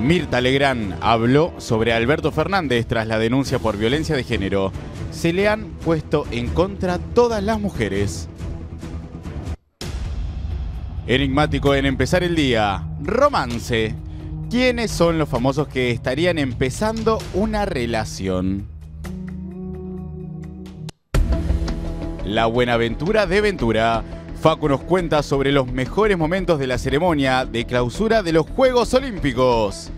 Mirta Legrand habló sobre Alberto Fernández tras la denuncia por violencia de género. Se le han puesto en contra todas las mujeres. Enigmático en empezar el día. Romance. ¿Quiénes son los famosos que estarían empezando una relación? La Buenaventura de Ventura. Facu nos cuenta sobre los mejores momentos de la ceremonia de clausura de los Juegos Olímpicos.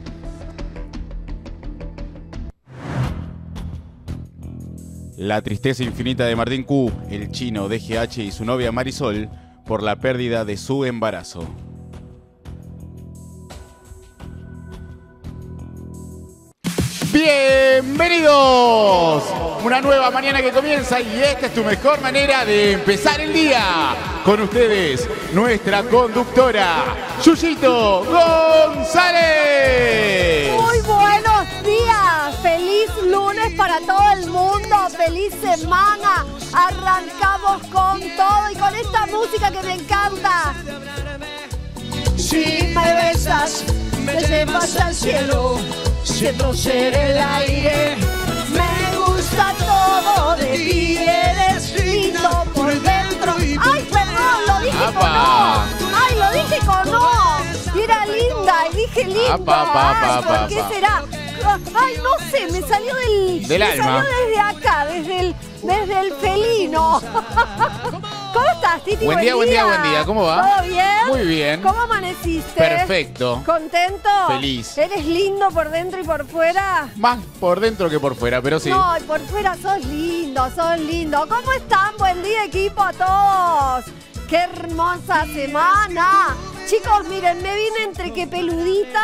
La tristeza infinita de Martín Q, el chino DGH y su novia Marisol por la pérdida de su embarazo. Bienvenidos. Una nueva mañana que comienza y esta es tu mejor manera de empezar el día. Con ustedes, nuestra conductora, Yuyito González. Muy buenos días, feliz lunes para todo el mundo, feliz semana. Arrancamos con todo y con esta música que me encanta. Si me besas, me llevas al cielo, siento ser el aire. Me gusta todo de ti, eres lindo por dentro. Ay, perdón, lo dije con no. Ay, lo dije con no. Y era linda, y dije linda. ¿por qué será? Ay, no sé, me salió del, Del me alma. salió desde acá, desde el, desde el felino. ¿Cómo estás, Titi? Buen día, buen día, buen día. ¿Cómo va? ¿Todo bien? Muy bien. ¿Cómo amaneciste? Perfecto. ¿Contento? Feliz. ¿Eres lindo por dentro y por fuera? Más por dentro que por fuera, pero sí. No, por fuera sos lindo, sos lindo. ¿Cómo están? Buen día, equipo, a todos. ¡Qué hermosa semana! Chicos, miren, me vine entre que peludita,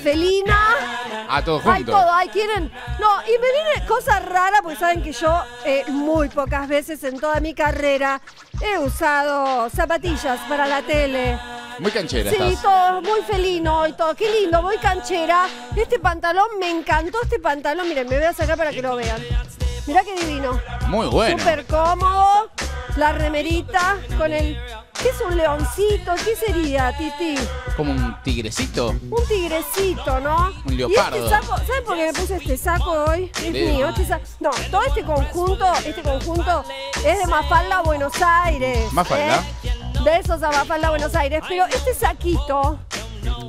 felina. A todos Hay juntos. todo, hay quieren. No, y me viene cosa rara, porque saben que yo eh, muy pocas veces en toda mi carrera he usado zapatillas para la tele. Muy canchera Sí, estás. todo muy felino y todo. Qué lindo, muy canchera. Este pantalón, me encantó este pantalón. Miren, me voy a sacar para que lo vean. Mirá qué divino. Muy bueno. Súper cómodo. La remerita con el... ¿Qué es un leoncito? ¿Qué sería, Titi? Como un tigrecito. Un tigrecito, ¿no? Un Y leopardo. este saco, ¿saben por qué me puse este saco hoy? Es mío. Este sa- no, todo este conjunto, este conjunto es de Mafalda Buenos Aires. Mafalda. ¿eh? De esos a Mafalda Buenos Aires. Pero este saquito,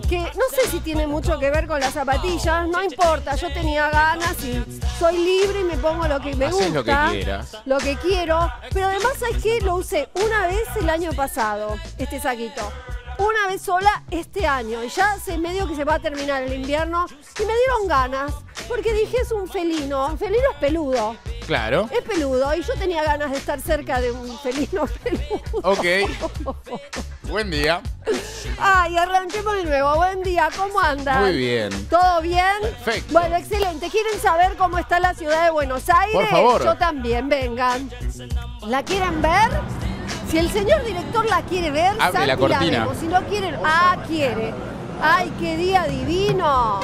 que no sé si tiene mucho que ver con las zapatillas, no importa. Yo tenía ganas y soy libre y me pongo lo que me Haces gusta. lo que quieras. Lo que quiero. Pero además, ¿sabes qué? Lo usé una vez el año pasado, este saquito. Una vez sola este año. Y ya hace medio que se va a terminar el invierno. Y me dieron ganas. Porque dije, es un felino. Felino es peludo. Claro. Es peludo. Y yo tenía ganas de estar cerca de un felino peludo. Ok. Buen día. Ay, arranquemos de nuevo. Buen día, ¿cómo andan? Muy bien. ¿Todo bien? Perfecto. Bueno, excelente. ¿Quieren saber cómo está la ciudad de Buenos Aires? Por favor. Yo también, vengan. ¿La quieren ver? Si el señor director la quiere ver, Abre la Santi cortina. vemos. Si no quieren, ah, quiere. Ay, qué día divino.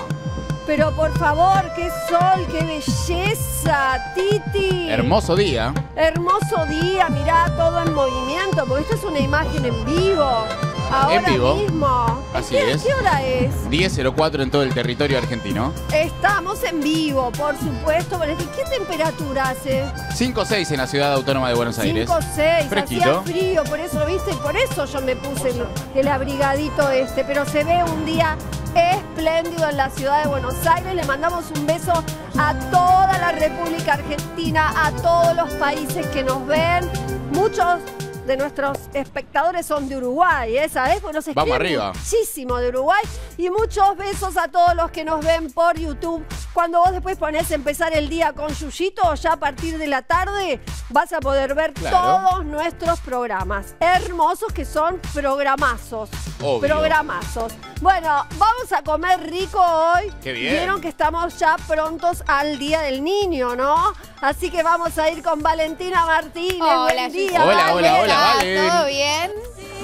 Pero por favor, qué sol, qué belleza, Titi. Hermoso día. Hermoso día, mirá todo en movimiento, porque esto es una imagen en vivo. Ahora En vivo. mismo. Así ¿Qué, es. ¿Qué hora es? 10.04 en todo el territorio argentino. Estamos en vivo, por supuesto. ¿Qué temperatura hace? 5.6 en la ciudad autónoma de Buenos Aires. 5, 6, hacía frío, por eso, ¿viste? Por eso yo me puse el, el abrigadito este, pero se ve un día espléndido en la ciudad de Buenos Aires. Le mandamos un beso a toda la República Argentina, a todos los países que nos ven. Muchos de nuestros espectadores son de Uruguay, ¿eh? ¿sabes? Pues nos Vamos arriba. muchísimo de Uruguay y muchos besos a todos los que nos ven por YouTube. Cuando vos después ponés empezar el día con Yuyito, ya a partir de la tarde vas a poder ver Claro. todos nuestros programas. Hermosos que son programazos. Obvio. Programazos. Bueno, vamos a comer rico hoy. Qué bien. Vieron que estamos ya prontos al Día del Niño, ¿no? Así que vamos a ir con Valentina Martínez. Hola, Buen día, Hola, hola, hola. ¿Todo bien?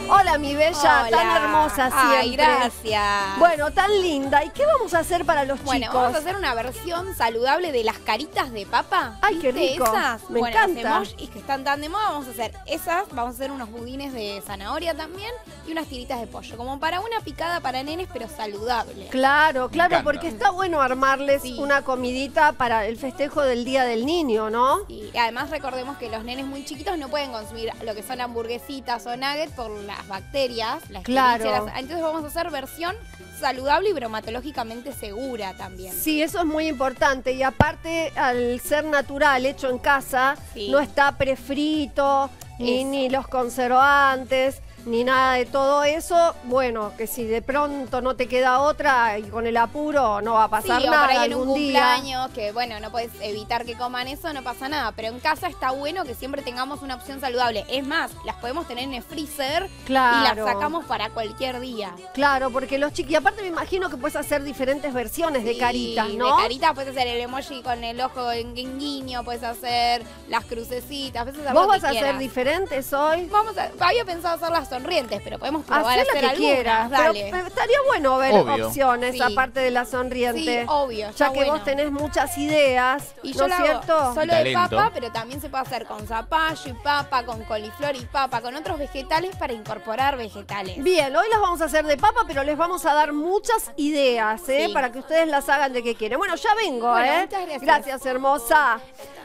Hola, mi bella, tan hermosa Ay, siempre. gracias. Bueno, tan linda. ¿Y qué vamos a hacer para los Bueno, chicos? vamos a hacer una versión saludable de las caritas de papa. Ay, qué ¿Viste rico. Esas? Me bueno, encanta. las emojis que están tan de moda, vamos a hacer esas. Vamos a hacer unos budines de zanahoria también y unas tiritas de pollo. Como para una picada para nenes, pero saludable. Claro, claro, porque está bueno armarles Sí. una comidita para el festejo del Día del Niño, ¿no? Y además recordemos que los nenes muy chiquitos no pueden consumir lo que son hamburguesitas o nuggets por las bacterias, las Claro. Entonces vamos a hacer versión saludable y bromatológicamente segura también. Sí, eso es muy importante. Y aparte, al ser natural, hecho en casa, Sí. no está prefrito, ni, ni los conservantes, ni nada de todo eso. Bueno, que si de pronto no te queda otra y con el apuro no va a pasar sí, o nada por ahí en un día. que bueno, no puedes evitar que coman eso, no pasa nada. Pero en casa está bueno que siempre tengamos una opción saludable. Es más, las podemos tener en el freezer Claro. y las sacamos para cualquier día. Claro, porque los chiquis, y aparte me imagino que puedes hacer diferentes versiones de caritas, ¿no? De caritas puedes hacer el emoji con el ojo en guiño, puedes hacer las crucecitas, puedes hacer ¿Vos vas a hacer diferentes hoy? Vamos a, había pensado hacer las sonrientes, pero podemos probar Hacé a lo hacer que algunas, quieras. dale. Pero estaría bueno ver Obvio. opciones Sí. aparte de la sonriente. Sí, obvio, Ya que bueno. vos tenés muchas ideas, Y ¿no yo es lo hago cierto? solo de papa, pero también se puede hacer con zapallo y papa, con coliflor y papa, con otros vegetales para incorporar vegetales. Bien, hoy las vamos a hacer de papa, pero les vamos a dar muchas ideas, ¿eh? Sí. Para que ustedes las hagan de que quieren. Bueno, ya vengo, Bueno, ¿eh? muchas gracias. Gracias, hermosa.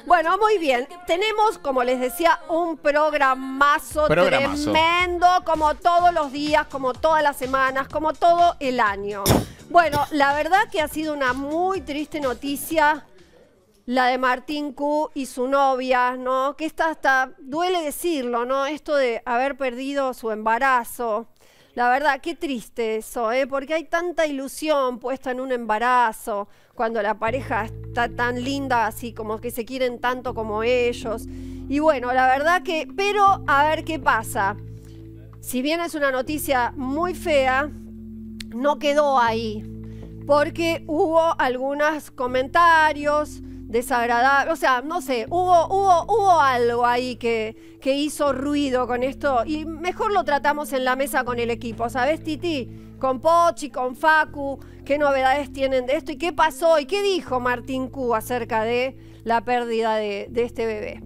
Bueno, muy bien. Tenemos, como les decía, un programazo, Programazo. tremendo, como todos los días, como todas las semanas, como todo el año. Bueno, la verdad que ha sido una muy triste noticia la de Martín Q y su novia, ¿no? Que esta hasta duele decirlo, ¿no? Esto de haber perdido su embarazo. La verdad, qué triste eso, ¿eh? Porque hay tanta ilusión puesta en un embarazo, cuando la pareja está tan linda, así como que se quieren tanto como ellos. Y bueno, la verdad que, pero a ver qué pasa. Si bien es una noticia muy fea, no quedó ahí porque hubo algunos comentarios desagradables, o sea, no sé, hubo, hubo, hubo algo ahí que, que hizo ruido con esto y mejor lo tratamos en la mesa con el equipo, ¿sabes, Titi? Con Pochi, con Facu, qué novedades tienen de esto y qué pasó y qué dijo Martín Q acerca de la pérdida de, de este bebé.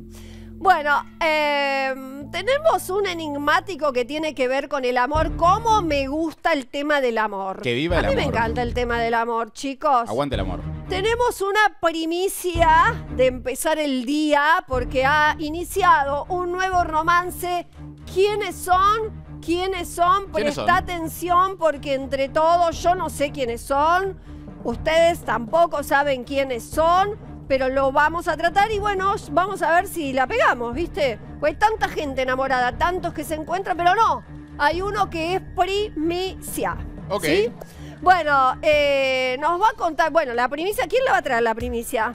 Bueno, eh, tenemos un enigmático que tiene que ver con el amor. ¿Cómo me gusta el tema del amor? Que viva el A mí me amor. encanta el tema del amor, chicos. Aguante el amor. Tenemos una primicia de empezar el día porque ha iniciado un nuevo romance. ¿Quiénes son? ¿Quiénes son? ¿Quiénes Presta son? atención porque entre todos yo no sé quiénes son. Ustedes tampoco saben quiénes son, pero lo vamos a tratar y bueno, vamos a ver si la pegamos, ¿viste? Pues hay tanta gente enamorada, tantos que se encuentran, pero no. Hay uno que es primicia. Ok. ¿sí? Bueno, eh, nos va a contar, bueno, la primicia, ¿quién le va a traer la primicia?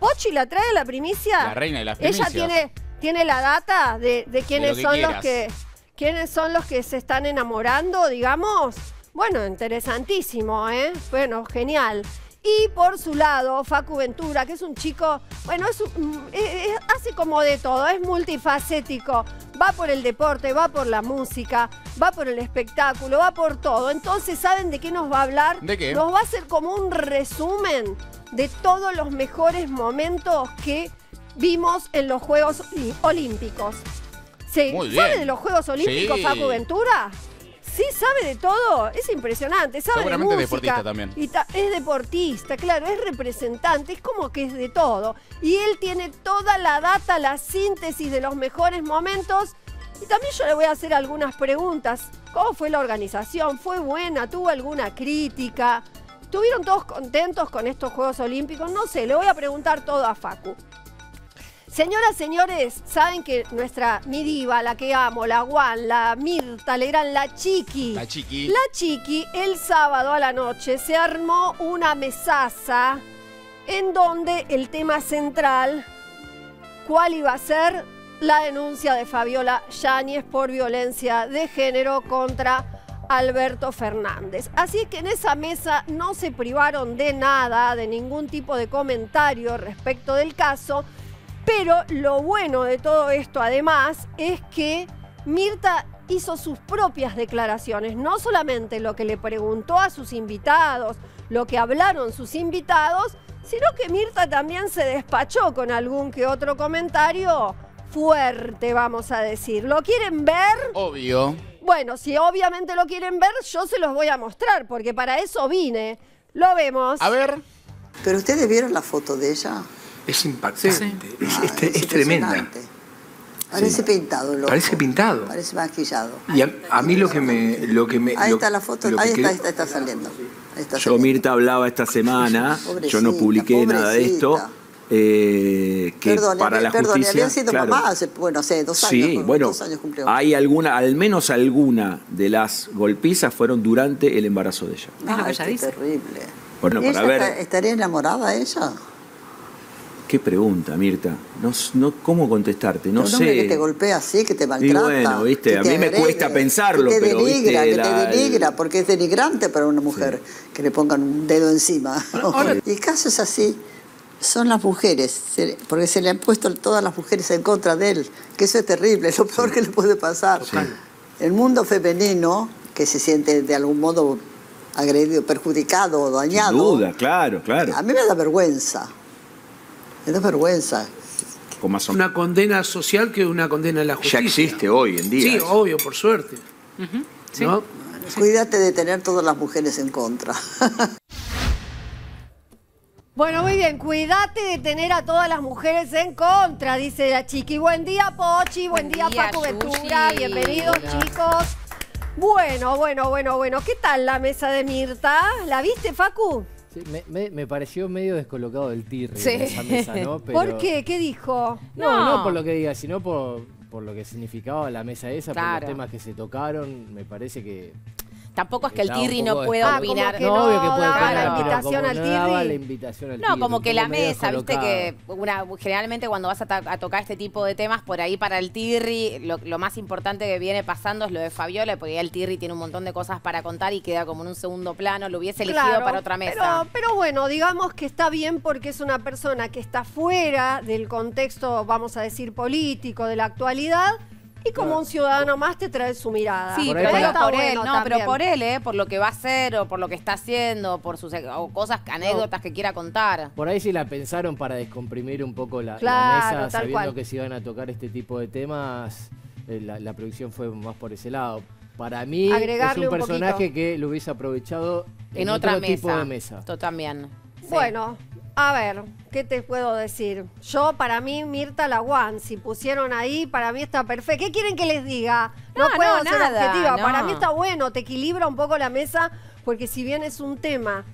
¿Pochi la trae la primicia? La reina de las Ella primicias. tiene, tiene la data de, de quiénes son los que quiénes son los que se están enamorando, digamos. Bueno, interesantísimo, ¿eh? Bueno, genial. Y por su lado, Facu Ventura, que es un chico, bueno, es un- mm, eh, eh, hace como de todo, es multifacético. Va por el deporte, va por la música, va por el espectáculo, va por todo. Entonces, ¿saben de qué nos va a hablar? ¿De qué? Nos va a hacer como un resumen de todos los mejores momentos que vimos en los Juegos Olímpicos. Sí, Muy ¿sabe bien. de los Juegos Olímpicos, Sí. Facu Ventura? Sí, sabe de todo. Es impresionante. Sabe Seguramente de es música. deportista también. Y ta- es deportista, claro, es representante, es como que es de todo. Y él tiene toda la data, la síntesis de los mejores momentos. Y también yo le voy a hacer algunas preguntas. ¿Cómo fue la organización? ¿Fue buena? ¿Tuvo alguna crítica? ¿Estuvieron todos contentos con estos Juegos Olímpicos? No sé, le voy a preguntar todo a Facu. Señoras, señores, saben que nuestra mi diva, la que amo, la Juan, la Mirta Legrand, la Chiqui. La chiqui. La Chiqui, el sábado a la noche, se armó una mesaza en donde el tema central, ¿cuál iba a ser? La denuncia de Fabiola Yáñez por violencia de género contra Alberto Fernández. Así que en esa mesa no se privaron de nada, de ningún tipo de comentario respecto del caso, pero lo bueno de todo esto además es que Mirta hizo sus propias declaraciones, no solamente lo que le preguntó a sus invitados, lo que hablaron sus invitados, sino que Mirta también se despachó con algún que otro comentario fuerte, vamos a decir. ¿Lo quieren ver? Obvio. Bueno, si obviamente lo quieren ver, yo se los voy a mostrar, porque para eso vine. Lo vemos. A ver. ¿Pero ustedes vieron la foto de ella? Es impactante, es, Ah, es tre- es tremenda. Parece pintado, loco. Parece pintado. Parece maquillado. Y a, a mí lo que me... Lo que me Ahí lo- está la foto, ahí está, saliendo. Ahí está Yo, saliendo. Mirta, hablaba esta semana, yo no Pobrecita, publiqué nada de esto, eh, que Perdón, para la perdón, justicia... había sido claro, mamá hace, bueno, hace dos años. Sí, bueno, dos años cumplió. hay alguna, al menos alguna de las golpizas fueron durante el embarazo de ella. Ay, qué terrible. Bueno, ¿Y para ella ver- está- ¿Estaría enamorada ella? Qué pregunta, Mirta. No, no cómo contestarte, no un sé. hombre que te golpea así, que te maltrata. bueno, viste, que a mí me cuesta pensarlo, que te pero, denigra, viste, que la- te denigra, porque es denigrante para una mujer que le pongan un dedo encima. Y casos así son las mujeres, porque se le han puesto todas las mujeres en contra de él, que eso es terrible, es lo peor que le puede pasar. El mundo femenino, que se siente de algún modo agredido, perjudicado o Sin dañado, duda, claro, claro. a mí me da vergüenza. Da vergüenza. Con más o- Una condena social que una condena a la Ya justicia. existe hoy en día. Sí, eso. obvio, por suerte. ¿No? Cuídate de tener todas las mujeres en contra. Bueno, muy bien, cuídate de tener a todas las mujeres en contra, dice la chiqui. Buen día, Pochi, buen, Buen día, día, Paco. Ventura, bienvenidos, chicos. Bueno, bueno, bueno, bueno, ¿qué tal la mesa de Mirta? ¿La viste, Facu? Sí, me, me- me pareció medio descolocado del tirre Sí. en esa mesa, ¿no? Pero- ¿Por qué? ¿Qué dijo? No, No. no por lo que diga, sino por, por lo que significaba la mesa esa, por los temas que se tocaron. Me parece que. Tampoco es que el Tirri no como opinar. que no, no obvio que puede daba opinar, la invitación como al Tirri. la invitación al No, Tirri, como que la mesa, viste que una, generalmente cuando vas a, tocar este tipo de temas, por ahí para el Tirri, lo, lo más importante que viene pasando es lo de Fabiola, porque ya el Tirri tiene un montón de cosas para contar y queda como en un segundo plano, lo hubiese elegido Claro, para otra mesa. Pero, pero bueno, digamos que está bien porque es una persona que está fuera del contexto, vamos a decir, político, de la actualidad, y como un ciudadano más te trae su mirada. Sí, Por pero por él, bueno no, pero por él, ¿eh? Por lo que va a hacer o por lo que está haciendo, por sus o cosas, anécdotas que quiera contar. Por ahí sí la pensaron para descomprimir un poco la, mesa, sabiendo cual. que se iban a tocar este tipo de temas. eh, la, la producción fue más por ese lado. Para mí Agregarle es un un personaje poquito. que lo hubiese aprovechado en, En otra otro mesa. tipo de mesa. Tú también. Sí. Bueno, a ver, ¿qué te puedo decir? Yo, para mí, Mirta Laguán, si pusieron ahí, para mí está perfecto. ¿Qué quieren que les diga? No, No, puedo no, ser nada, objetiva. no. Para mí está bueno, te equilibra un poco la mesa, porque si bien es un tema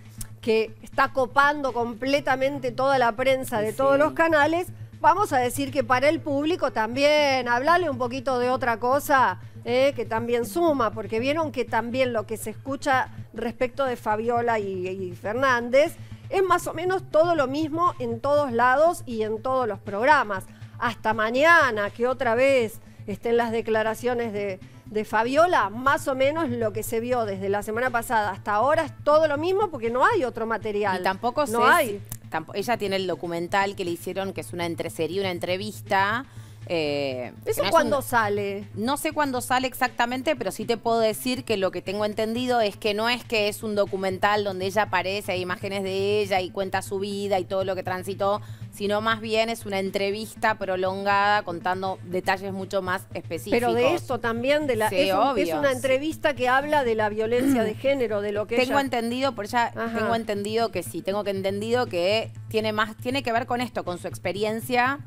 que está copando completamente toda la prensa de todos los canales, vamos a decir que para el público también, hablarle un poquito de otra cosa. eh, que también suma, porque vieron que también lo que se escucha respecto de Fabiola y, y Fernández es más o menos todo lo mismo en todos lados y en todos los programas. Hasta mañana, que otra vez estén las declaraciones de, de Fabiola, más o menos lo que se vio desde la semana pasada hasta ahora es todo lo mismo porque no hay otro material. Y tampoco sé no si- hay. tampo- ella tiene el documental que le hicieron, que es una entresería, una entrevista. Eh, ¿Eso cuándo un- sale? No sé cuándo sale exactamente, pero sí te puedo decir que lo que tengo entendido es que no es que es un documental donde ella aparece, hay imágenes de ella y cuenta su vida y todo lo que transitó, sino más bien es una entrevista prolongada contando detalles mucho más específicos. Pero de esto también, de la, Sí, es, un- es obvio, una sí. entrevista que habla de la violencia de género, de lo que Tengo ella... entendido, por ella Ajá. tengo entendido que sí, tengo que entendido que tiene más, tiene que ver con esto, con su experiencia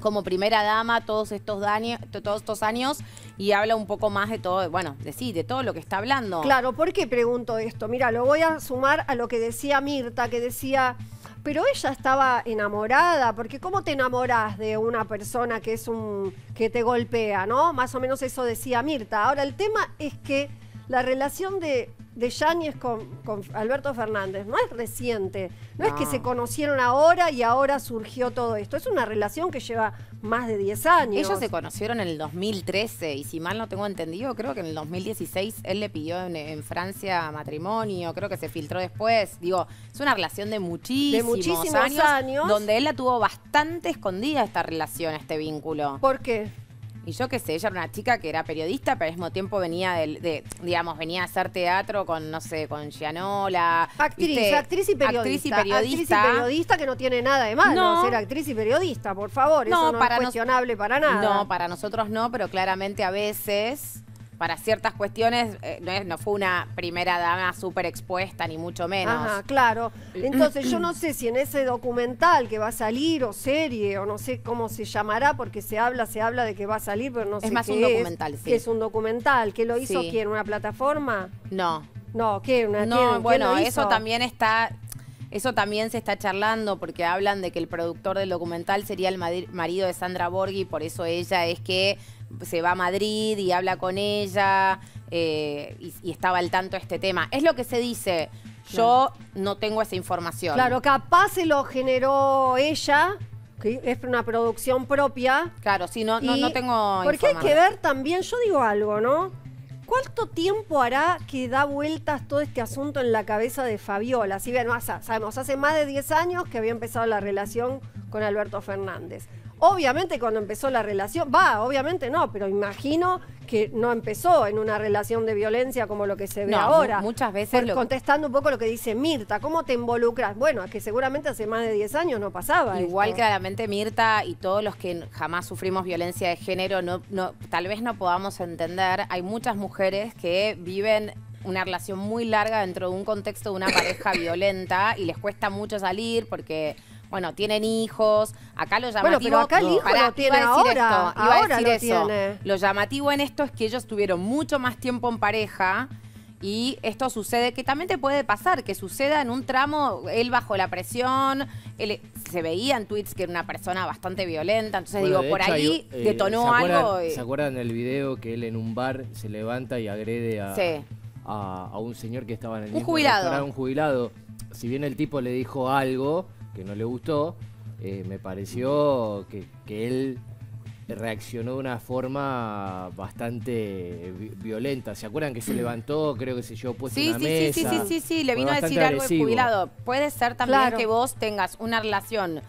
como primera dama todos estos daños, todos estos años y habla un poco más de todo, bueno, de sí, de todo lo que está hablando. Claro, ¿por qué pregunto esto? Mira, lo voy a sumar a lo que decía Mirta, que decía, pero ella estaba enamorada, porque ¿cómo te enamoras de una persona que es un que te golpea, no? Más o menos eso decía Mirta. Ahora el tema es que la relación de de Yáñez con, con Alberto Fernández no es reciente, no, es que se conocieron ahora y ahora surgió todo esto, es una relación que lleva más de 10 años. Ellos se conocieron en el 2013 y si mal no tengo entendido, creo que en el 2016 él le pidió en, en Francia matrimonio, creo que se filtró después. Digo, es una relación de muchísimos, muchísimos años, años. donde él la tuvo bastante escondida esta relación, este vínculo. ¿Por qué? Y yo qué sé, ella era una chica que era periodista, pero al mismo tiempo venía del- de, digamos, venía a hacer teatro con, no sé, con Gianola. Actriz, ¿viste? actriz y periodista. Actriz y Actriz y periodista. periodista que no tiene nada de malo No. ser actriz y periodista, por favor. No, Eso no para es cuestionable para nada. No, para nosotros no, pero claramente a veces, para ciertas cuestiones, eh, no, es- no fue una primera dama súper expuesta, ni mucho menos. Ajá, claro. Entonces yo no sé si en ese documental que va a salir o serie o no sé cómo se llamará porque se habla, se habla de que va a salir, pero no sé Es más qué un documental, sí. Que es un documental. ¿Que lo hizo Sí. quién? ¿Una plataforma? No, No, ¿qué? Una, No, ¿quién- quién bueno, eso también está, eso también se está charlando porque hablan de que el productor del documental sería el marido de Sandra Borghi, por eso ella es que se va a Madrid y habla con ella eh, y, y estaba al tanto de este tema. Es lo que se dice. Yo no tengo esa información. Claro, capaz se lo generó ella, que es una producción propia. Claro, sí, no, no, tengo Porque hay que ver también, yo digo algo, ¿no? ¿Cuánto tiempo hará que da vueltas todo este asunto en la cabeza de Fabiola? Si bien, sabemos, hace más de 10 años que había empezado la relación con Alberto Fernández. Obviamente cuando empezó la relación, va, obviamente no, pero imagino que no empezó en una relación de violencia como lo que se ve No, ahora. muchas veces Por- lo- Contestando un poco lo que dice Mirta, ¿cómo te involucras? Bueno, es que seguramente hace más de 10 años no pasaba. Igual esto. claramente Mirta y todos los que jamás sufrimos violencia de género, no, no, tal vez no podamos entender, hay muchas mujeres que viven una relación muy larga dentro de un contexto de una pareja violenta y les cuesta mucho salir porque, bueno, tienen hijos. Acá lo llamativo... Bueno, pero acá el hijo Pará, lo tiene iba a decir ahora, esto, iba a ahora decir lo eso. tiene. Lo llamativo en esto es que ellos tuvieron mucho más tiempo en pareja y esto sucede, que también te puede pasar, que suceda en un tramo, él bajo la presión, él se veía en tweets que era una persona bastante violenta, entonces Bueno, digo, por hecho, ahí hay, eh, detonó ¿se acuerdan- algo. y- ¿Se acuerdan del video que él en un bar se levanta y agrede a, Sí. a, a un señor que estaba en el Un mismo jubilado. restaurante, un jubilado? Si bien el tipo le dijo algo que no le gustó, eh, me pareció que, que él reaccionó de una forma bastante vi- violenta. ¿Se acuerdan que se levantó? Creo que se llevó puesto Sí, una sí, sí, mesa. sí, sí, sí, sí, le Fue vino a decir algo agresivo. jubilado. Puede ser también Claro. que vos tengas una relación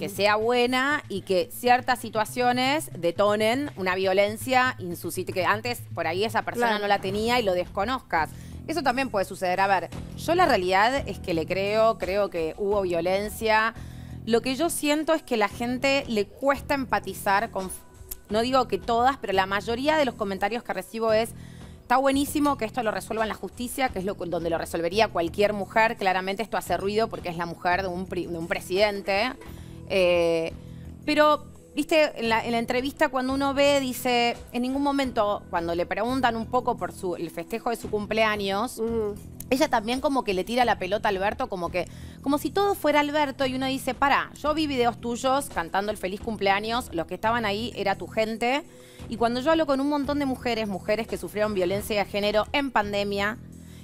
que sea buena y que ciertas situaciones detonen una violencia insuscit que antes por ahí esa persona Claro. no la tenía y lo desconozcas. Eso también puede suceder. A ver, yo la realidad es que le creo, creo que hubo violencia. Lo que yo siento es que la gente le cuesta empatizar con, no digo que todas, pero la mayoría de los comentarios que recibo es, está buenísimo que esto lo resuelva en la justicia, que es lo, donde lo resolvería cualquier mujer. Claramente esto hace ruido porque es la mujer de un, de un presidente. Eh, pero, viste, en la, en la entrevista cuando uno ve, dice, en ningún momento, cuando le preguntan un poco por su, el festejo de su cumpleaños, ella también como que le tira la pelota a Alberto, como que, como si todo fuera Alberto, y uno dice, para, yo vi videos tuyos cantando el feliz cumpleaños, los que estaban ahí era tu gente, y cuando yo hablo con un montón de mujeres, mujeres que sufrieron violencia de género en pandemia,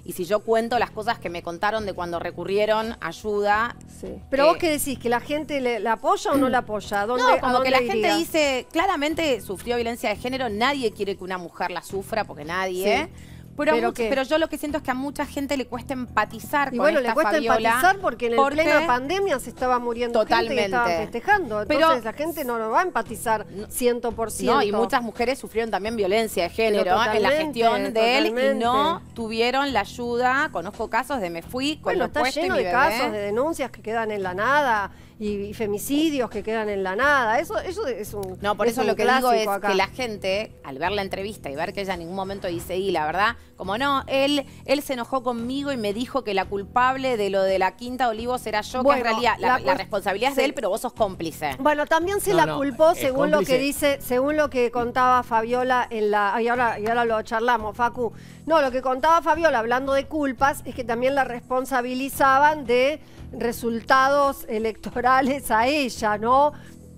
y si yo cuento las cosas que me contaron de cuando recurrieron ayuda, Sí. Pero Eh, vos qué decís, que la gente le, la apoya o no la apoya? ¿A dónde- no, como que la gente dice, claramente sufrió violencia de género, nadie quiere que una mujer la sufra, porque nadie. Sí. Pero, ¿Pero mucho- pero yo lo que siento es que a mucha gente le cuesta empatizar Y con bueno, esta le cuesta Fabiola, empatizar porque en el porque- plena pandemia se estaba muriendo gente Totalmente. y estaban festejando. Entonces Pero- la gente no lo va a empatizar 100%. No, y muchas mujeres sufrieron también violencia de género Pero en la gestión de él y no tuvieron la ayuda. Conozco casos de me fui con Bueno, lo está lleno de bebé. casos de denuncias que quedan en la nada y, y femicidios que quedan en la nada. Eso, eso es un No, por es eso lo que digo es acá. que la gente, al ver la entrevista y ver que ella en ningún momento dice, y la verdad, como no, él, él se enojó conmigo y me dijo que la culpable de lo de la Quinta Olivos era yo, que en realidad la, la la cues- responsabilidad es de él, pero vos sos cómplice. Bueno, también se No, la no, culpó según lo que dice, según lo que contaba Fabiola en la y ahora y ahora lo charlamos, Facu. No, lo que contaba Fabiola hablando de culpas es que también la responsabilizaban de resultados electorales a ella, ¿no?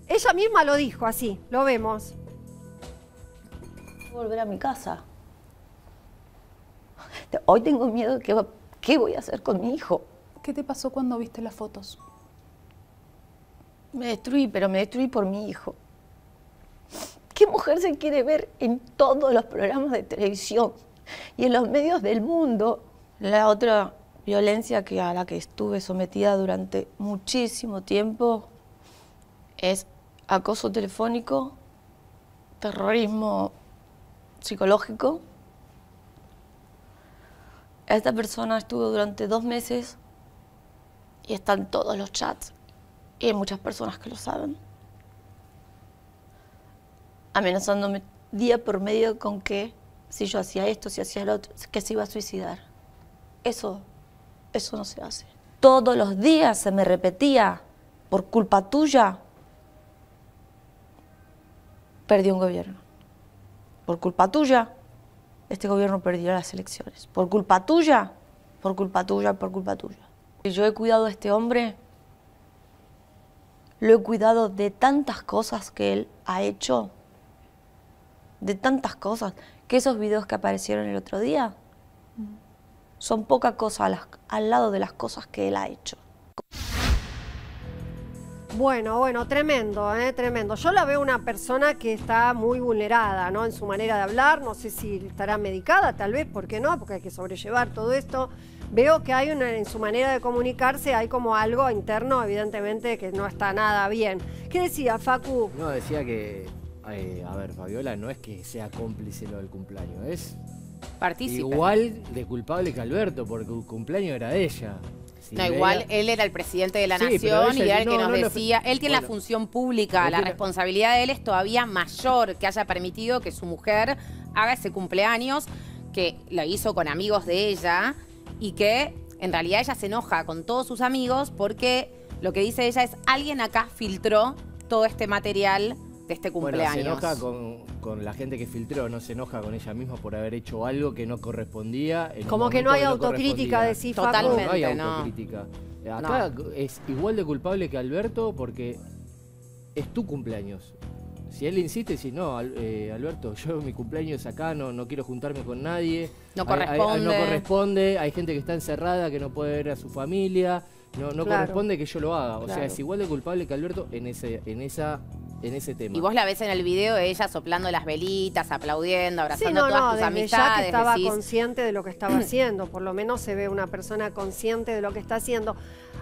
Ella misma lo dijo así, lo vemos. volver a mi casa. Hoy tengo miedo de que va- qué voy a hacer con mi hijo. ¿Qué te pasó cuando viste las fotos? Me destruí, pero me destruí por mi hijo. ¿Qué mujer se quiere ver en todos los programas de televisión y en los medios del mundo? La otra violencia que a la que estuve sometida durante muchísimo tiempo es acoso telefónico, terrorismo psicológico. Esta persona estuvo durante dos meses y están todos los chats y hay muchas personas que lo saben. Amenazándome día por medio con que si yo hacía esto, si hacía lo otro, que se iba a suicidar. Eso, eso no se hace. Todos los días se me repetía, por culpa tuya, perdí un gobierno. Por culpa tuya, este gobierno perdió las elecciones. Por culpa tuya, por culpa tuya, por culpa tuya. Yo he cuidado a este hombre, lo he cuidado de tantas cosas que él ha hecho, de tantas cosas, que esos videos que aparecieron el otro día son poca cosa al, al lado de las cosas que él ha hecho. Bueno, bueno, tremendo, ¿eh? tremendo. Yo la veo una persona que está muy vulnerada, ¿no? En su manera de hablar, no sé si estará medicada, tal vez, ¿por qué no? Porque hay que sobrellevar todo esto. Veo que hay una, en su manera de comunicarse, hay como algo interno, evidentemente, que no está nada bien. ¿Qué decía, Facu? No, decía que, eh, a ver, Fabiola no es que sea cómplice lo del cumpleaños, es Igual de culpable que Alberto, porque el cumpleaños era de ella. Si No, ella- igual él era el presidente de la Sí, nación y era el que no, nos no decía, él tiene la función pública, la responsabilidad de él es todavía mayor que haya permitido que su mujer haga ese cumpleaños, que lo hizo con amigos de ella y que en realidad ella se enoja con todos sus amigos porque lo que dice ella es alguien acá filtró todo este material de este Bueno, cumpleaños. se enoja con, con la gente que filtró, no se enoja con ella misma por haber hecho algo que no correspondía. en Como que no hay que autocrítica, decís, Facu. Totalmente. No, no hay no. autocrítica. Acá es igual de culpable que Alberto porque es tu cumpleaños. Si él insiste, si no, eh, Alberto, yo mi cumpleaños acá, no, no quiero juntarme con nadie. No Hay- hay- hay- corresponde. no corresponde, hay gente que está encerrada, que no puede ver a su familia. No, no Claro. corresponde que yo lo haga. O Claro. sea, es igual de culpable que Alberto en ese, en esa, en ese tema. Y vos la ves en el video de ella soplando las velitas, aplaudiendo, Sí, abrazando no, a todas no, tus desde amistades. ya que estaba decís, consciente de lo que estaba haciendo, por lo menos se ve una persona consciente de lo que está haciendo.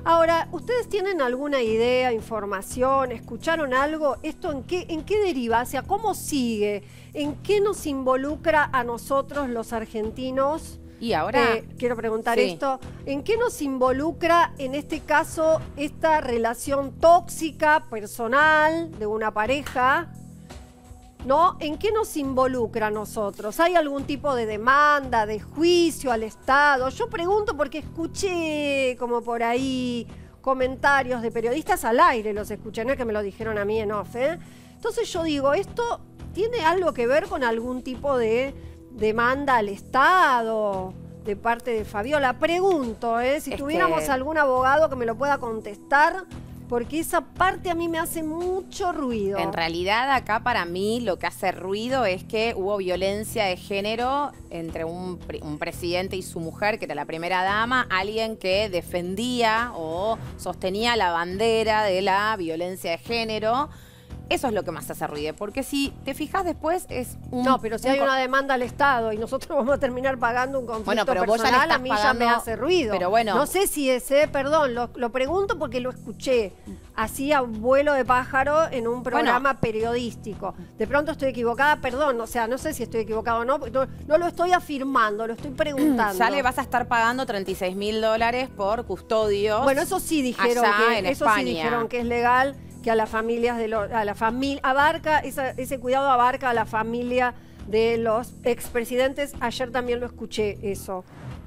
Ahora, ¿ustedes tienen alguna idea, información, escucharon algo? ¿Esto en qué, en qué deriva? O sea, ¿cómo sigue? ¿En qué nos involucra a nosotros los argentinos? Y ahora, Eh, quiero preguntar Sí. esto. ¿En qué nos involucra, en este caso, esta relación tóxica, personal, de una pareja? ¿No? ¿En qué nos involucra a nosotros? ¿Hay algún tipo de demanda, de juicio al Estado? Yo pregunto porque escuché como por ahí comentarios de periodistas al aire, los escuché, no es que me lo dijeron a mí en off, ¿eh? Entonces yo digo, ¿esto tiene algo que ver con algún tipo de demanda al Estado de parte de Fabiola? Pregunto, ¿eh? Si Es tuviéramos que- algún abogado que me lo pueda contestar, porque esa parte a mí me hace mucho ruido. En realidad acá para mí lo que hace ruido es que hubo violencia de género entre un, un presidente y su mujer, que era la primera dama, alguien que defendía o sostenía la bandera de la violencia de género. Eso es lo que más hace ruido, porque si te fijas después es un... No, pero si un hay una demanda al Estado y nosotros vamos a terminar pagando un conflicto Bueno, pero vos ya personal, a mí ya me hace ruido. pero bueno. No sé si ese, perdón, lo, lo pregunto porque lo escuché así a vuelo de pájaro en un programa periodístico. De pronto estoy equivocada, perdón, o sea, no sé si estoy equivocada o no, no, no lo estoy afirmando, lo estoy preguntando. Ya le vas a estar pagando 36 mil dólares por custodios. Bueno, eso sí dijeron allá que en eso España. sí dijeron que es legal, que a las familias de los a la familia abarca esa- ese cuidado abarca a la familia de los expresidentes. Ayer también lo escuché eso,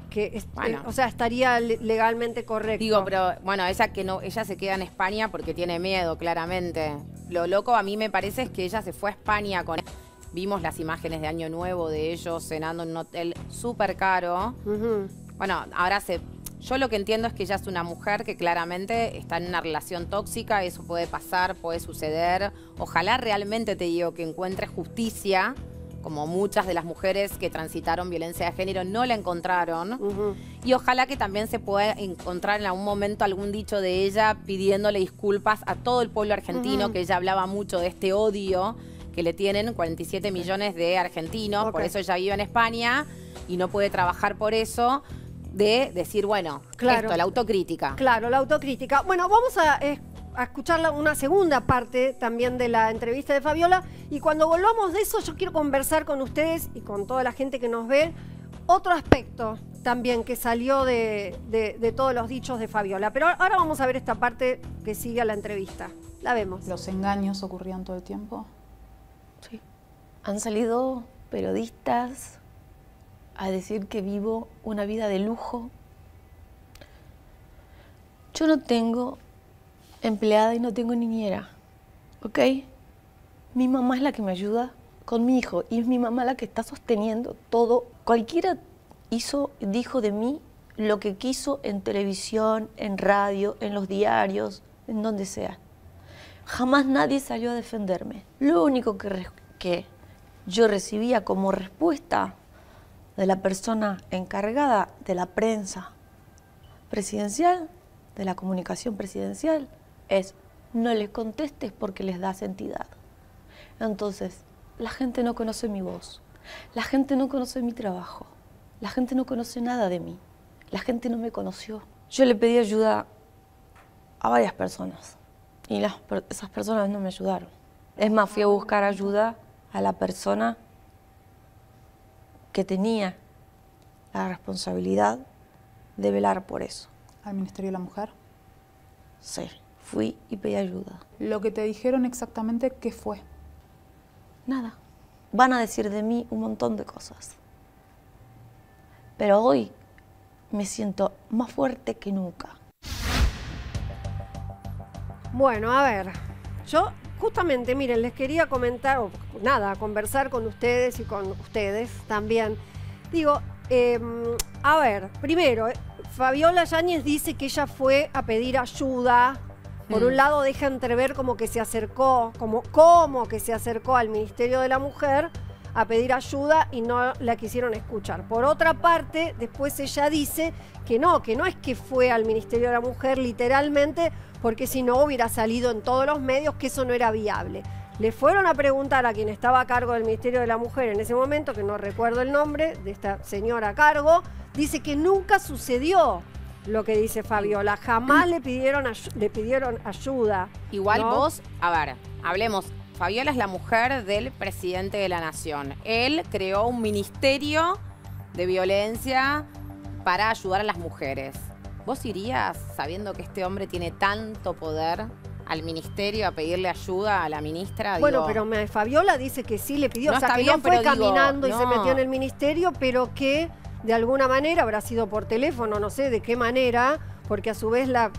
que es- Bueno. eh, o sea, estaría le- legalmente correcto. Digo, pero bueno, ella que no, ella se queda en España porque tiene miedo, claramente. Lo loco a mí me parece es que ella se fue a España con vimos las imágenes de Año Nuevo de ellos cenando en un hotel súper caro. Bueno, ahora se yo lo que entiendo es que ella es una mujer que claramente está en una relación tóxica, eso puede pasar, puede suceder. Ojalá realmente te digo que encuentre justicia, como muchas de las mujeres que transitaron violencia de género no la encontraron. Y ojalá que también se pueda encontrar en algún momento algún dicho de ella pidiéndole disculpas a todo el pueblo argentino, que ella hablaba mucho de este odio que le tienen 47 millones de argentinos, por eso ella vive en España y no puede trabajar por eso, de decir, bueno, Claro. esto, la autocrítica. Claro, la autocrítica. Bueno, vamos a eh, a escuchar la- una segunda parte también de la entrevista de Fabiola. Y cuando volvamos de eso, yo quiero conversar con ustedes y con toda la gente que nos ve otro aspecto también que salió de, de- de todos los dichos de Fabiola. Pero ahora vamos a ver esta parte que sigue a la entrevista. La vemos. ¿Los engaños ocurrían todo el tiempo? Sí. Han salido periodistas a decir que vivo una vida de lujo. Yo no tengo empleada y no tengo niñera, ¿ok? Mi mamá es la que me ayuda con mi hijo y es mi mamá la que está sosteniendo todo. Cualquiera hizo, dijo de mí lo que quiso en televisión, en radio, en los diarios, en donde sea. Jamás nadie salió a defenderme. Lo único que, que yo recibía como respuesta de la persona encargada de la prensa presidencial, de la comunicación presidencial, es no les contestes porque les das entidad. Entonces, la gente no conoce mi voz, la gente no conoce mi trabajo, la gente no conoce nada de mí, la gente no me conoció. Yo le pedí ayuda a varias personas y las esas personas no me ayudaron. Es más, fui a buscar ayuda a la persona que tenía la responsabilidad de velar por eso. ¿Al Ministerio de la Mujer? Sí, fui y pedí ayuda. Lo que te dijeron exactamente, ¿qué fue? Nada. Van a decir de mí un montón de cosas. Pero hoy me siento más fuerte que nunca. Bueno, a ver, yo justamente, miren, les quería comentar, o nada, conversar con ustedes y con ustedes también. Digo, eh, a ver, primero, eh, Fabiola Yáñez dice que ella fue a pedir ayuda. Por Mm. un lado deja entrever como que se acercó, como, como que se acercó al Ministerio de la Mujer a pedir ayuda y no la quisieron escuchar. Por otra parte, después ella dice que no, que no es que fue al Ministerio de la Mujer literalmente, porque si no hubiera salido en todos los medios que eso no era viable. Le fueron a preguntar a quien estaba a cargo del Ministerio de la Mujer en ese momento, que no recuerdo el nombre de esta señora a cargo, dice que nunca sucedió lo que dice Fabiola, jamás le pidieron, le pidieron ayuda. Igual ¿no? vos, a ver, hablemos. Fabiola es la mujer del presidente de la nación. Él creó un ministerio de violencia para ayudar a las mujeres. ¿Vos irías, sabiendo que este hombre tiene tanto poder, al ministerio a pedirle ayuda a la ministra? Bueno, Digo, pero me- Fabiola dice que sí le pidió, No o sea, que bien, no fue digo, caminando y se metió en el ministerio, pero que de alguna manera habrá sido por teléfono, no sé de qué manera, porque a su vez la,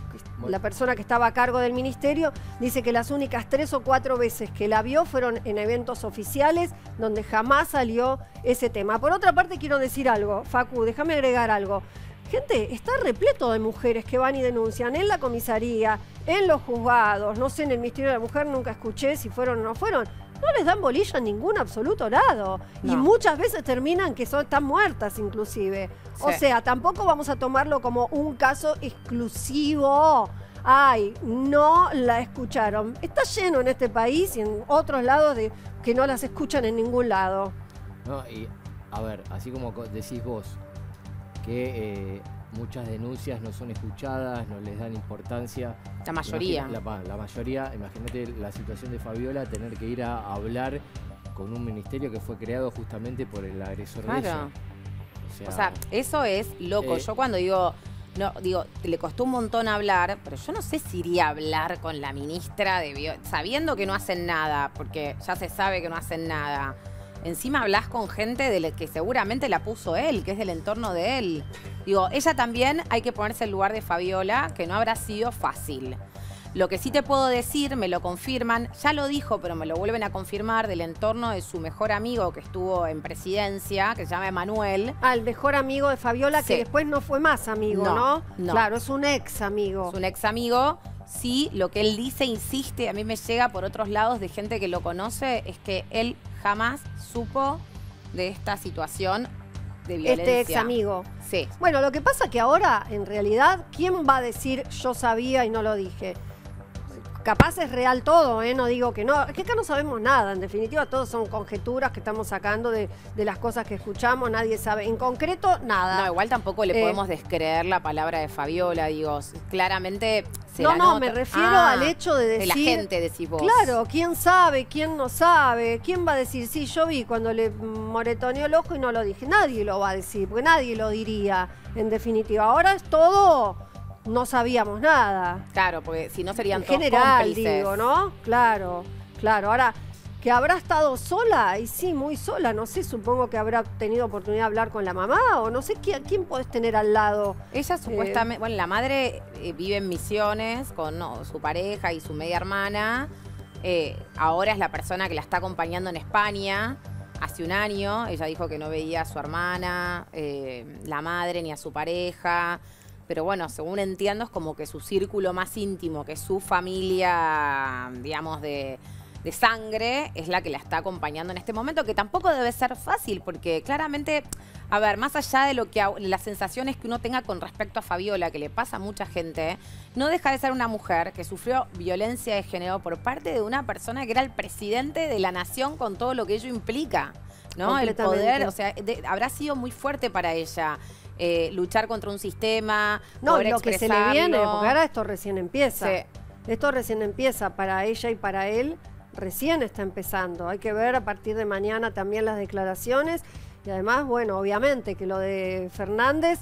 la persona que estaba a cargo del ministerio dice que las únicas tres o cuatro veces que la vio fueron en eventos oficiales donde jamás salió ese tema. Por otra parte, quiero decir algo, Facu, déjame agregar algo. Gente, está repleto de mujeres que van y denuncian en la comisaría, en los juzgados, no sé, en el Ministerio de la Mujer nunca escuché si fueron o no fueron. No les dan bolilla en ningún absoluto lado. Y muchas veces terminan que son, están muertas inclusive. O sea, tampoco vamos a tomarlo como un caso exclusivo. Ay, no la escucharon. Está lleno en este país y en otros lados de que no las escuchan en ningún lado. No, y a ver, así como co- decís vos, que eh, muchas denuncias no son escuchadas, no les dan importancia. La mayoría. Imagina- La, ma- la mayoría, imagínate la situación de Fabiola, tener que ir a hablar con un ministerio que fue creado justamente por el agresor de ella. O sea, O sea, eso es loco. Eh, yo cuando digo, no, digo, le costó un montón hablar, pero yo no sé si iría a hablar con la ministra de sabiendo que no hacen nada, porque ya se sabe que no hacen nada. Encima hablas con gente de la que seguramente la puso él, que es del entorno de él. Digo, ella también hay que ponerse en lugar de Fabiola, que no habrá sido fácil. Lo que sí te puedo decir, me lo confirman, ya lo dijo, pero me lo vuelven a confirmar del entorno de su mejor amigo que estuvo en presidencia, que se llama Emanuel. Al mejor amigo de Fabiola, Sí. que después no fue más amigo, No, ¿no? no. Claro, es un ex amigo. Es un ex amigo. Sí, lo que él dice, insiste, a mí me llega por otros lados de gente que lo conoce, es que él jamás supo de esta situación de violencia. Este ex amigo. Sí. Bueno, lo que pasa que ahora, en realidad, ¿quién va a decir yo sabía y no lo dije? Capaz es real todo, ¿eh? no digo que no. Es que acá no sabemos nada, en definitiva, todos son conjeturas que estamos sacando de, de las cosas que escuchamos, nadie sabe. En concreto, nada. No, igual tampoco le Eh, podemos descreer la palabra de Fabiola, digo, claramente se no, la no, nota. me refiero Ah, al hecho de decir. De la gente, decís vos. Claro, quién sabe, quién no sabe, quién va a decir, sí, yo vi cuando le moretoneó el ojo y no lo dije. Nadie lo va a decir, porque nadie lo diría, en definitiva. Ahora es todo, no sabíamos nada. Claro, porque si no serían En todos general, cómplices. digo, ¿no? Claro, claro. Ahora, que habrá estado sola, y sí, muy sola, no sé, supongo que habrá tenido oportunidad de hablar con la mamá, o no sé quién, quién podés tener al lado. Ella supuestamente, bueno, la madre eh, vive en Misiones con no, su pareja y su media hermana. Eh, ahora es la persona que la está acompañando en España. Hace un año ella dijo que no veía a su hermana, eh, la madre ni a su pareja. Pero bueno, según entiendo es como que su círculo más íntimo, que es su familia, digamos, de, de sangre, es la que la está acompañando en este momento, que tampoco debe ser fácil, porque claramente, a ver, más allá de lo que las sensaciones que uno tenga con respecto a Fabiola, que le pasa a mucha gente, no deja de ser una mujer que sufrió violencia de género por parte de una persona que era el presidente de la nación con todo lo que ello implica. ¿No? El poder, o sea, de- habrá sido muy fuerte para ella eh, luchar contra un sistema. No, poder lo que se le viene, porque ahora esto recién empieza. Sí. Esto recién empieza para ella y para él, recién está empezando. Hay que ver a partir de mañana también las declaraciones y además, bueno, obviamente que lo de Fernández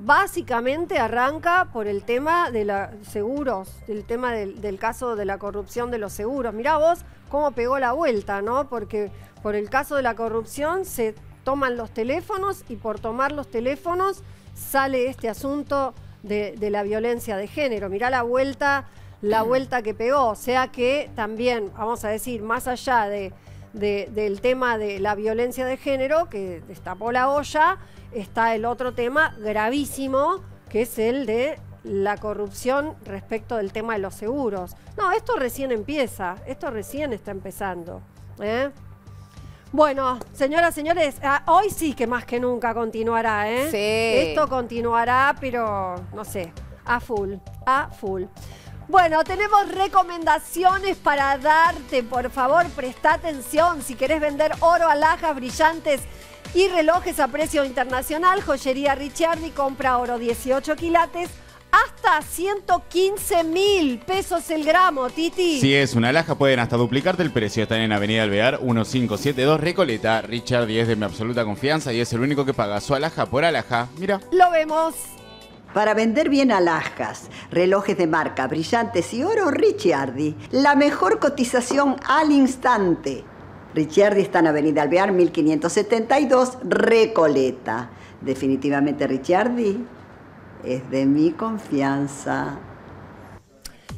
básicamente arranca por el tema de los seguros, del tema del, del caso de la corrupción de los seguros. Mirá vos cómo pegó la vuelta, ¿no? Porque por el caso de la corrupción se toman los teléfonos y por tomar los teléfonos sale este asunto de, la violencia de género. Mirá la vuelta, la vuelta que pegó. O sea que también, vamos a decir, más allá de- del tema de la violencia de género, que destapó la olla, está el otro tema gravísimo, que es el de la corrupción respecto del tema de los seguros. No, esto recién empieza, esto recién está empezando. ¿eh? Bueno, señoras, señores, ah, hoy sí que más que nunca continuará, ¿eh? Sí. Esto continuará, pero no sé, a full, a full. Bueno, tenemos recomendaciones para darte. Por favor, presta atención. Si querés vender oro, alhajas brillantes y relojes a precio internacional, Joyería Ricciardi compra oro 18 quilates hasta 115 mil pesos el gramo, Titi. Si es una alhaja, pueden hasta duplicarte el precio. Están en Avenida Alvear 1572 Recoleta. Richard 10 de mi absoluta confianza y es el único que paga su alhaja por alhaja. Mira. Lo vemos. Para vender bien alhajas, relojes de marca, brillantes y oro, Ricciardi. La mejor cotización al instante. Ricciardi está en Avenida Alvear 1572, Recoleta. Definitivamente Ricciardi es de mi confianza.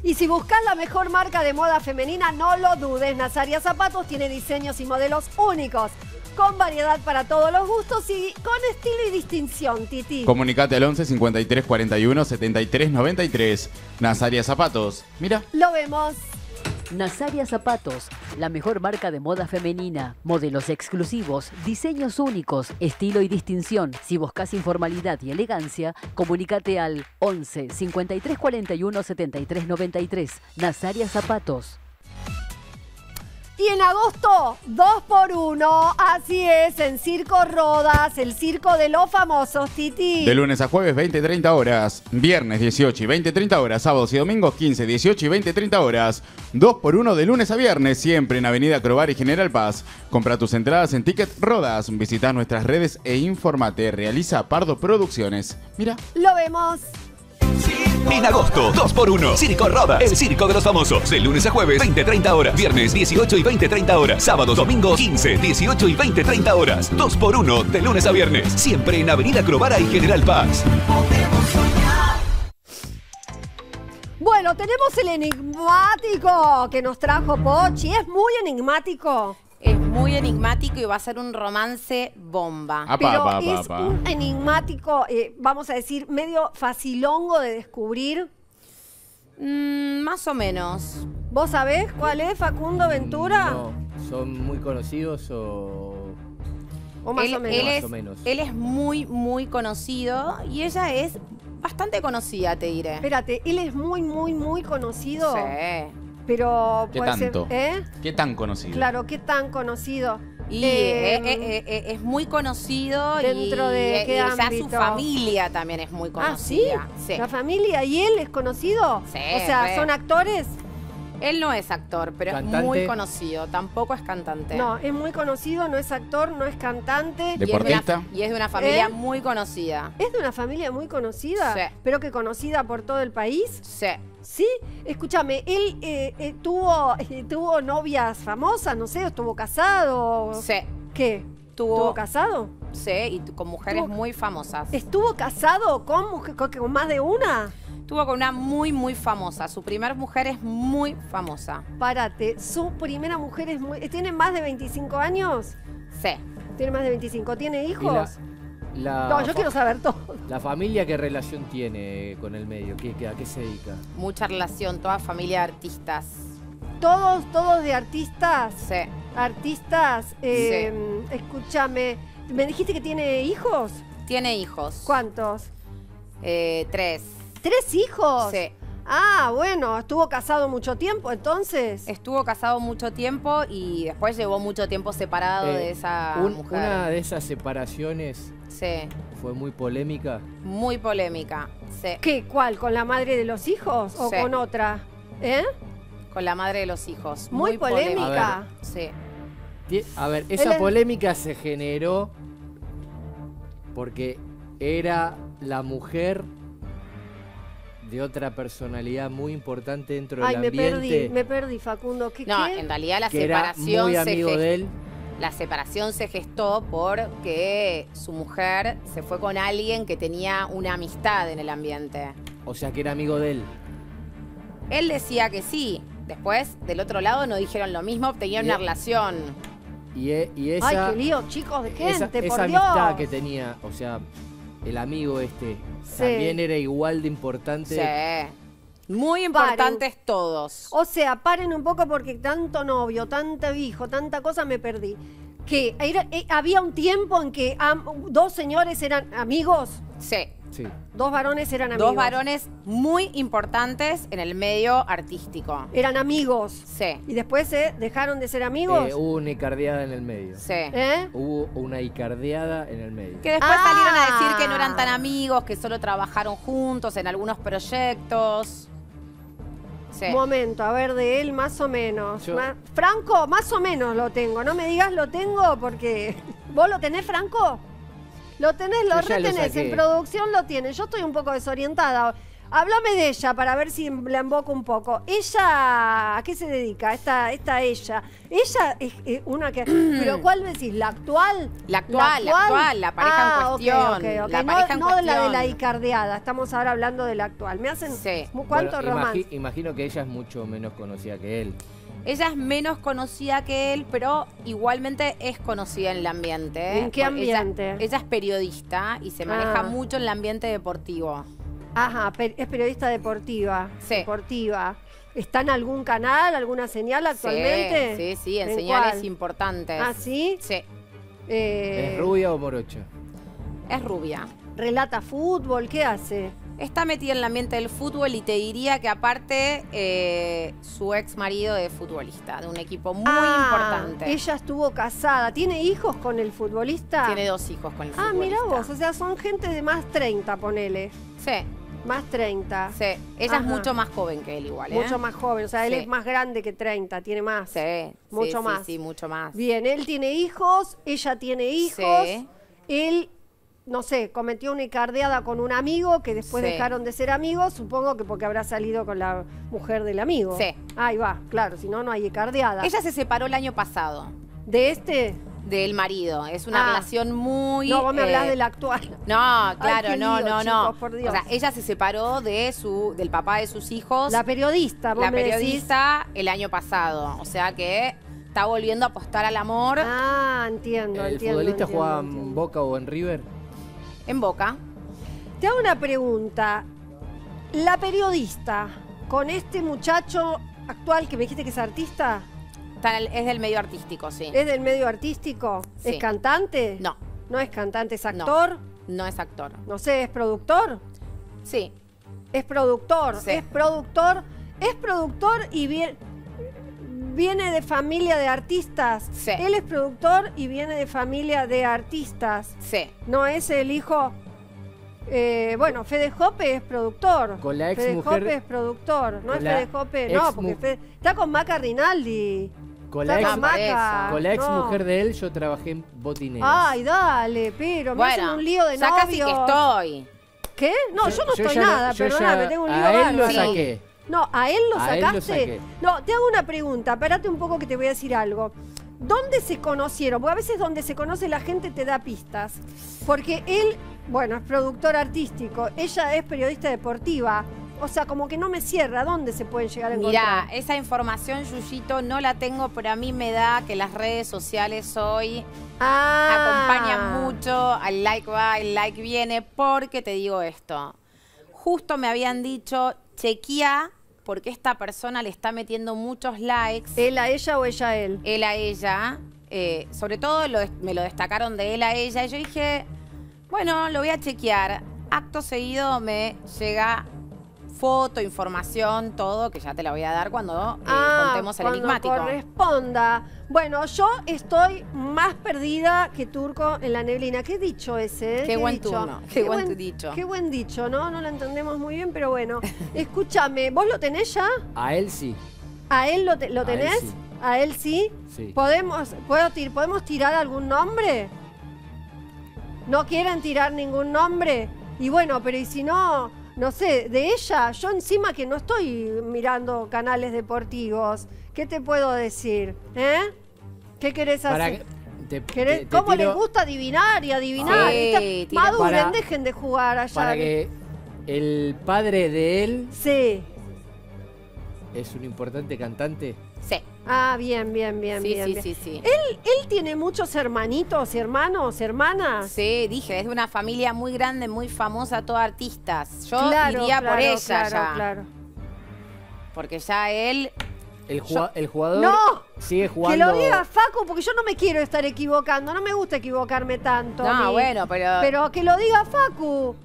Y si buscas la mejor marca de moda femenina, no lo dudes. Nazaria Zapatos tiene diseños y modelos únicos, con variedad para todos los gustos y con estilo y distinción, Titi. Comunicate al 11 53 41 73 93. Nazaria Zapatos. Mira. Lo vemos. Nazaria Zapatos, la mejor marca de moda femenina, modelos exclusivos, diseños únicos, estilo y distinción. Si buscas informalidad y elegancia, comunícate al 11 53 41 73 93. Nazaria Zapatos. Y en agosto, 2 por 1 así es, en Circo Rodas, el circo de los famosos, Titi. De lunes a jueves 20-30 horas. Viernes 18 y 20-30 horas. Sábados y domingos 15, 18 y 20-30 horas. 2 por 1 de lunes a viernes. Siempre en Avenida Crobar y General Paz. Compra tus entradas en Ticket Rodas. Visita nuestras redes e informate. Realiza Pardo Producciones. Mira. Lo vemos. En agosto, 2x1, Circo Roda, el circo de los famosos. De lunes a jueves, 20-30 horas. Viernes, 18 y 20-30 horas. Sábados, domingos, 15, 18 y 20-30 horas. 2x1, de lunes a viernes. Siempre en Avenida Crovara y General Paz. Bueno, tenemos el enigmático que nos trajo Pochi. Es muy enigmático. Es muy enigmático y va a ser un romance bomba. Pero es un enigmático, eh, vamos a decir, medio facilongo de descubrir. Mm, más o menos. ¿Vos sabés cuál es Facundo Ventura? No, son muy conocidos o... O más él, o menos. Él Más es, o menos. él es muy, muy conocido y ella es bastante conocida, te diré. Espérate, él es muy, muy, muy conocido. Sí. Pero ¿Qué puede ser- tanto? ¿eh? ¿Qué tan conocido? Claro, qué tan conocido. Y Eh, eh, eh, eh, es muy conocido ¿Dentro y, de y qué ya su familia también es muy Ah, ¿sí? conocida. Sí. ¿La familia y él es conocido? Sí, O sea, re. ¿son actores? Él no es actor, pero es muy conocido. Tampoco es cantante. No, es muy conocido, no es actor, no es cantante. Y es de una- ¿Deportista? Y es de una familia ¿Eh? muy conocida. ¿Es de una familia muy conocida? Sí. ¿Pero que conocida por todo el país? Sí. ¿Sí? Escúchame, él eh, eh, tuvo, eh, tuvo novias famosas, no sé, estuvo casado. Sí. ¿Qué? Tuvo- ¿Estuvo casado? Sí, y con mujeres Tuvo- muy famosas. ¿Estuvo casado con, mujer- con, con más de una? Estuvo con una muy, muy famosa. Su primer mujer es muy famosa. Párate, su primera mujer es muy... ¿Tiene más de 25 años? Sí. ¿Tiene más de 25? ¿Tiene hijos? la, la no, yo quiero saber todo. ¿La familia qué relación tiene con el medio? ¿Qué, qué- ¿A qué se dedica? Mucha relación, toda familia de artistas. ¿Todos, todos de artistas? Sí. Artistas, eh, escúchame, ¿me dijiste que tiene hijos? Tiene hijos. ¿Cuántos? Eh, tres. ¿Tres hijos? Sí. Ah, bueno, estuvo casado mucho tiempo, entonces. Estuvo casado mucho tiempo y después llevó mucho tiempo separado Eh, de esa un- mujer. Una de esas separaciones Sí. fue muy polémica. Muy polémica. Sí. ¿Qué? ¿Cuál? ¿Con la madre de los hijos o Sí. con otra? ¿Eh? Con la madre de los hijos. Muy polémica. A Sí. A ver, esa es- polémica se generó porque era la mujer de otra personalidad muy importante dentro Ay, del me ambiente. perdí, me perdí, Facundo. ¿Qué, No, qué? en realidad la que era separación muy se amigo gest- de él. La separación se gestó porque su mujer se fue con alguien que tenía una amistad en el ambiente. O sea, que era amigo de él. Él decía que sí. Después, del otro lado, no dijeron lo mismo, tenían una relación. Y, e- y esa, Ay, qué lío, chicos, de esa, gente, esa por Dios. amistad que tenía, o sea, el amigo este, Sí. también era igual de importante. Sí. Muy importantes todos. O sea, paren un poco porque tanto novio, tanto hijo, tanta cosa me perdí. Que era- eh, había un tiempo en que am- dos señores eran amigos, Sí. Sí. dos varones eran amigos. Dos varones muy importantes en el medio artístico. Eran amigos. Sí. Y después se dejaron de ser amigos. Eh, hubo una icardeada en el medio. Sí. ¿Eh? Hubo una icardeada en el medio. Que después Ah. salieron a decir que no eran tan amigos, que solo trabajaron juntos en algunos proyectos. Sí. Momento, a ver, de él más o menos. Yo- Ma- Franco, más o menos lo tengo. No me digas lo tengo porque. ¿Vos lo tenés, Franco? Lo tenés, lo Yo ya lo retenés. En producción lo tienen. Yo estoy un poco desorientada. Háblame de ella para ver si la emboco un poco. Ella, ¿a qué se dedica? Esta, esta ella. Ella es eh, una que. ¿Pero cuál decís? ¿La actual? La actual, la actual, la pareja en Ah, cuestión, la no pareja en no de la de la cuestión. icardeada. Estamos ahora hablando de la actual. Me hacen. Sí. ¿Cuánto Bueno, romance? imagi- imagino que ella es mucho menos conocida que él. Ella es menos conocida que él, pero igualmente es conocida en el ambiente. ¿En qué ella- ambiente? Ella, es periodista y se maneja Ah. mucho en el ambiente deportivo. Ajá, per- es periodista deportiva. Sí. Deportiva. ¿Está en algún canal, alguna señal actualmente? Sí, sí, sí, en, ¿En señales cuál? importantes. ¿Ah, sí? Sí. Eh, ¿Es rubia o morocha? Es rubia. ¿Relata fútbol? ¿Qué hace? Está metida en el ambiente del fútbol y te diría que aparte eh, su ex marido es futbolista de un equipo muy Ah, importante. Ella estuvo casada. ¿Tiene hijos con el futbolista? Tiene dos hijos con el Ah, futbolista. mira vos. O sea, son gente de más 30, ponele. Sí, Más 30. sí. Ella Ajá. es mucho más joven que él igual, ¿eh? Mucho más joven. O sea, él Sí. es más grande que 30. Tiene más. Sí, sí, Mucho sí, más. Sí, mucho más. Bien, él tiene hijos, ella tiene hijos. Sí. Él, no sé, cometió una icardeada con un amigo que después Sí. dejaron de ser amigos, supongo que porque habrá salido con la mujer del amigo. Sí. Ahí va, claro, si no, no hay icardeada. Ella se separó el año pasado ¿De este? del marido. Es una Ah. relación muy... no, vos me hablás eh, de la actual. No, claro, qué no, lío, no, chicos, no. por Dios. O sea, ella se separó de su, del papá de sus hijos. La periodista, vos la me decís. periodista el año pasado. O sea que está volviendo a apostar al amor Ah, entiendo, ¿El entiendo. futbolista entiendo, jugaba en. Boca o en River? En Boca. Te hago una pregunta. La periodista, con este muchacho actual que me dijiste que es artista, es del medio artístico, sí. ¿es del medio artístico? Sí. ¿Es cantante? No, No es cantante, es No. actor. no es actor. No sé, ¿es productor? Sí, Es productor, Sí. es productor, es productor y bien... viene de familia de artistas. Sí. Él es productor y viene de familia de artistas. Sí. No es el hijo. eh, bueno, Fede Jope es productor. Con la ex Fede mujer- Jope es productor. No es Fede Jope, no, porque Fede- está con Maca Rinaldi. Con la, Está ex, con Maca. con la ex no. mujer de él yo trabajé en botineras. Ay, dale, pero me hacen Bueno, un lío de ya casi que estoy. ¿Qué? No, yo, no estoy nada, ya perdóname, tengo un lío A él lo saqué. No, ¿a él lo A él lo sacaste? No, te hago una pregunta, espérate un poco que te voy a decir algo. ¿Dónde se conocieron? Porque a veces donde se conoce la gente te da pistas. Porque él, bueno, es productor artístico, ella es periodista deportiva. O sea, como que no me cierra. ¿Dónde se pueden llegar a encontrar? Mirá, esa información, Yuyito, no la tengo, pero a mí me da que las redes sociales hoy Ah. acompañan mucho al like va, el like viene, porque te digo esto. Justo me habían dicho, chequea porque esta persona le está metiendo muchos likes. ¿Él a ella o ella a él? Él a ella. eh, sobre todo lo- me lo destacaron de él a ella. Y yo dije, bueno, lo voy a chequear. Acto seguido me llega foto, información, todo, que ya te la voy a dar cuando eh, Ah, contemos el cuando enigmático. corresponda. Bueno, yo estoy más perdida que Turco en la neblina. ¿Qué dicho ese? eh? Qué buen dicho? turno, qué buen dicho. Qué buen dicho, ¿no? No lo entendemos muy bien, pero bueno. Escúchame, ¿vos lo tenés ya? A él sí. ¿A él lo, te- lo A él tenés? sí. ¿A él sí? Sí. ¿Podemos, puedo tir- ¿Podemos tirar algún nombre? ¿No quieren tirar ningún nombre? Y bueno, pero y si no, no sé, de ella, yo encima que no estoy mirando canales deportivos, ¿qué te puedo decir? ¿Eh? ¿Qué querés hacer? te- ¿Querés- te- ¿Cómo les gusta adivinar y adivinar? Sí, Maduren, Para- dejen de jugar allá. Para que el padre de él Sí. Es un importante cantante. Sí. Ah, bien, bien, bien, Sí, bien. sí, bien. sí, sí. ¿Él, ¿Él tiene muchos hermanitos, hermanos, hermanas? Sí, dije, es de una familia muy grande, muy famosa, todos artistas. Yo Claro, iría por ella claro, ya. claro. Porque ya él. El, jua- el jugador ¡No! sigue Que jugando. lo diga Facu, porque yo no me quiero estar equivocando. No me gusta equivocarme tanto. No, bueno, pero. Pero que lo diga Facu.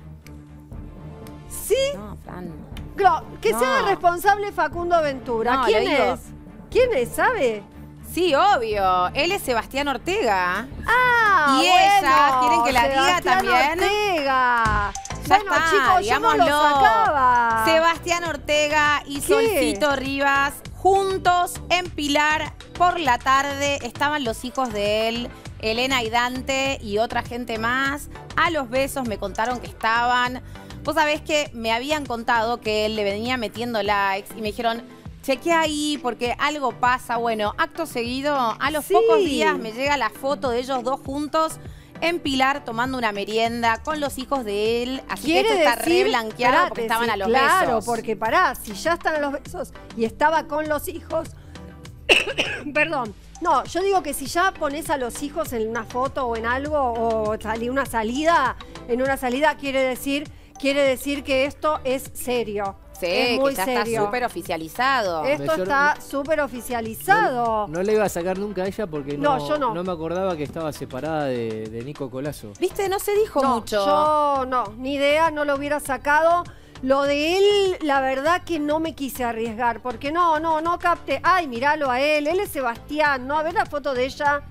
¿Sí? No, Fran. Que No. sea responsable Facundo Ventura. No, ¿Quién es? ¿Quién es? ¿Sabe? Sí, obvio. Él es Sebastián Ortega. Ah, Y bueno, ella, ¿quieren que la diga Sebastián también? Ortega. Ya bueno, está, chicos, yo no lo digámoslo. sacaba. Sebastián Ortega y Solcito Rivas juntos en Pilar por la tarde. Estaban los hijos de él, Elena y Dante y otra gente más. A los besos me contaron que estaban. Vos sabés que me habían contado que él le venía metiendo likes y me dijeron, chequea ahí porque algo pasa. Bueno, acto seguido, a los Sí. pocos días me llega la foto de ellos dos juntos en Pilar tomando una merienda con los hijos de él. Así que esto está re blanqueado porque estaban sí, a los claro, besos. porque pará, si ya están a los besos y estaba con los hijos. Perdón. No, yo digo que si ya pones a los hijos en una foto o en algo, o salí una salida, en una salida quiere decir, quiere decir que esto es serio. Sí, es muy que ya serio. está súper oficializado. Esto Yo- está súper oficializado. No le iba a sacar nunca a ella porque no, No, yo no. me acordaba que estaba separada de, de Nico Colazo. ¿Viste? No se dijo No, mucho. Yo no, ni idea, no lo hubiera sacado. Lo de él, la verdad que no me quise arriesgar, porque no, no, no capte. Ay, míralo a él, él es Sebastián, ¿no? A ver la foto de ella.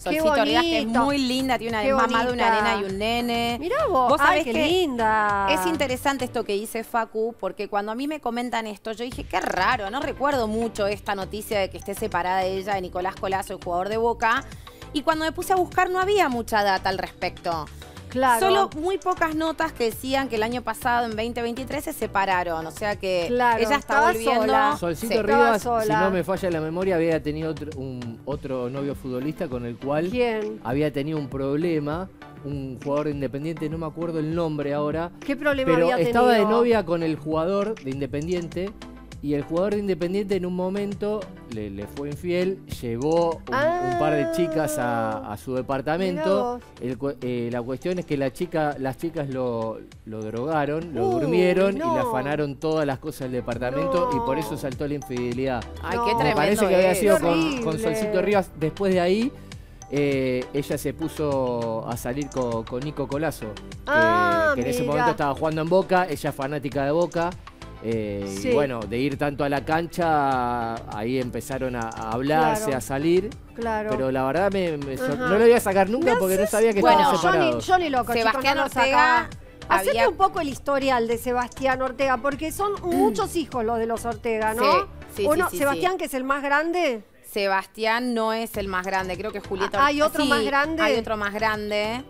Solcito Rivas, que es muy linda, tiene una Qué mamá de una bonita. nena y un nene. Mirá vos, Vos ay, qué que linda. Es interesante esto que dice Facu, porque cuando a mí me comentan esto, yo dije, qué raro, no recuerdo mucho esta noticia de que esté separada de ella de Nicolás Colazo, el jugador de Boca. Y cuando me puse a buscar no había mucha data al respecto. Claro. Solo muy pocas notas que decían que el año pasado, en 2023, se separaron. O sea que Claro, ella está estaba volviendo. sola. Solcito Sí. Rivas, sola. si no me falla la memoria, había tenido otro, un, otro novio futbolista con el cual ¿Quién? había tenido un problema, un jugador independiente, no me acuerdo el nombre ahora, ¿Qué problema pero había estaba de novia con el jugador de Independiente y el jugador de Independiente en un momento le, le fue infiel, llevó un, un par de chicas a, a su Ah, departamento. El eh, la cuestión es que la chica, las chicas lo, lo drogaron, lo Uy, durmieron y le afanaron todas las cosas del departamento y por eso saltó la infidelidad. Ay, No. qué Me Me tremendo. parece que había sido con, con Solcito Rivas. Después de ahí, eh, ella se puso a salir co- con, Nico Colazo, que, Ah, que en ese momento estaba jugando en Boca, ella es fanática de Boca. Eh, Sí. Y bueno, de ir tanto a la cancha, ahí empezaron a, a hablarse, Claro. a salir. Claro. Pero la verdad me, no lo iba a sacar nunca ¿Me porque no sabía que Bueno, estaban yo ni, separados. yo ni loco, chicos, Sebastián no lo Ortega había- un poco el historial de Sebastián Ortega, porque son muchos hijos los de los Ortega, ¿no? Sí, sí, Uno, sí, sí, Sebastián, sí. que es el más grande. Sebastián no es el más grande, creo que Julieta. Ah, ¿hay otro Sí, más grande? Hay otro más grande.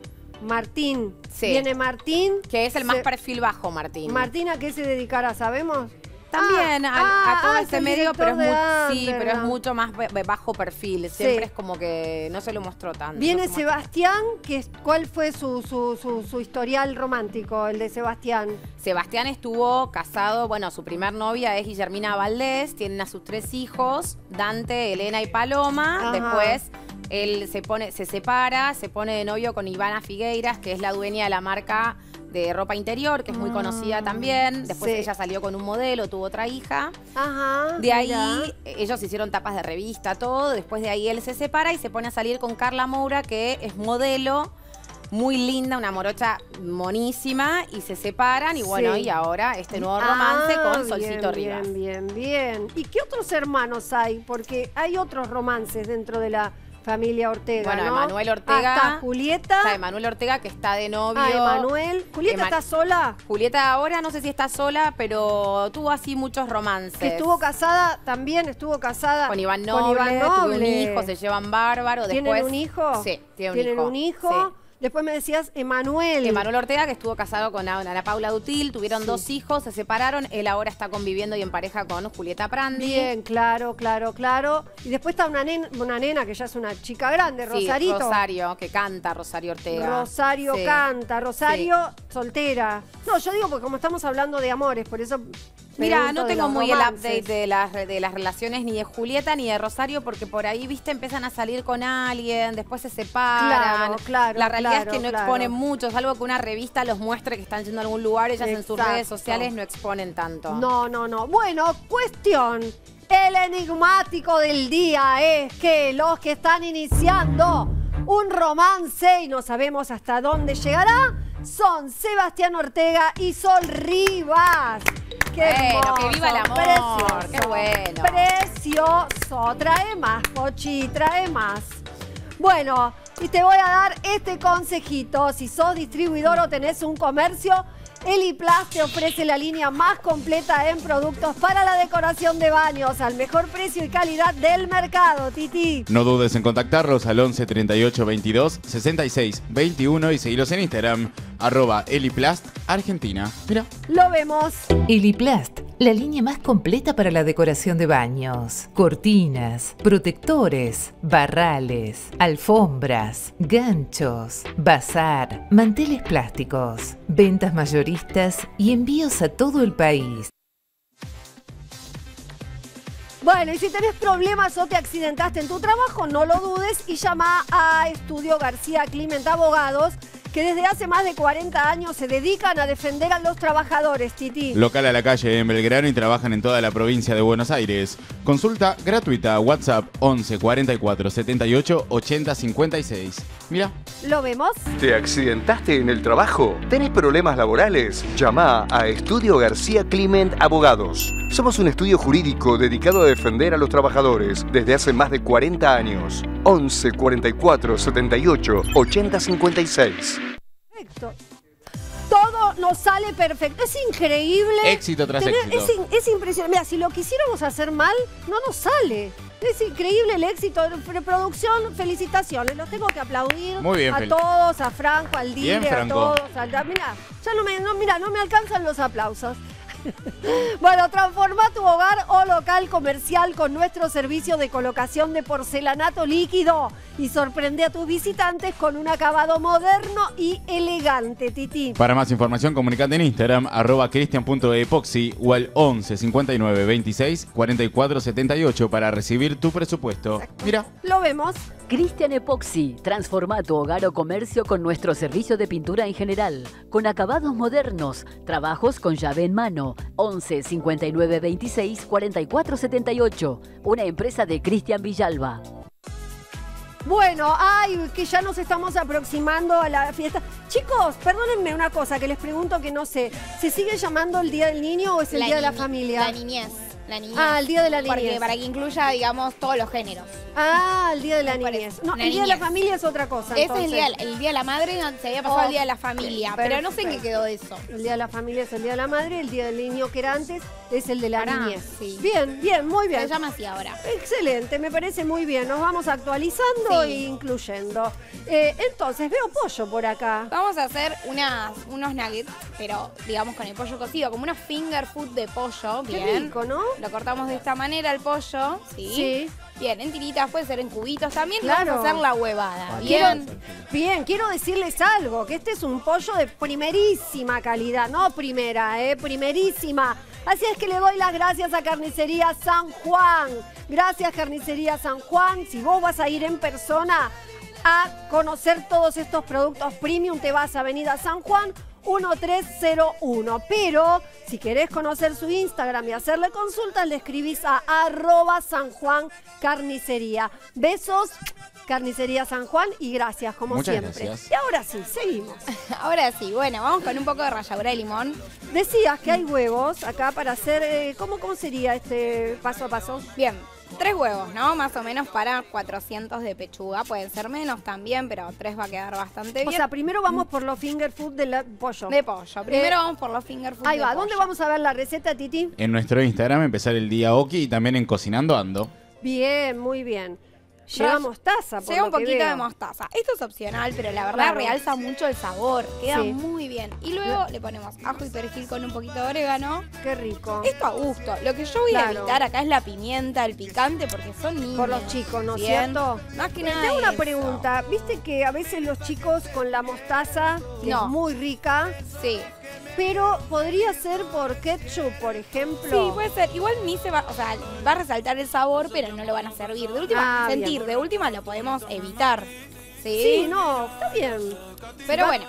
Martín. Sí. Viene Martín. Que es el más Se- perfil bajo, Martín. Martín, ¿a qué se dedicará? ¿Sabemos? También Ah, a, a ah, todo ah, ese medio, pero es, sí, pero mucho más ba- ba- bajo perfil. Siempre es como que no se lo mostró tanto. Viene no. Sebastián, que es- ¿cuál fue su, su, su, su historial romántico, el de Sebastián? Sebastián estuvo casado, bueno, su primer novia es Guillermina Valdés, tienen a sus tres hijos, Dante, Elena y Paloma. Ajá. Después él se pone, se separa, se pone de novio con Ivana Figueiras, que es la dueña de la marca de ropa interior, que es muy conocida también. Después sí. ella salió con un modelo, tuvo otra hija. Ajá. De ahí ellos hicieron tapas de revista, todo. Después de ahí él se separa y se pone a salir con Carla Moura, que es modelo, muy linda, una morocha monísima, y se separan. Y bueno, Sí. y ahora este nuevo romance Ah, con Solcito bien, Rivas. Bien, bien, bien. ¿Y qué otros hermanos hay? Porque hay otros romances dentro de la familia Ortega, Bueno, ¿no? Emanuel Ortega. Ah, está Julieta. Está Emanuel Ortega, que está de novio. Ah, Emanuel. ¿Julieta está sola? Julieta ahora no sé si está sola, pero tuvo así muchos romances. Que estuvo casada, también estuvo casada con Iván Noble, con Iván tuvo un Noble. hijo, se llevan bárbaro. ¿Tienen Después, un hijo? Sí, tiene un ¿Tienen hijo. un hijo? Sí. Después me decías Emanuel. Emanuel Ortega, que estuvo casado con Ana Paula Dutil, tuvieron Sí. dos hijos, se separaron, él ahora está conviviendo y en pareja con Julieta Prandi. Bien, claro, claro, claro. Y después está una nena, una nena que ya es una chica grande, Sí, Rosarito. Rosario, que canta Rosario Ortega. Rosario Sí. canta, Rosario soltera. No, yo digo porque como estamos hablando de amores, por eso. Mira, no tengo muy el update de las, de las relaciones ni de Julieta ni de Rosario, porque por ahí, viste, empiezan a salir con alguien, después se separan. Claro, claro, La realidad claro, es que no claro. exponen mucho, salvo que una revista los muestre que están yendo a algún lugar, ellas en sus redes sociales no exponen tanto. No, no, no. Bueno, cuestión. El enigmático del día es que los que están iniciando un romance y no sabemos hasta dónde llegará son Sebastián Ortega y Sol Rivas. ¡Qué Bueno, hermoso, que viva el amor, precioso, qué bueno. Precioso. Trae más, Pochi, trae más. Bueno, y te voy a dar este consejito. Si sos distribuidor o tenés un comercio, Eliplas te ofrece la línea más completa en productos para la decoración de baños al mejor precio y calidad del mercado, Titi. No dudes en contactarlos al 11 38 22 66 21 y seguirlos en Instagram, arroba Eliplast Argentina. Mira. Lo vemos. Eliplast, la línea más completa para la decoración de baños. Cortinas, protectores, barrales, alfombras, ganchos, bazar, manteles plásticos, ventas mayoristas y envíos a todo el país. Bueno, y si tenés problemas o te accidentaste en tu trabajo, no lo dudes y llama a Estudio García Climent Abogados, que desde hace más de 40 años se dedican a defender a los trabajadores, Titi. Local a la calle en Belgrano y trabajan en toda la provincia de Buenos Aires. Consulta gratuita WhatsApp 11 44 78 80 56. Mira. ¿Lo vemos? ¿Te accidentaste en el trabajo? ¿Tenés problemas laborales? Llama a Estudio García Climent Abogados. Somos un estudio jurídico dedicado a defender a los trabajadores desde hace más de 40 años. 11 44 78 80 56. Perfecto. Todo nos sale perfecto. Es increíble. Éxito tras Tener- éxito. Es, in- es impresionante. Mira, si lo quisiéramos hacer mal, no nos sale. Es increíble el éxito de la producción. Felicitaciones. Los tengo que aplaudir. Muy bien, A Fel. todos, a Franco, al Bien, Dire, a Franco. todos. al- mira, ya no me, no, mira, no me alcanzan los aplausos. Bueno, transforma tu hogar o local comercial con nuestro servicio de colocación de porcelanato líquido y sorprende a tus visitantes con un acabado moderno y elegante, Titi. Para más información, comunicate en Instagram, arroba cristian.epoxy o al 11 59 26 44 78 para recibir tu presupuesto. Mira. Lo vemos. Cristian Epoxy, transforma tu hogar o comercio con nuestro servicio de pintura en general, con acabados modernos, trabajos con llave en mano, 11 59 26 44 78, una empresa de Cristian Villalba. Bueno, ay, que ya nos estamos aproximando a la fiesta. Chicos, perdónenme una cosa que les pregunto que no sé. ¿Se sigue llamando el Día del Niño o es el Día de la Familia? La niñez. La niñez. Ah, el Día de la Porque Niñez. para que incluya, digamos, todos los géneros. Ah, el Día de la Me Niñez. parece. No, La el Día de la. Familia es otra cosa. Ese es el día, el día de la madre, se había pasado Oh, el día de la familia. Pero no sé en qué quedó eso. El Día de la Familia es el Día de la Madre, el Día del Niño que era antes es el de la Pará, niñez. sí. Bien, bien, muy bien. Se llama así ahora. Excelente, me parece muy bien. Nos vamos actualizando Sí. e incluyendo. Eh, entonces, veo pollo por acá. Vamos a hacer unas, unos nuggets, pero digamos con el pollo cocido, como unos finger food de pollo. Qué Bien. rico, ¿no? Lo cortamos de esta manera el pollo. Sí. Sí. Bien, en tiritas, puede ser en cubitos también. Claro. Vamos a hacer la huevada. Quiero- Bien. bien, quiero decirles algo, que este es un pollo de primerísima calidad, no primera, eh, primerísima. Así es que le doy las gracias a Carnicería San Juan. Gracias Carnicería San Juan. Si vos vas a ir en persona a conocer todos estos productos premium, te vas a Avenida San Juan 1301. Pero si querés conocer su Instagram y hacerle consultas, le escribís a arroba San Juan Carnicería. Besos, Carnicería San Juan y gracias como Muchas siempre. gracias. Y ahora sí, seguimos. Ahora sí, bueno, vamos con un poco de ralladura de limón. Decías que hay huevos acá para hacer, eh, ¿cómo, ¿cómo sería este paso a paso? Bien, tres huevos, ¿no? Más o menos para 400 de pechuga. Pueden ser menos también, pero tres va a quedar bastante O bien. sea, primero vamos por los finger food del pollo. de pollo. Primero Eh, vamos por los finger food Ahí de va, ¿dónde pollo. vamos a ver la receta, Titi? En nuestro Instagram empezar el día Oki y también en Cocinando Ando. Bien, muy bien. Lleva mostaza, por Lleva un poquito de mostaza. Esto es opcional, pero la verdad Claro. realza mucho el sabor. Queda Sí. muy bien. Y luego le ponemos ajo y perejil con un poquito de orégano. Qué rico. Esto a gusto. Lo que yo voy a evitar acá es la pimienta, el picante, porque son niños. Por los chicos, ¿no es cierto? Más que Te nada hago una eso. pregunta. ¿Viste que a veces los chicos con la mostaza, que No. es muy rica, Sí. Pero podría ser por ketchup, por ejemplo? Sí, puede ser. Igual ni se va, o sea, va a resaltar el sabor, pero no lo van a servir. De última, Ah, bien. sentir, de última lo podemos evitar. Sí. Sí, no, está bien. Pero Va- bueno.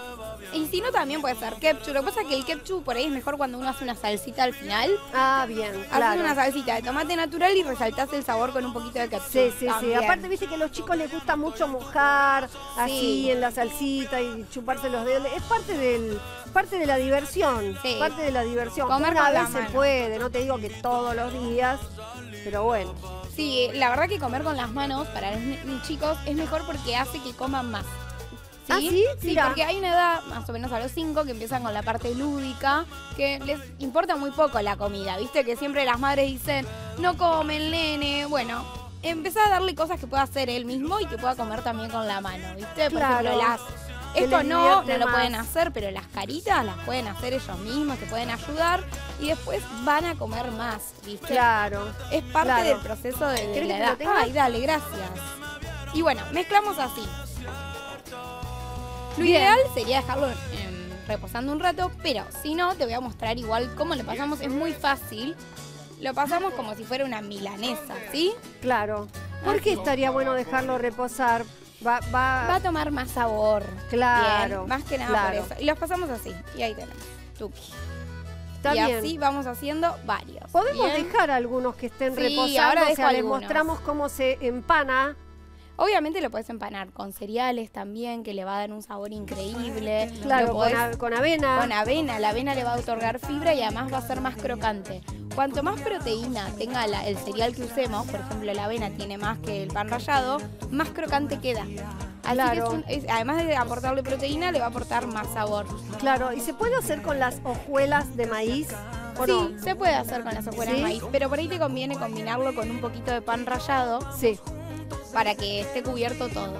Y si no, también puede ser ketchup. Lo que pasa es que el ketchup por ahí es mejor cuando uno hace una salsita al final. Ah, bien, Haces claro. una salsita de tomate natural y resaltás el sabor con un poquito de ketchup. Sí, sí, sí. Aparte, viste que a los chicos les gusta mucho mojar así Sí. en la salsita y chuparse los dedos. Es parte del parte de la diversión. Sí. Parte de la diversión. Comer Una con la vez se puede, no te digo que todos los días, pero bueno. Sí, la verdad que comer con las manos para los chicos es mejor porque hace que coman más. ¿Ah, sí? Sí, porque hay una edad, más o menos a los 5, que empiezan con la parte lúdica, que les importa muy poco la comida, ¿viste? Que siempre las madres dicen, no comen, nene. Bueno, empezá a darle cosas que pueda hacer él mismo y que pueda comer también con la mano, ¿viste? Por Claro. ejemplo, las... Esto no, no lo más. pueden hacer, pero las caritas las pueden hacer ellos mismos, te pueden ayudar y después van a comer más, ¿viste? Claro. Es parte Claro. del proceso de, de ¿Querés la edad. Ay, dale, gracias. Y bueno, mezclamos así. Lo Bien. ideal sería dejarlo reposando un rato, pero si no, te voy a mostrar igual cómo lo pasamos. Es muy fácil. Lo pasamos como si fuera una milanesa, ¿sí? Claro. ¿Por qué estaría bueno dejarlo reposar? Va, va, Va a tomar más sabor. Claro, Bien, más que nada claro. por eso. Y los pasamos así. Y ahí tenemos. Tuki. Está y bien. así vamos haciendo varios. Podemos ¿bien? dejar algunos que estén Sí, reposando, ahora o sea, les algunos. mostramos cómo se empana. Obviamente lo puedes empanar con cereales también, que le va a dar un sabor increíble. Claro, con, podés- a- con avena. Con avena, la avena le va a otorgar fibra y además va a ser más crocante. Cuanto más proteína tenga la- el cereal que usemos, por ejemplo la avena tiene más que el pan rallado, más crocante queda. Así Claro. que es un- es- además de aportarle proteína, le va a aportar más sabor. Claro, ¿y se puede hacer con las hojuelas de maíz? ¿O Sí, no? se puede hacer con las hojuelas ¿Sí? de maíz, pero por ahí te conviene combinarlo con un poquito de pan rallado. Sí. Para que esté cubierto todo.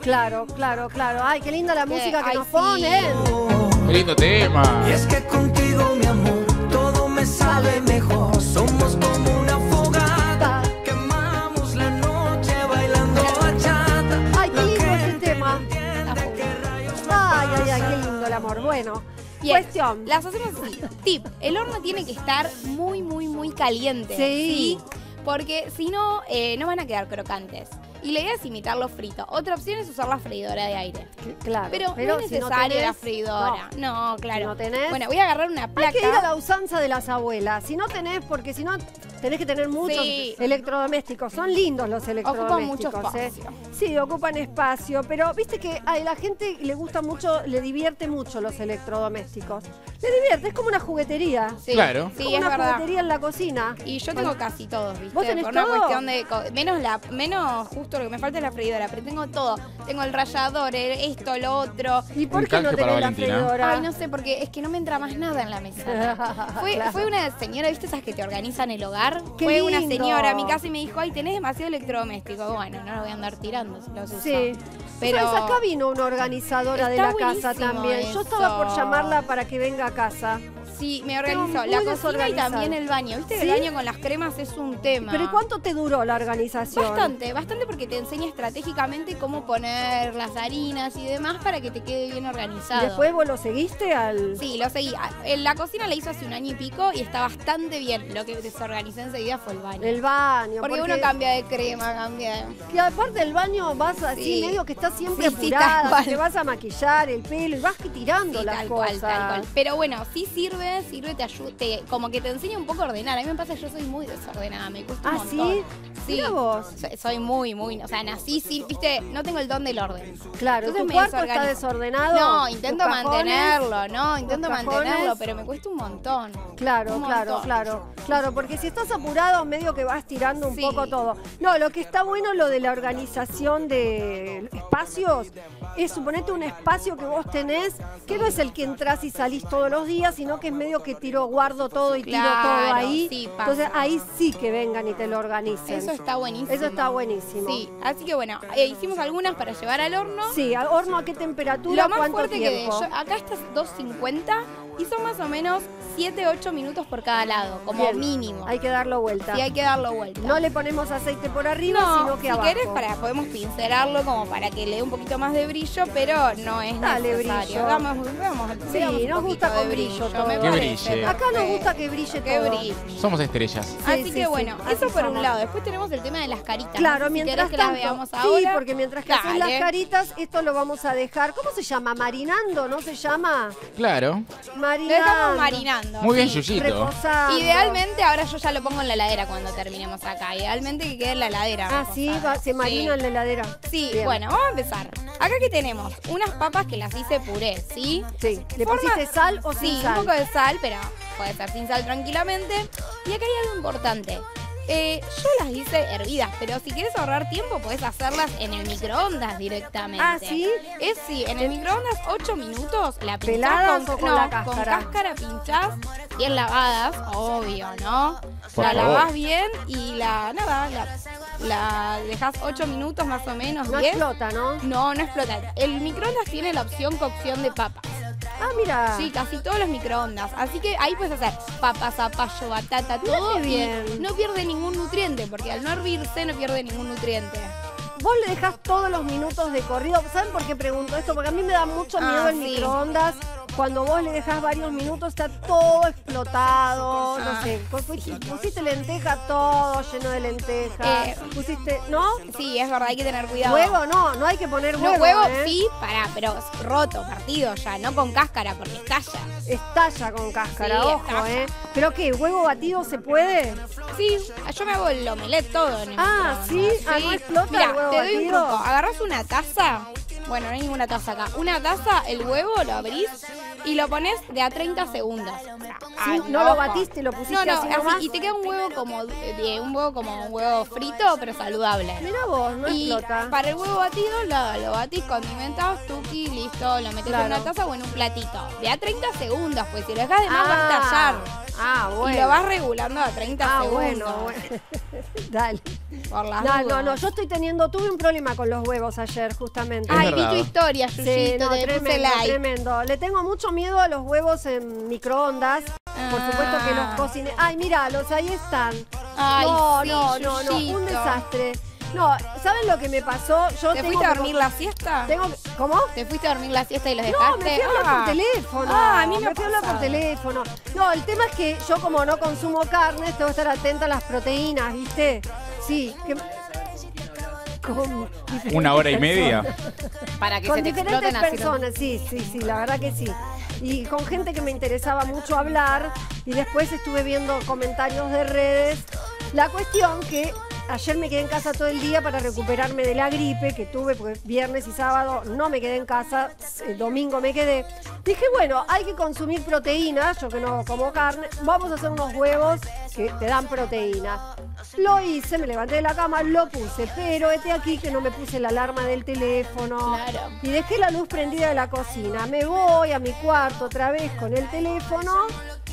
Claro, claro, claro. Ay, qué linda la música que ay, nos sí. ponen. Qué lindo tema. Y es que contigo, mi amor, todo me sale mejor. Somos como una fogata. Quemamos la noche bailando bachata. Ay, qué lindo este tema. Ay, ay, ay, qué lindo el amor. Bueno, Bien, cuestión. las hacemos así. Tip, el horno tiene que estar muy, muy, muy caliente. Sí. Porque si no, eh, no van a quedar crocantes. Y la idea es imitarlo frito. Otra opción es usar la freidora de aire. Claro. Pero, pero no es si no tenés, la freidora. No, claro. Si no tenés- Bueno, voy a agarrar una Hay que ir a placa. la usanza de las abuelas. Si no tenés, porque si no, tenés que tener muchos Sí. electrodomésticos. Son lindos los electrodomésticos. mucho ¿eh? espacio. Sí, ocupan espacio, pero viste que a la gente le gusta mucho, le divierte mucho los electrodomésticos. Le divierte, es como una juguetería. Sí, Claro. Sí, como es una verdad. juguetería en la cocina. Y yo tengo casi todos, ¿viste? ¿Vos tenés Por una todo? cuestión de. Menos la menos justo lo que me falta es la freidora, pero tengo todo. Tengo el rallador, el- esto, lo otro. ¿Y por qué no tenés la freidora? Ay, no sé, porque es que no me entra más nada en la mesa. Fue, Claro. fue una señora, ¿viste esas que te organizan el hogar? Qué fue una señora a mi casa y me dijo, ay, tenés demasiado electrodoméstico. Bueno, no lo voy a andar tirando si los uso. Sí. Pero ¿Sabes? Acá vino una organizadora de la casa también. Yo estaba por llamarla para que venga a casa. sí, me organizó la cocina y también el baño. ¿Viste que ¿Sí? el baño con las cremas es un tema? ¿Pero ¿y cuánto te duró la organización? Bastante, bastante porque te enseña estratégicamente cómo poner las harinas y demás para que te quede bien ¿Y organizado. después vos lo seguiste al...? Sí, lo seguí. Ah, En la cocina la hizo hace un año y pico y está bastante bien. Lo que desorganicé enseguida fue el baño. El baño. porque, uno cambia de crema, cambia de... Y aparte del baño vas así, Sí. medio que estás siempre Sí, apurada, te vas a maquillar el pelo y vas tirando Sí, las tal cosas. cual, tal cual. Pero bueno, sí sirve, sirve, te ayuda, te- como que te enseña un poco a ordenar. A mí me pasa que yo soy muy desordenada, me cuesta un ¿Ah, montón. sí? Vos. Soy, soy muy, muy, o sea, nací, sí, viste, no tengo el don del orden. Claro, Entonces ¿tu cuarto está desordenado? No, ¿Tus intento cajones? mantenerlo, no, intento ¿Los mantenerlo, cajones? pero me cuesta un montón. Claro, Un claro, montón. claro, claro, porque si estás apurado, medio que vas tirando un Sí. poco todo. No, lo que está bueno lo de la organización de espacios es suponete un espacio que vos tenés, que no es el que entras y salís todos los días, sino que es medio que tiro, guardo todo y tiro todo ahí. sí. Entonces ahí sí que vengan y te lo organicen. Eso está buenísimo. Eso está buenísimo. Sí, así que bueno, eh, hicimos algunas para llevar al horno. Sí, ¿al horno a qué temperatura? Lo más ¿Cuánto fuerte que de, yo- acá está 250 y son más o menos 7, 8 minutos por cada lado, como Bien, mínimo. Hay que darlo vuelta. Y hay que darlo vuelta. No le ponemos aceite por arriba, No, sino que si abajo. querés para, podemos pincelarlo como para que le dé un poquito más de brillo, pero no es Dale necesario. brillo. Damos, damos- Sí, nos gusta con brillo todo. me Que parece. brille. Acá nos gusta que brille Que todo. brille. Somos estrellas. Así sí, que sí, bueno, así eso por somos. un lado. Después tenemos el tema de las caritas. Claro, si mientras que las veamos sí, ahora. porque mientras que haces las caritas, esto lo vamos a dejar, ¿cómo se llama? Marinando, ¿no se llama? Claro. Lo Marinando. dejamos marinando. Muy bien, sí. Yuyito. Reposando. Idealmente, ahora yo ya lo pongo en la heladera cuando terminemos acá. Idealmente que quede en la heladera. Ah, sí, va- se marina en la heladera. Sí, Bien. bueno, vamos a empezar. Acá que tenemos unas papas que las hice puré, ¿sí? Sí. ¿Le Forma- pusiste sal o sin Sí, sal? un poco de sal, pero puede ser sin sal tranquilamente. Y acá hay algo importante. Eh, yo las hice hervidas, pero si quieres ahorrar tiempo, puedes hacerlas en el microondas directamente. Ah, ¿sí? Es sí, en el microondas 8 minutos, la pinchás ¿Peladas con, o con no, la cáscara? con cáscara pinchás, bien lavadas, obvio, ¿no? Por la favor. lavás bien y la, nada, la, la dejas 8 minutos más o menos, No 10. explota, ¿no? No, no explota. El microondas tiene la opción cocción de papas. Ah, mira. Sí, casi todos los microondas. Así que ahí puedes hacer papas, zapallo, batata, Mirá todo qué y bien. no pierde ningún nutriente, porque al no hervirse no pierde ningún nutriente. Vos le dejás todos los minutos de corrido. ¿Saben por qué pregunto esto? Porque a mí me da mucho Ah, miedo el sí. microondas. Cuando vos le dejás varios minutos está todo explotado, no Ah, sé, pusiste, lenteja todo lleno de lentejas, Eh, pusiste, ¿no? Sí, es verdad, hay que tener cuidado. Huevo no, no hay que poner No, huevo, huevo ¿eh? sí, para, pero roto, partido ya, no con cáscara, porque estalla. Estalla con cáscara, Sí, ojo, estalla. ¿eh? ¿Pero qué? ¿Huevo batido se puede? Sí, yo me hago el omelette todo en el Ah, microondas. ¿sí? Ah, ¿no explota Mira, el huevo te doy un batido? truco. Agarras una taza, bueno, no hay ninguna taza acá. Una taza, el huevo lo abrís y lo pones de a 30 segundos. Sí, no lo batiste, lo pusiste No, no, así y te queda un huevo como un huevo como un huevo frito, pero saludable. Mira vos, no y explota. para el huevo batido lo, lo batís, condimentás, tuki, listo, lo metes Claro. en una taza o en un platito. De a 30 segundos, pues si lo dejas de más va a estallar. Ah, bueno. Y lo vas regulando a 30 Ah, segundos. bueno, bueno. Dale. Por las No, no, no, yo estoy teniendo, tuve un problema con los huevos ayer, justamente. Ay, vi verdad. tu historia, Sí, Yuyito, no, tremendo, like. tremendo. Le tengo mucho miedo a los huevos en microondas. Por supuesto que los Ah. cocine. Ay, míralos, ahí están. Ay, no, sí, no, no, no, un desastre. No, ¿saben lo que me pasó? Yo ¿Te tengo fuiste a como- dormir la siesta? Tengo, ¿Cómo? ¿Te fuiste a dormir la siesta y los dejaste? No, me fui a hablar Ah. por teléfono. Ah, a mí me, me fui a hablar por teléfono. No, el tema es que yo como no consumo carne, tengo que estar atenta a las proteínas, ¿viste? Sí. Que... Con Una hora y media. Para que con se te diferentes exploten así. personas, sí, sí, sí, la verdad que sí. Y con gente que me interesaba mucho hablar y después estuve viendo comentarios de redes La cuestión que ayer me quedé en casa todo el día para recuperarme de la gripe que tuve, porque viernes y sábado no me quedé en casa, el domingo me quedé. Dije, bueno, hay que consumir proteínas, yo que no como carne, vamos a hacer unos huevos que te dan proteína. Lo hice, me levanté de la cama, lo puse, pero este aquí que no me puse la alarma del teléfono. Y dejé la luz prendida de la cocina. Me voy a mi cuarto otra vez con el teléfono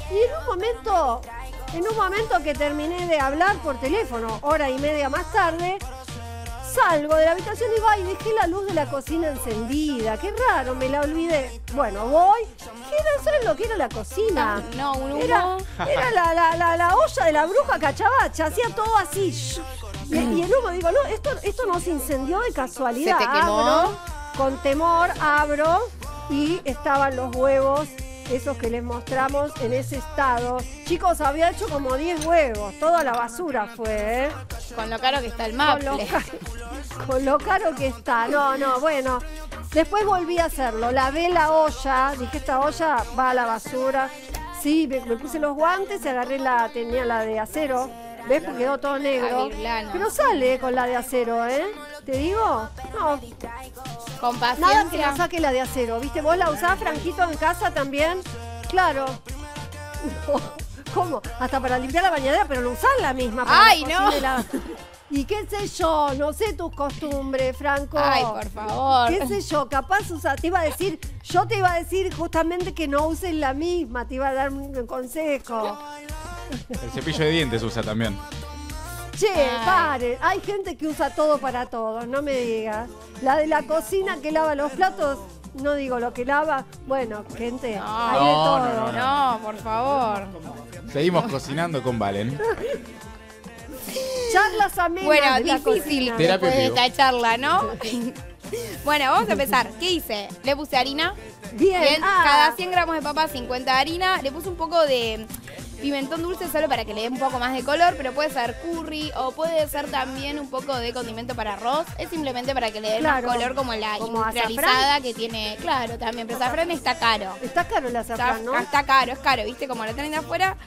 y en un momento, en un momento que terminé de hablar por teléfono, hora y media más tarde, salgo de la habitación y digo, ay, dejé la luz de la cocina encendida, qué raro, me la olvidé. Bueno, voy, ¿qué ¿sabes lo que era la cocina? No, un humo. Era, era la, la- la- la olla de la bruja cachabacha, hacía todo así. Y, y el humo, digo, no, esto, esto no se incendió de casualidad. ¿Se te quemó? Abro, con temor abro y estaban los huevos, esos que les mostramos en ese estado. Chicos, había hecho como 10 huevos, toda la basura fue, ¿eh? Con lo caro que está el Con ca- con lo caro que está. No, no, bueno. Después volví a hacerlo. Lavé la olla. Dije, esta olla va a la basura. Sí, me, me puse los guantes y agarré la, tenía la de acero. ¿Ves? Porque quedó todo negro. Avirlano. Pero sale con la de acero, ¿eh? ¿Te digo? No. Con Nada que paciencia. no saque la de acero. ¿Viste? ¿Vos la usás, Franquito, en casa también? Claro. No. ¿Cómo? Hasta para limpiar la bañadera, pero no usás la misma. para Ay, la no. la- Y qué sé yo, no sé tus costumbres, Franco. Ay, por favor. Qué sé yo, capaz usa, te iba a decir, yo te iba a decir justamente que no uses la misma, te iba a dar un consejo. El cepillo de dientes usa también. Che, paren, hay gente que usa todo para todos, no me digas. La de la cocina que lava los platos, no digo lo que lava, bueno, gente, hay de No, todo. no, no, No, por favor. Seguimos cocinando con Valen. Charlas amenas Bueno, de la difícil cocina. Terapia después de vivo. esta charla, ¿no? bueno, vamos a empezar. ¿Qué hice? Le puse harina. Bien, ah. Cada 100 gramos de papa, 50 de harina. Le puse un poco de pimentón dulce solo para que le dé un poco más de color, pero puede ser curry o puede ser también un poco de condimento para arroz. Es simplemente para que le dé Claro. más color como la Como industrializada azafrán. que tiene. Claro, también, pero azafrán está caro. Está caro el azafrán, Está, ¿no? está caro, es caro, ¿viste? Como lo tienen de afuera.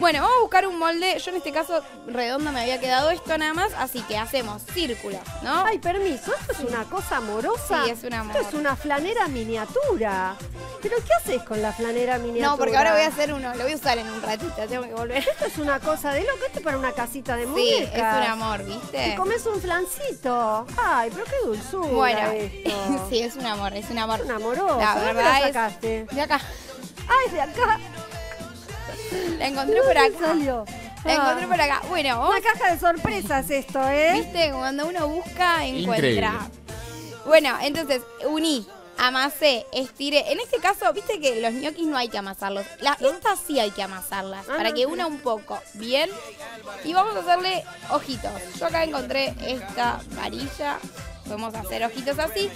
Bueno, vamos a buscar un molde. Yo en este caso redondo me había quedado esto nada más, así que hacemos círculo, ¿no? Ay, permiso, esto es una cosa amorosa. Sí, es un amor. Esto es una flanera miniatura. ¿Pero qué haces con la flanera miniatura? No, porque ahora voy a hacer uno, lo voy a usar en un ratito, tengo que volver. Esto es una cosa de loco, esto es para una casita de Sí, muñecas. es un amor, ¿viste? Y comes un flancito. Ay, pero qué dulzura Bueno, esto. sí, es un amor, es un amor. Un amoroso. La ¿Dónde verdad la es- sacaste? De acá. Ah, es de acá. La encontré ¿De por acá. salió? La encontré por acá. Bueno, vamos. Una caja de sorpresas esto, ¿eh? ¿Viste? Cuando uno busca, encuentra. Increíble. Bueno, entonces, uní, amasé, estiré. En este caso, viste que los ñoquis no hay que amasarlos. Las estas sí hay que amasarlas, Ah, para no, que una un poco. Bien. Y vamos a hacerle ojitos. Yo acá encontré esta varilla. Podemos hacer ojitos así.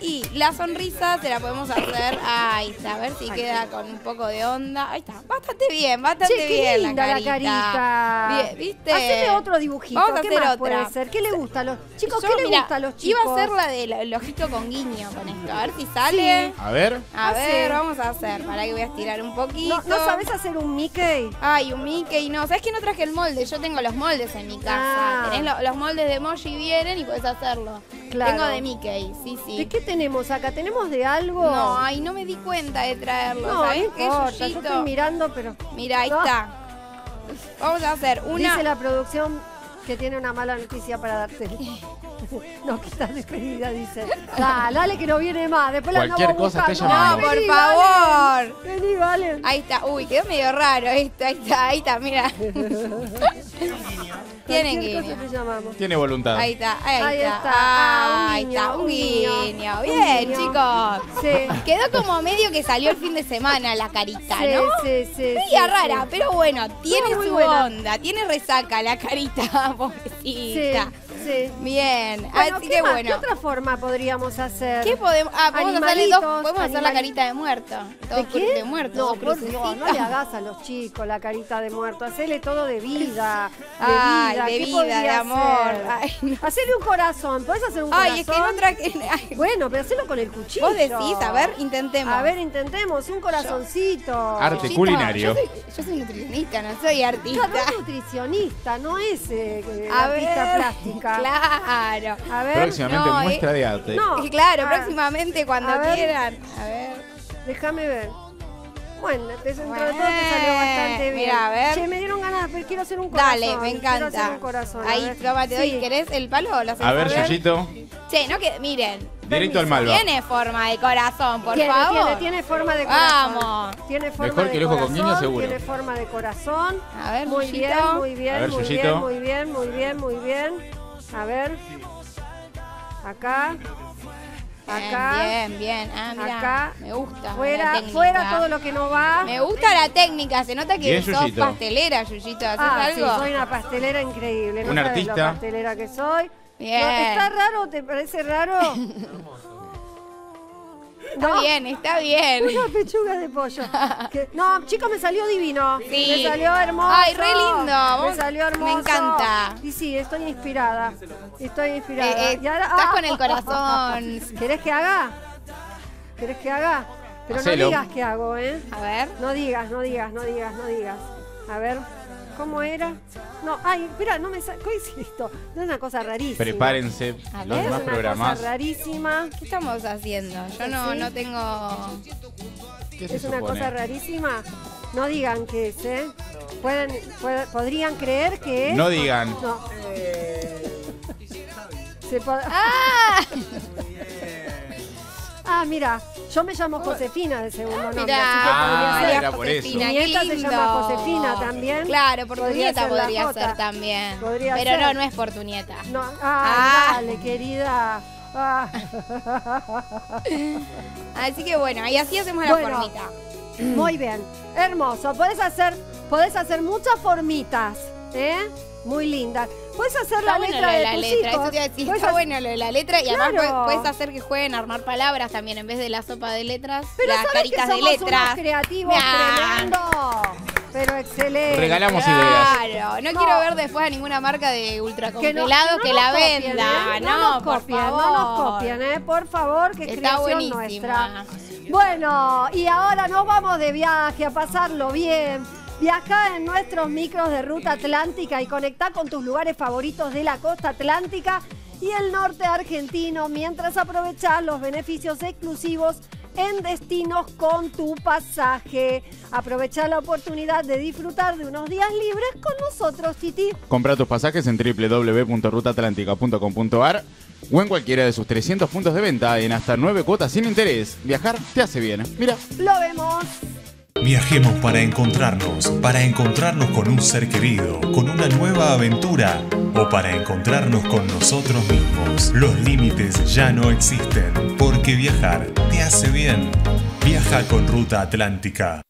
Y la sonrisa se la podemos hacer. Ahí está, a ver si queda con un poco de onda. Ahí está, bastante bien, bastante Che, qué bien linda la la carita. carita. Bien, ¿viste? Haceme otro dibujito. Vamos a ¿Qué hacer más otra. puede ser? ¿Qué le gusta a los chicos? Yo, ¿Qué le mira, gusta a los chicos? Iba a hacer la del ojito con guiño con esto. A ver si sale. A ver. A Ah, ver, sí. vamos a hacer. Para que voy a estirar un poquito. ¿No, ¿No sabes hacer un Mickey? Ay, un Mickey, no. ¿Sabes que no traje el molde? Yo tengo los moldes en mi casa. Ah. Tenés lo- los moldes de emoji vienen y puedes hacerlo. Claro. Tengo de Mickey, sí, sí. ¿De qué tenemos acá? ¿Tenemos de algo? No, ay, no me di cuenta de traerlo. No, ¿Sabés qué, yo estoy mirando, pero... Mira, ahí No. está. Vamos a hacer una. Dice la producción que tiene una mala noticia para darte. no, que estás despedida, dice. Dale, dale que no viene más. Después la Cualquier andamos cosa te buscando. llamamos. No, por Vení, favor. Valen. Vení, Valen. Ahí está. Uy, quedó medio raro esto. Ahí está, ahí está, mira. Tienen Cualquier guiño. te llamamos. Tiene voluntad. Ahí está, ahí, Ahí está. está. Ah, un ahí guiño, está, un un guiño. guiño. Un Bien, guiño. chicos. Sí. Quedó como medio que salió el fin de semana la carita, Sí, ¿no? sí, sí. Media sí, rara, sí. pero bueno, tiene muy su buena. onda, tiene resaca la carita, pobrecita. Sí. Sí. Bien, Bueno, así ¿qué que más? bueno. ¿Qué otra forma podríamos hacer? ¿Qué podemos? Ah, podemos hacerle dos. Animalitos, Podemos hacer la carita de muerto. Todo ¿De qué? De muerto. No, por Dios, no le hagas a los chicos la carita de muerto. Hacele todo de vida. De Ay, vida, de ¿qué vida, de amor. Ay, no. Hacele un corazón. ¿Puedes hacer un Ay, es corazón? que no traje. ay, Bueno, pero hacelo con el cuchillo. Vos decís, a ver, intentemos. A ver, intentemos. Un corazoncito. Arte Chicos, culinario. Yo soy, yo soy nutricionista, no soy artista. Claro, es nutricionista, no es eh, artista plástica. Claro. A ver. Próximamente No, muestra eh, de arte. No. Claro, Ah. próximamente cuando A ver. quieran. A ver. Déjame ver. Bueno, dentro de todo te Bueno, salió bastante bien. mira, a ver. Che, me dieron ganas, pero quiero hacer un corazón. Dale, me Quiero hacer encanta. un corazón. a Ahí, toma, te doy. Sí. ¿Querés el palo o lo? A ver, Yuyito. Che, no que. Miren. Directo al malva. Tiene forma de corazón, por tiene, favor. Tiene, tiene forma de corazón. Vamos. Tiene forma Mejor de que el ojo con corazón, guiño, seguro. Tiene forma de corazón. A ver, Muy Yuyito. bien, muy bien, ver, muy Yuyito. bien, muy bien, muy bien, muy bien. A ver. Acá. Acá. Bien, bien. Ah, mira. Acá. Me gusta. Fuera, fuera todo lo que no va. Me gusta la técnica. Se nota que Bien, sos Yuyito. pastelera, Yuyito. ¿Haces Ah, sí, algo? soy una pastelera increíble. No Un sabes artista. lo pastelera que soy. Bien. No, ¿Está raro? ¿Te parece raro? Está bien, está bien. Una pechuga de pollo. Que- no, chicos, me salió divino. Sí. Me salió hermoso. Ay, re lindo. Me salió hermoso. me encanta. Y sí, estoy inspirada. Estoy inspirada. Eh, eh, Y ahora- estás ¡Ah! con el corazón. ¿Querés que haga? ¿Querés que haga? Pero Hacelo. no digas que hago, ¿eh? A ver. No digas, no digas, no digas, no digas. A ver, ¿cómo era? No, ay, espera, no me sa- ¿Qué es esto? Es una cosa rarísima. Prepárense A los ver, demás es una programas. cosa rarísima. ¿Qué estamos haciendo? Yo no, ¿Sí? no tengo. ¿Qué se Es una supone? cosa rarísima. No digan que es, ¿eh? Pueden, puede- podrían creer que es. No digan. No. Se po- ¡Ah! Ah, mira, yo me llamo Josefina de segundo nombre. Mirá, así que Ah, era por eso. Mi nieta se llama Josefina también. Claro, por tu nieta podría ser también. Podría Pero ser. no, no es por tu nieta. No, ay, Ah. dale, querida. Ah. Así que bueno, y así hacemos la formita. Muy bien, hermoso. Podés hacer, podés hacer muchas formitas, ¿eh? Muy lindas. Puedes hacer Está la bueno letra lo de de la tus letra, hijos. eso te está hacer- bueno lo de la letra y además Claro. puedes, puedes hacer que jueguen a armar palabras también en vez de la sopa de letras, Pero las ¿sabes caritas que de somos letras. unos creativos Nah. tremendo. Pero excelente. Regalamos Claro, no, No. quiero ver después a ninguna marca de Que no, ultracongelado que, no la nos copien, venda. ¿eh? No, nos por favor. no nos copien, ¿eh? Por favor, que es Está creación buenísima. nuestra. Bueno, y ahora nos vamos de viaje a pasarlo bien. Viaja en nuestros micros de ruta atlántica y conecta con tus lugares favoritos de la costa atlántica y el norte argentino mientras aprovechas los beneficios exclusivos en destinos con tu pasaje. Aprovecha la oportunidad de disfrutar de unos días libres con nosotros, Titi. Compra tus pasajes en www.rutaatlantica.com.ar o en cualquiera de sus 300 puntos de venta en hasta 9 cuotas sin interés. Viajar te hace bien. Mira. Lo vemos. Viajemos para encontrarnos, para encontrarnos con un ser querido, con una nueva aventura o para encontrarnos con nosotros mismos. Los límites ya no existen, porque viajar te hace bien. Viaja con Ruta Atlántica.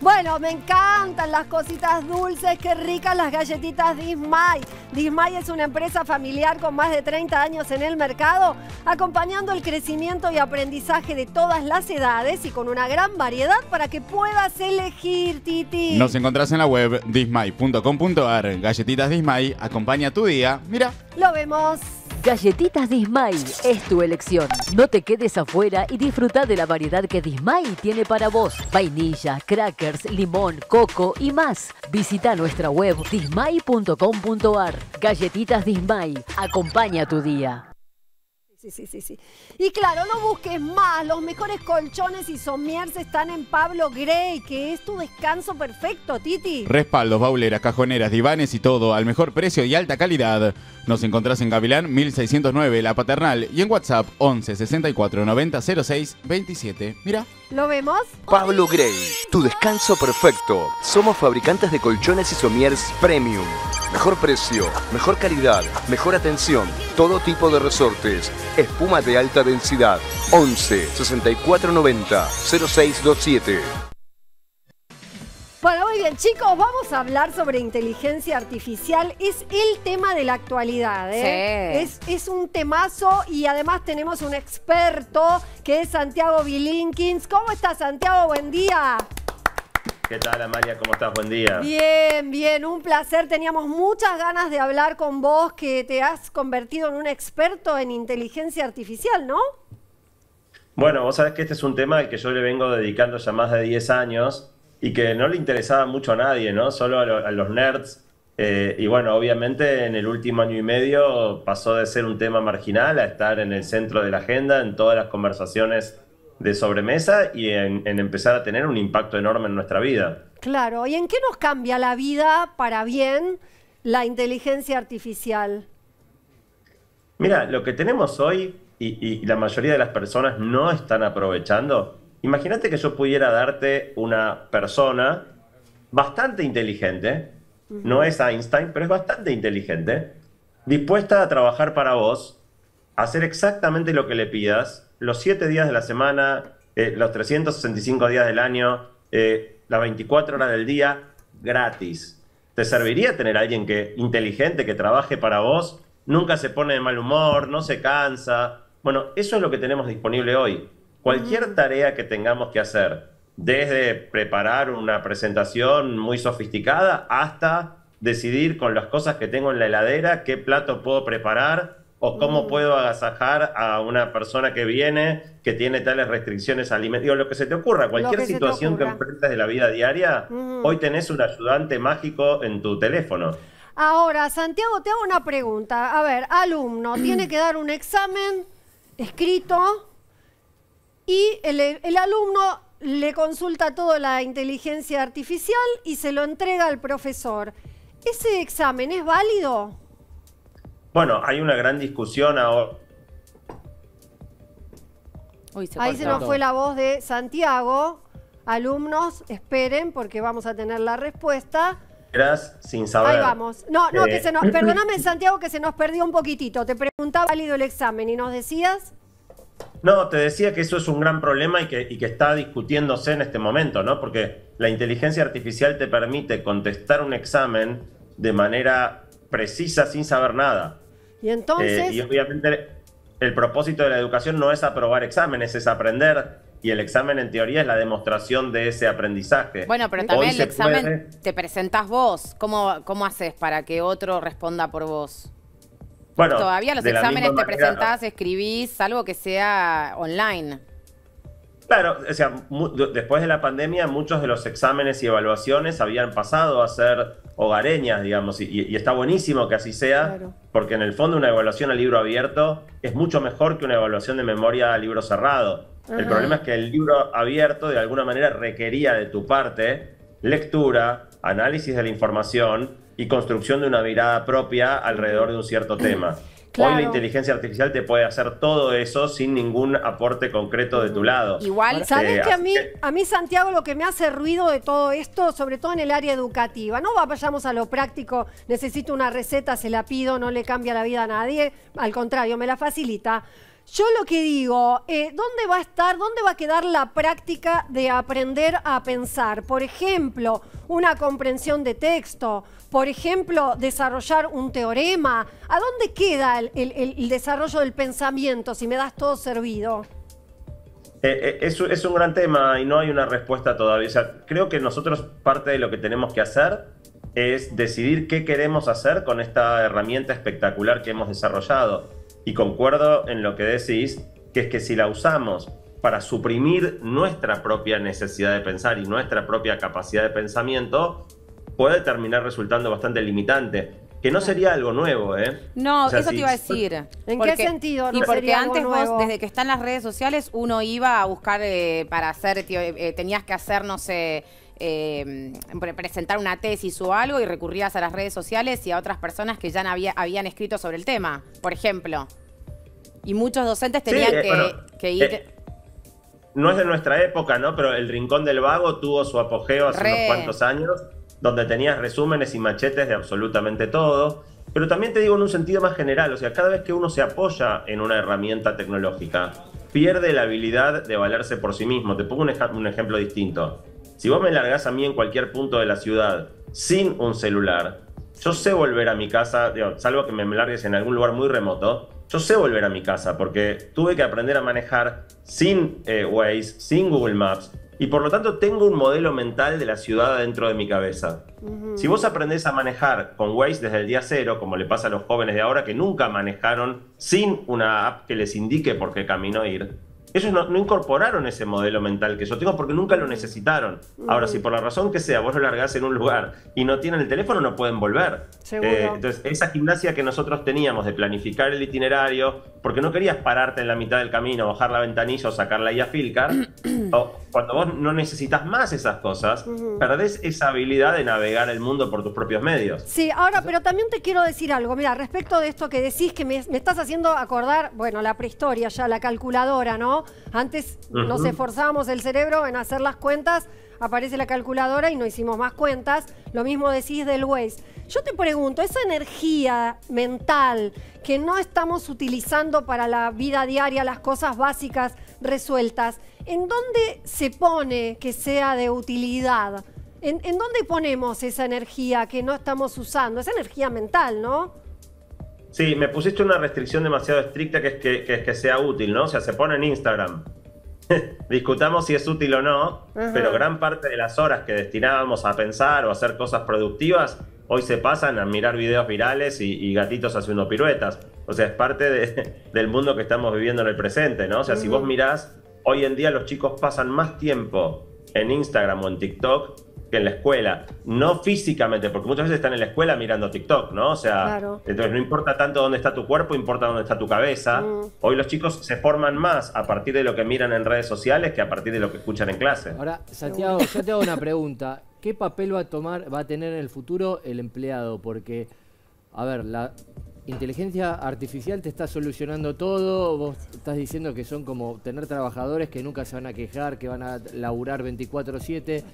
Bueno, me encantan las cositas dulces, qué ricas las galletitas Dismay. Dismay es una empresa familiar con más de 30 años en el mercado, acompañando el crecimiento y aprendizaje de todas las edades y con una gran variedad para que puedas elegir, Titi. Nos encontrás en la web dismay.com.ar. Galletitas Dismay, acompaña tu día. Mira. Lo vemos. Galletitas Dismay es tu elección. No te quedes afuera y disfruta de la variedad que Dismay tiene para vos. Vainilla, crackers, limón, coco y más. Visita nuestra web dismay.com.ar. Galletitas Dismay, acompaña tu día. Sí, sí, sí, sí. Y claro, no busques más. Los mejores colchones y somiers están en Pablo Grey, que es tu descanso perfecto, Titi. Respaldos, bauleras, cajoneras, divanes y todo al mejor precio y alta calidad. Nos encontrás en Gavilán 1609, La Paternal y en WhatsApp 11 64 90 06 27. Mira. ¿Lo vemos? Pablo Grey, tu descanso perfecto. Somos fabricantes de colchones y somiers premium. Mejor precio, mejor calidad, mejor atención, todo tipo de resortes, espuma de alta densidad. 11 64 90 0627. Bueno, muy bien, chicos, vamos a hablar sobre inteligencia artificial. Es el tema de la actualidad, ¿eh? Es, es un temazo y además tenemos un experto que es Santiago Bilinkins. ¿Cómo estás, Santiago? Buen día. ¿Qué tal, Amalia? ¿Cómo estás? Buen día. Bien, bien, un placer. Teníamos muchas ganas de hablar con vos, que te has convertido en un experto en inteligencia artificial, ¿no? Bueno, vos sabés que este es un tema al que yo le vengo dedicando ya más de 10 años y que no le interesaba mucho a nadie, ¿no? Solo a, lo- a los nerds. Eh, y bueno, obviamente en el último año y medio pasó de ser un tema marginal a estar en el centro de la agenda, en todas las conversaciones de sobremesa y en, en empezar a tener un impacto enorme en nuestra vida. Claro, ¿y en qué nos cambia la vida para bien la inteligencia artificial? Mira, lo que tenemos hoy y, y la mayoría de las personas no están aprovechando. Imagínate que yo pudiera darte una persona bastante inteligente, no es Einstein, pero es bastante inteligente, dispuesta a trabajar para vos, hacer exactamente lo que le pidas, los 7 días de la semana, eh, los 365 días del año, eh, las 24 horas del día, gratis. ¿Te serviría tener a alguien que, inteligente que trabaje para vos? Nunca se pone de mal humor, no se cansa. Bueno, eso es lo que tenemos disponible hoy. Cualquier tarea que tengamos que hacer, desde preparar una presentación muy sofisticada hasta decidir con las cosas que tengo en la heladera qué plato puedo preparar o cómo Mm. puedo agasajar a una persona que viene que tiene tales restricciones alimentarias, lo que se te ocurra, cualquier situación que ocurra. enfrentes de la vida diaria, Ujú. hoy tenés un ayudante mágico en tu teléfono. Ahora, Santiago, te hago una pregunta. A ver, alumno, tiene que dar un examen escrito y el, el alumno le consulta todo la inteligencia artificial y se lo entrega al profesor. ¿Ese examen es válido? Bueno, hay una gran discusión ahora. Ahí se nos fue la voz de Santiago. Alumnos, esperen porque vamos a tener la respuesta. Eras sin saber. Ahí vamos. No, no, Eh, que se nos, perdóname Santiago que se nos perdió un poquitito. Te preguntaba válido el examen y nos decías. No, te decía que eso es un gran problema y que, y que está discutiéndose en este momento, ¿no? Porque la inteligencia artificial te permite contestar un examen de manera precisa sin saber nada. Y entonces, Eh, y obviamente el propósito de la educación no es aprobar exámenes, es aprender. Y el examen en teoría es la demostración de ese aprendizaje. Bueno, pero Hoy también el examen puede- te presentás vos. ¿Cómo, ¿Cómo haces para que otro responda por vos? Bueno, Todavía los exámenes te manera- presentás, escribís, salvo que sea online. Claro, o sea, después de la pandemia muchos de los exámenes y evaluaciones habían pasado a ser hogareñas, digamos, y, y está buenísimo que así sea, porque en el fondo una evaluación a libro abierto es mucho mejor que una evaluación de memoria a libro cerrado. El problema es que el libro abierto de alguna manera requería de tu parte lectura, análisis de la información y construcción de una mirada propia alrededor de un cierto tema. Claro. Hoy la inteligencia artificial te puede hacer todo eso sin ningún aporte concreto de tu lado. Igual, Eh, ¿sabes que a mí, a mí, Santiago, lo que me hace ruido de todo esto, sobre todo en el área educativa, no vayamos a lo práctico, necesito una receta, se la pido, no le cambia la vida a nadie, al contrario, me la facilita. Yo lo que digo, eh, ¿dónde va a estar, dónde va a quedar la práctica de aprender a pensar? Por ejemplo, una comprensión de texto, por ejemplo, desarrollar un teorema. ¿A dónde queda el- desarrollo del pensamiento si me das todo servido? Eh, eh, es, un gran tema y no hay una respuesta todavía. Creo que nosotros parte de lo que tenemos que hacer es decidir qué queremos hacer con esta herramienta espectacular que hemos desarrollado. Y concuerdo en lo que decís, que es que si la usamos para suprimir nuestra propia necesidad de pensar y nuestra propia capacidad de pensamiento, puede terminar resultando bastante limitante. Que no sería algo nuevo, ¿eh? No, O sea, eso si- te iba a decir. ¿En qué sentido no Y porque sería algo antes vos, desde que están las redes sociales, uno iba a buscar eh, para hacer, tío, eh, tenías que hacer, no sé, eh, pre- presentar una tesis o algo y recurrías a las redes sociales y a otras personas que ya había- habían escrito sobre el tema, por ejemplo. Y muchos docentes Sí, tenían eh, que, bueno, que ir... eh, no es de nuestra época, ¿no? Pero el Rincón del Vago tuvo su apogeo hace Re. unos cuantos años, donde tenías resúmenes y machetes de absolutamente todo. Pero también te digo en un sentido más general, o sea, cada vez que uno se apoya en una herramienta tecnológica, pierde la habilidad de valerse por sí mismo. Te pongo un, ej- un ejemplo distinto. Si vos me largás a mí en cualquier punto de la ciudad sin un celular, yo sé volver a mi casa, digo, salvo que me largues en algún lugar muy remoto, yo sé volver a mi casa porque tuve que aprender a manejar sin eh, Waze, sin Google Maps, y por lo tanto tengo un modelo mental de la ciudad dentro de mi cabeza. Si vos aprendés a manejar con Waze desde el día cero, como le pasa a los jóvenes de ahora que nunca manejaron sin una app que les indique por qué camino ir, ellos no, no incorporaron ese modelo mental que yo tengo porque nunca lo necesitaron. Ahora, si por la razón que sea vos lo largás en un lugar y no tienen el teléfono, no pueden volver. Eh, entonces, esa gimnasia que nosotros teníamos de planificar el itinerario, porque no querías pararte en la mitad del camino, bajar la ventanilla o sacarla ahí a Filcar, o cuando vos no necesitas más esas cosas, perdés esa habilidad de navegar el mundo por tus propios medios. Sí, ahora, pero también te quiero decir algo. Mira, respecto de esto que decís, que me, me estás haciendo acordar, bueno, la prehistoria ya, la calculadora, ¿no? Antes nos esforzábamos el cerebro en hacer las cuentas, aparece la calculadora y no hicimos más cuentas. Lo mismo decís del Waze. Yo te pregunto, esa energía mental que no estamos utilizando para la vida diaria, las cosas básicas resueltas, ¿en dónde se pone que sea de utilidad? ¿En, en dónde ponemos esa energía que no estamos usando? Esa energía mental, ¿no? Sí, me pusiste una restricción demasiado estricta que es que, que es que sea útil, ¿no? O sea, se pone en Instagram. Discutamos si es útil o no, Ajá. pero gran parte de las horas que destinábamos a pensar o a hacer cosas productivas, hoy se pasan a mirar videos virales y, y gatitos haciendo piruetas. O sea, es parte de- del mundo que estamos viviendo en el presente, ¿no? O sea, si vos mirás, hoy en día los chicos pasan más tiempo en Instagram o en TikTok que en la escuela. No físicamente, porque muchas veces están en la escuela mirando TikTok, ¿no? O sea, Claro. entonces no importa tanto dónde está tu cuerpo, importa dónde está tu cabeza. Hoy los chicos se forman más a partir de lo que miran en redes sociales que a partir de lo que escuchan en clase. Ahora, Santiago, yo te hago una pregunta. ¿Qué papel va a tomar, va a tener en el futuro el empleado? Porque, a ver, la inteligencia artificial te está solucionando todo. Vos estás diciendo que son como tener trabajadores que nunca se van a quejar, que van a laburar 24/7.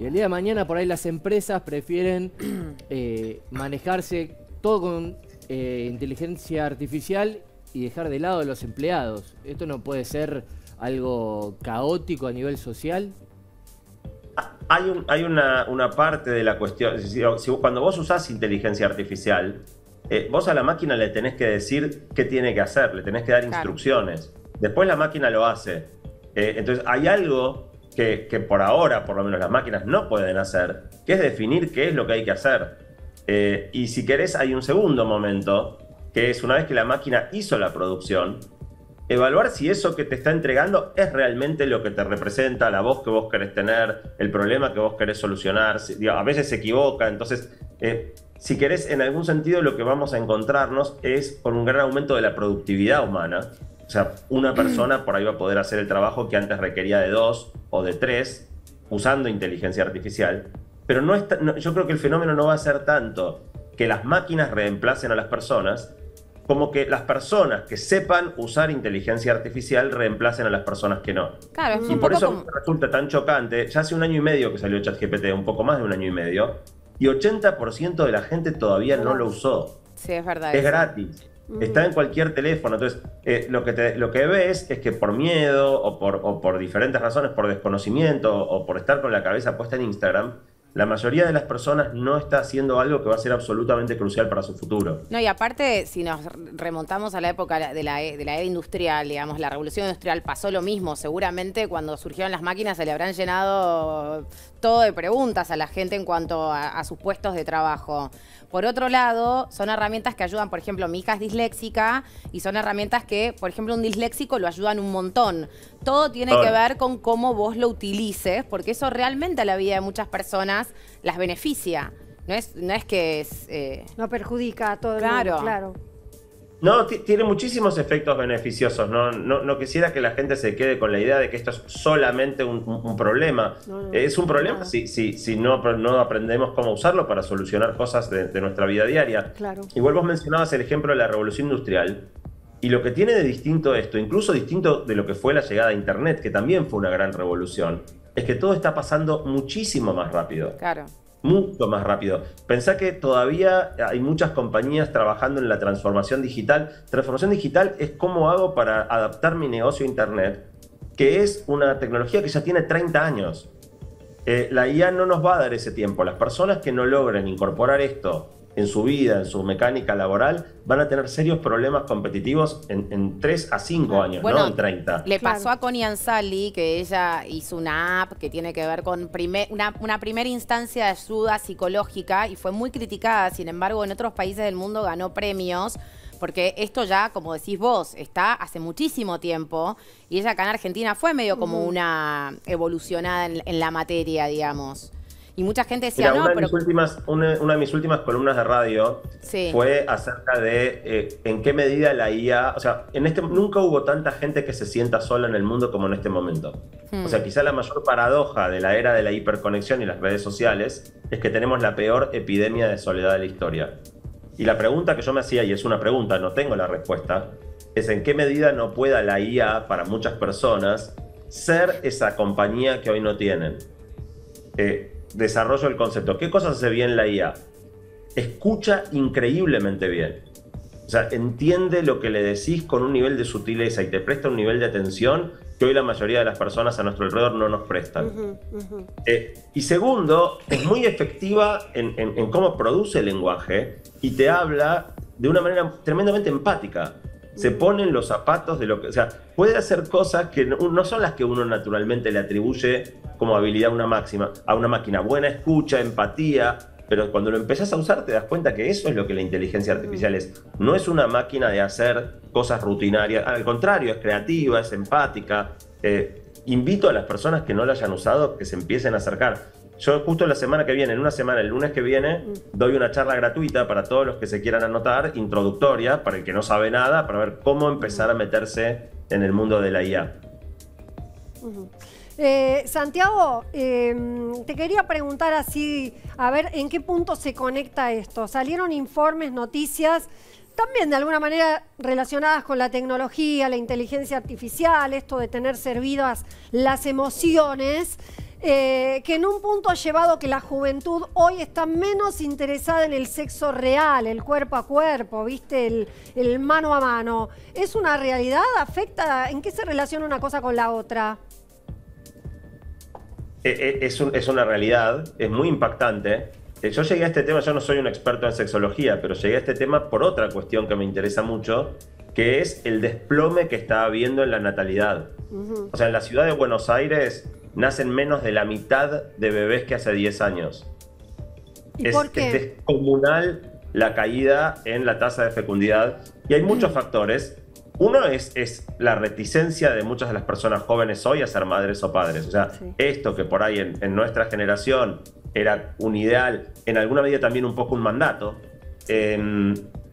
Y el día de mañana por ahí las empresas prefieren eh, manejarse todo con eh, inteligencia artificial y dejar de lado a los empleados. ¿Esto no puede ser algo caótico a nivel social? Hay, un- hay una, una parte de la cuestión, si- si- cuando vos usás inteligencia artificial, eh, vos a la máquina le tenés que decir qué tiene que hacer, le tenés que dar Claro. instrucciones. Después la máquina lo hace. Eh, entonces hay algo que, que por ahora, por lo menos las máquinas no pueden hacer, que es definir qué es lo que hay que hacer. Eh, y si querés, hay un segundo momento, que es una vez que la máquina hizo la producción, evaluar si eso que te está entregando es realmente lo que te representa, la voz que vos querés tener, el problema que vos querés solucionar. Si- digo, a veces se equivoca, entonces, eh, si querés, en algún sentido lo que vamos a encontrarnos es con un gran aumento de la productividad humana. O sea, una persona por ahí va a poder hacer el trabajo que antes requería de dos o de tres usando inteligencia artificial. Pero no está, no- yo creo que el fenómeno no va a ser tanto que las máquinas reemplacen a las personas, como que las personas que sepan usar inteligencia artificial reemplacen a las personas que no. Claro, es Y un por poco eso como- resulta tan chocante. Ya hace un año y medio que salió ChatGPT, un poco más de un año y medio, y 80% de la gente todavía no lo usó. Sí, es verdad. Es eso. gratis. Está en cualquier teléfono. Entonces, eh, lo, que te- lo que ves es que por miedo o por, o por diferentes razones, por desconocimiento o por estar con la cabeza puesta en Instagram, la mayoría de las personas no está haciendo algo que va a ser absolutamente crucial para su futuro. No, y aparte, si nos remontamos a la época de la, e- de la era industrial, digamos, la revolución industrial pasó lo mismo. Seguramente cuando surgieron las máquinas se le habrán llenado todo de preguntas a la gente en cuanto a sus puestos de trabajo. Por otro lado, son herramientas que ayudan, por ejemplo, mi hija es disléxica y son herramientas que, por ejemplo, un disléxico lo ayudan un montón. Todo tiene que ver con cómo vos lo utilices, porque eso realmente a la vida de muchas personas las beneficia. No es, no es que es... eh, No perjudica a todo el Claro. mundo, claro. No, ti- tiene muchísimos efectos beneficiosos. No, no, no quisiera que la gente se quede con la idea de que esto es solamente un, un- un problema. No, no, es un problema si, si, si no, no aprendemos cómo usarlo para solucionar cosas de, de nuestra vida diaria. Claro. Igual vos mencionabas el ejemplo de la revolución industrial. Y lo que tiene de distinto esto, incluso distinto de lo que fue la llegada a Internet, que también fue una gran revolución, es que todo está pasando muchísimo más rápido Claro. Mucho más rápido. Pensá que todavía hay muchas compañías trabajando en la transformación digital. Transformación digital es cómo hago para adaptar mi negocio a Internet, que es una tecnología que ya tiene 30 años. eh, la IA no nos va a dar ese tiempo. Las personas que no logren incorporar esto en su vida, en su mecánica laboral, van a tener serios problemas competitivos en, en 3 a 5 años, Bueno, no en 30. Le pasó a Connie Ansali que ella hizo una app que tiene que ver con primer- una, una primera instancia de ayuda psicológica y fue muy criticada. Sin embargo, en otros países del mundo ganó premios. Porque esto ya, como decís vos, está hace muchísimo tiempo. Y ella acá en Argentina fue medio como una evolucionada en, en la materia, digamos. Y mucha gente decía, Mira, no, una, de pero. mis últimas, una, una de mis últimas columnas de radio Sí. fue acerca de eh, en qué medida la IA, o sea, en este nunca hubo tanta gente que se sienta sola en el mundo como en este momento. Hmm. O sea, quizá la mayor paradoja de la era de la hiperconexión y las redes sociales es que tenemos la peor epidemia de soledad de la historia. Y la pregunta que yo me hacía, y es una pregunta, no tengo la respuesta, es en qué medida no pueda la IA para muchas personas ser esa compañía que hoy no tienen. Eh, desarrollo el concepto. ¿Qué cosas hace bien la IA? Escucha increíblemente bien. O sea, entiende lo que le decís con un nivel de sutileza y te presta un nivel de atención que hoy la mayoría de las personas a nuestro alrededor no nos prestan. Eh, y segundo, es muy efectiva en, en- en cómo produce el lenguaje y te habla de una manera tremendamente empática. Se pone en los zapatos de lo que. O sea, puede hacer cosas que no, no son las que uno naturalmente le atribuye como habilidad a una máxima, a una máquina. Buena escucha, empatía. Pero cuando lo empezás a usar te das cuenta que eso es lo que la inteligencia artificial es. No es una máquina de hacer cosas rutinarias. Al contrario, es creativa, es empática. Eh, invito a las personas que no la hayan usado que se empiecen a acercar. Yo justo la semana que viene, en una semana, el lunes que viene, doy una charla gratuita para todos los que se quieran anotar, introductoria, para el que no sabe nada, para ver cómo empezar a meterse en el mundo de la IA. Eh, Santiago, eh, te quería preguntar así, a ver en qué punto se conecta esto. Salieron informes, noticias, también de alguna manera relacionadas con la tecnología, la inteligencia artificial, esto de tener servidas las emociones, eh, que en un punto ha llevado que la juventud hoy está menos interesada en el sexo real, el cuerpo a cuerpo, ¿viste? El, el mano a mano. ¿Es una realidad? ¿Afecta? ¿En qué se relaciona una cosa con la otra? Eh, eh, Es, un- es una realidad, es muy impactante. Yo llegué a este tema, yo no soy un experto en sexología, pero llegué a este tema por otra cuestión que me interesa mucho, que es el desplome que está habiendo en la natalidad. O sea, en la ciudad de Buenos Aires nacen menos de la mitad de bebés que hace 10 años. ¿Y es, por qué? es descomunal la caída en la tasa de fecundidad. Y hay muchos factores. Uno es, es la reticencia de muchas de las personas jóvenes hoy a ser madres o padres. O sea, esto que por ahí en, en nuestra generación era un ideal, en alguna medida también un poco un mandato.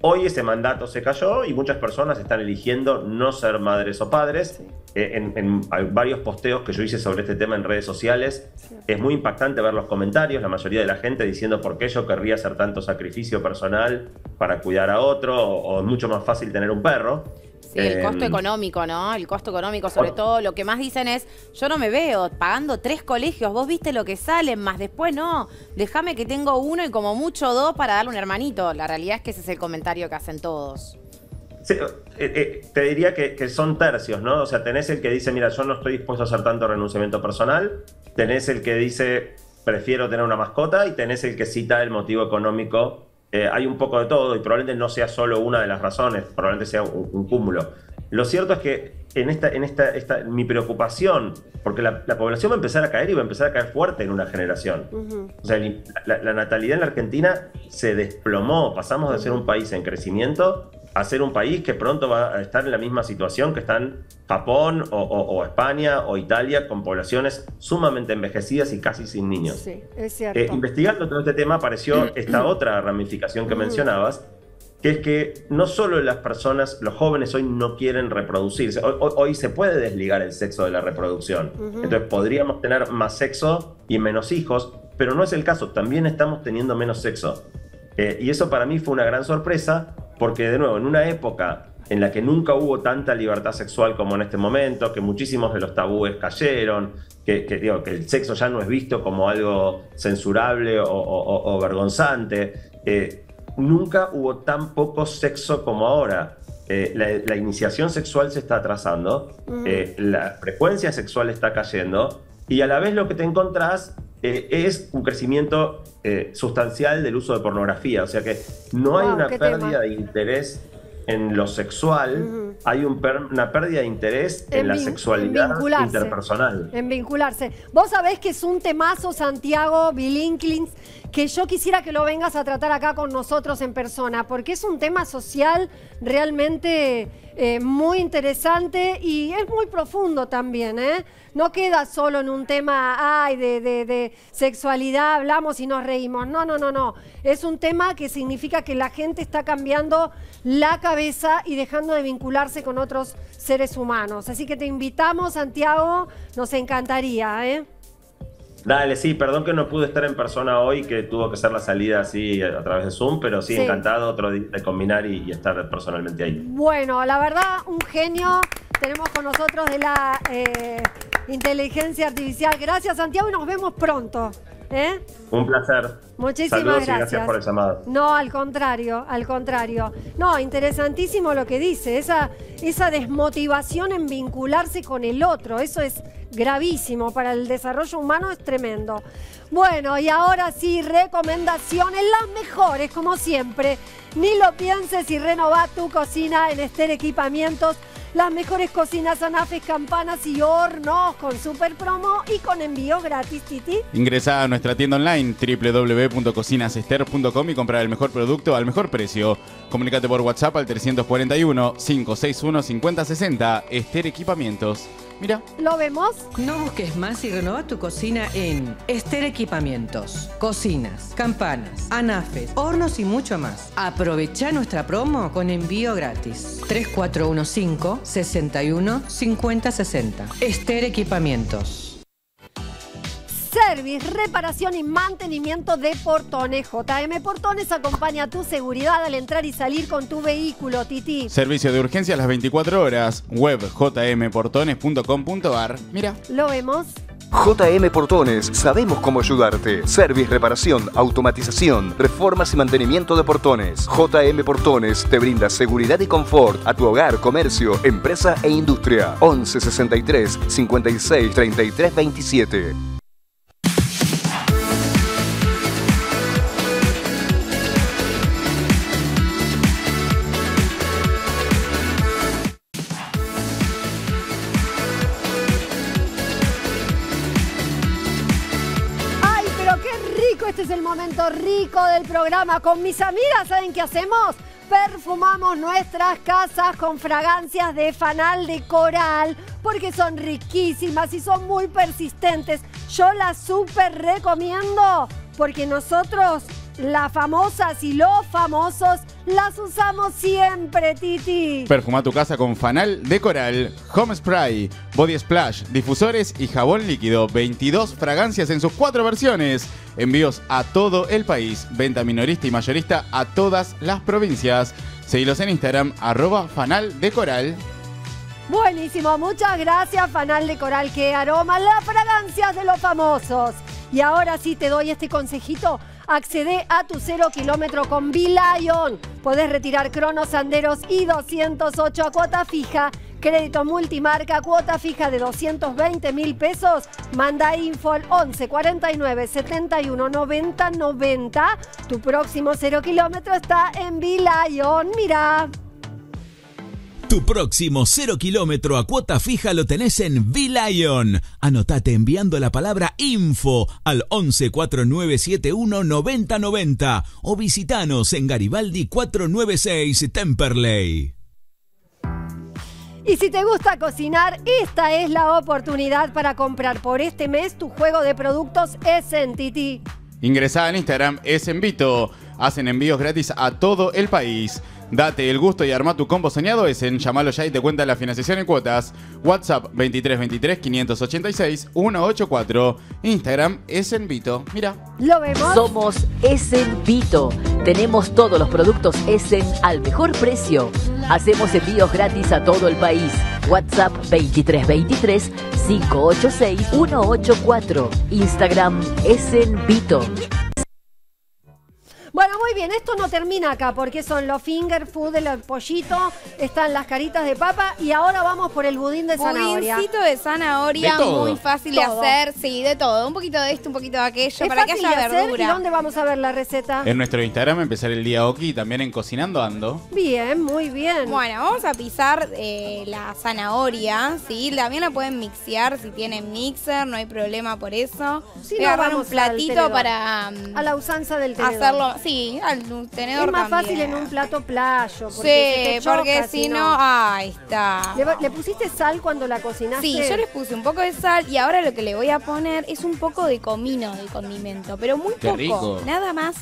Hoy ese mandato se cayó y muchas personas están eligiendo no ser madres o padres. Eh, en, en hay varios posteos que yo hice sobre este tema en redes sociales, es muy impactante ver los comentarios, la mayoría de la gente diciendo por qué yo querría hacer tanto sacrificio personal para cuidar a otro o, o es mucho más fácil tener un perro. Sí, el costo Em, económico, ¿no? El costo económico, sobre todo, lo que más dicen es, yo no me veo pagando tres colegios, vos viste lo que salen, más después no, déjame que tengo uno y como mucho dos para darle un hermanito. La realidad es que ese es el comentario que hacen todos. Sí, eh, eh, te diría que, que son tercios, ¿no? O sea, tenés el que dice, mira, yo no estoy dispuesto a hacer tanto renunciamiento personal, tenés el que dice, prefiero tener una mascota, y tenés el que cita el motivo económico. Eh, hay un poco de todo y probablemente no sea solo una de las razones, probablemente sea un, un cúmulo. Lo cierto es que en esta, en esta, esta mi preocupación, porque la, la población va a empezar a caer y va a empezar a caer fuerte en una generación. O sea, la, la natalidad en la Argentina se desplomó. Pasamos de ser un país en crecimiento a ser un país que pronto va a estar en la misma situación que están Japón o, o- o España o Italia, con poblaciones sumamente envejecidas y casi sin niños. Sí, es cierto. Eh, investigando todo este tema apareció esta otra ramificación que Mm. mencionabas, que es que no solo las personas, los jóvenes hoy no quieren reproducirse, hoy, hoy- hoy se puede desligar el sexo de la reproducción. Entonces podríamos tener más sexo y menos hijos, pero no es el caso, también estamos teniendo menos sexo. Eh, y eso para mí fue una gran sorpresa, porque de nuevo, en una época en la que nunca hubo tanta libertad sexual como en este momento, que muchísimos de los tabúes cayeron, que, que, digo, que el sexo ya no es visto como algo censurable o, o- o- o vergonzante, eh, nunca hubo tan poco sexo como ahora. Eh, la, la iniciación sexual se está atrasando, eh, la frecuencia sexual está cayendo y a la vez lo que te encontrás eh, es un crecimiento eh, sustancial del uso de pornografía. O sea que no hay una pérdida tema. de interés en lo sexual, hay un per- una pérdida de interés en, En la en sexualidad interpersonal. En vincularse. Vos sabés que es un temazo, Santiago Bilinklins, que yo quisiera que lo vengas a tratar acá con nosotros en persona, porque es un tema social realmente eh, muy interesante y es muy profundo también, ¿eh? No queda solo en un tema, ay, de, de- sexualidad, hablamos y nos reímos. No, no, no, no. Es un tema que significa que la gente está cambiando la cabeza y dejando de vincularse con otros seres humanos. Así que te invitamos, Santiago, nos encantaría, ¿eh? Dale, sí, perdón que no pude estar en persona hoy, que tuvo que ser la salida así a través de Zoom, pero sí, Sí. encantado otro día de combinar y, y estar personalmente ahí. Bueno, la verdad, un genio. Tenemos con nosotros de la eh, inteligencia artificial. Gracias, Santiago, y nos vemos pronto. ¿Eh? Un placer. Muchísimas Saludos y gracias. gracias por el llamado. No, al contrario, al contrario. No, interesantísimo lo que dice, esa, esa desmotivación en vincularse con el otro, eso es gravísimo para el desarrollo humano, es tremendo. Bueno, y ahora sí, recomendaciones, las mejores, como siempre. Ni lo pienses y renová tu cocina en Ester Equipamientos. Las mejores cocinas, anafes, campanas y hornos con super promo y con envío gratis, Titi. Ingresa a nuestra tienda online www.cocinasester.com y comprar el mejor producto al mejor precio. Comunícate por WhatsApp al 341-561-5060. Ester Equipamientos. Mira. ¿Lo vemos? No busques más y renova tu cocina en Ester Equipamientos. Cocinas, campanas, anafes, hornos y mucho más. Aprovecha nuestra promo con envío gratis. 3415 61 5060. Ester Equipamientos. Service, reparación y mantenimiento de portones. JM Portones acompaña tu seguridad al entrar y salir con tu vehículo, Titi. Servicio de urgencia a las 24 horas. Web jmportones.com.ar. Mira. ¿Lo vemos? JM Portones, sabemos cómo ayudarte. Service, reparación, automatización, reformas y mantenimiento de portones. JM Portones te brinda seguridad y confort a tu hogar, comercio, empresa e industria. 11 63 56 33 27. El momento rico del programa. Con mis amigas, ¿saben qué hacemos? Perfumamos nuestras casas con fragancias de fanal de coral porque son riquísimas y son muy persistentes. Yo las súper recomiendo porque nosotros, las famosas y los famosos, las usamos siempre, Titi. Perfuma tu casa con fanal de coral, home spray, body splash, difusores y jabón líquido. 22 fragancias en sus cuatro versiones. Envíos a todo el país. Venta minorista y mayorista a todas las provincias. Seguilos en Instagram, arroba fanal de coral. Buenísimo, muchas gracias, Fanal de Coral, que aroma las fragancias de los famosos. Y ahora sí te doy este consejito. Accede a tu cero kilómetro con Lion. Podés retirar cronos, sanderos y 208 a cuota fija. Crédito multimarca, cuota fija de 220 mil pesos. Manda info al 11 49 71 90 90. Tu próximo cero kilómetro está en Lion. Mira. Tu próximo cero kilómetro a cuota fija lo tenés en V-Lion. Anotate enviando la palabra info al 11 4971 9090 o visitanos en Garibaldi 496 Temperley. Y si te gusta cocinar, esta es la oportunidad para comprar por este mes tu juego de productos Essentity. Ingresá en Instagram, es Envito. Hacen envíos gratis a todo el país. Date el gusto y arma tu combo soñado es en llamalo ya y te cuenta la financiación en cuotas. WhatsApp 2323 586 184. Instagram es Envito. Mira. ¿Lo vemos? Somos Essen Vito. Tenemos todos los productos Essen al mejor precio. Hacemos envíos gratis a todo el país. WhatsApp 2323 586 184. Instagram Essen Vito. Bueno, muy bien, esto no termina acá porque son los finger food, el pollito, están las caritas de papa y ahora vamos por el budín de zanahoria. Budincito de zanahoria, De muy fácil Todo. de hacer, sí, de todo. Un poquito de esto, un poquito de aquello, Es para que fácil haya de hacer, verdura. ¿Y dónde vamos a ver la receta? En nuestro Instagram empezar el día Oki y también en Cocinando Ando. Bien, muy bien. Bueno, vamos a pisar eh, la zanahoria, ¿sí? También la pueden mixear si tienen mixer, no hay problema por eso. Si Voy no, a agarrar un platito para A la usanza del tenedor. hacerlo, sí, al tenedor Es más también. fácil en un plato playo. Porque se Sí, choca, porque si no, ahí está. ¿Le, le pusiste sal cuando la cocinaste? Sí, yo les puse un poco de sal y ahora lo que le voy a poner es un poco de comino de condimento, pero muy Qué poco, rico. nada más.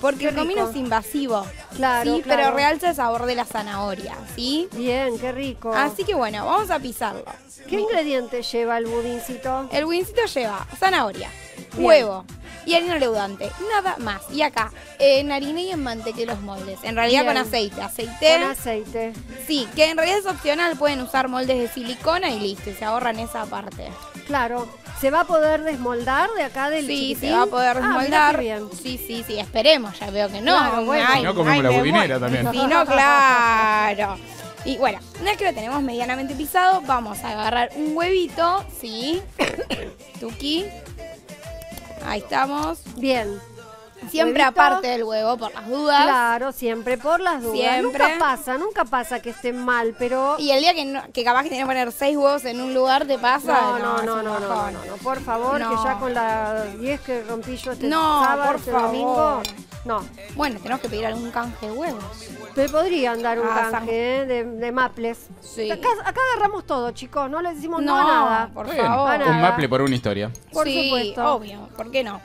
Porque el comino es invasivo. Claro, sí, claro. pero realza el sabor de la zanahoria, ¿sí? Bien, qué rico. Así que bueno, vamos a pisarlo. ¿Qué ingredientes lleva el budincito? El budincito lleva zanahoria. Huevo y harina leudante, nada más. Y acá, en harina y en mantequilla los moldes. En realidad Bien. con aceite. Aceite. Con aceite. Sí, que en realidad es opcional, pueden usar moldes de silicona y listo, y se ahorran esa parte. Claro. ¿Se va a poder desmoldar de acá del Sí, chiquitín? se va a poder Ah, desmoldar. bien. Sí, sí, sí, esperemos, ya veo que no. Claro, bueno. Ay, Si no, comemos ay, la budinera también. Si no, claro. Y bueno, una vez que lo tenemos medianamente pisado, vamos a agarrar un huevito, ¿sí? Tuki. Ahí estamos. Bien. Siempre Huevito. aparte del huevo, por las dudas. Claro, siempre por las dudas. Siempre. Nunca pasa, nunca pasa que esté mal, pero... Y el día que, no- que capaz que tenés que poner seis huevos en un lugar, ¿te pasa? No, no, no, no, no, no, no, por favor, que ya con la 10 que rompí yo este No, sábado, por este favor. domingo, no. Bueno, tenemos que pedir algún canje de huevos. Te podrían dar un Ah, canje eh, de, de maples. Sí. Acá, acá agarramos todo, chicos, no le decimos no, No, a nada. por favor. Nada. Un maple por una historia. Por sí, supuesto. obvio, ¿por qué no?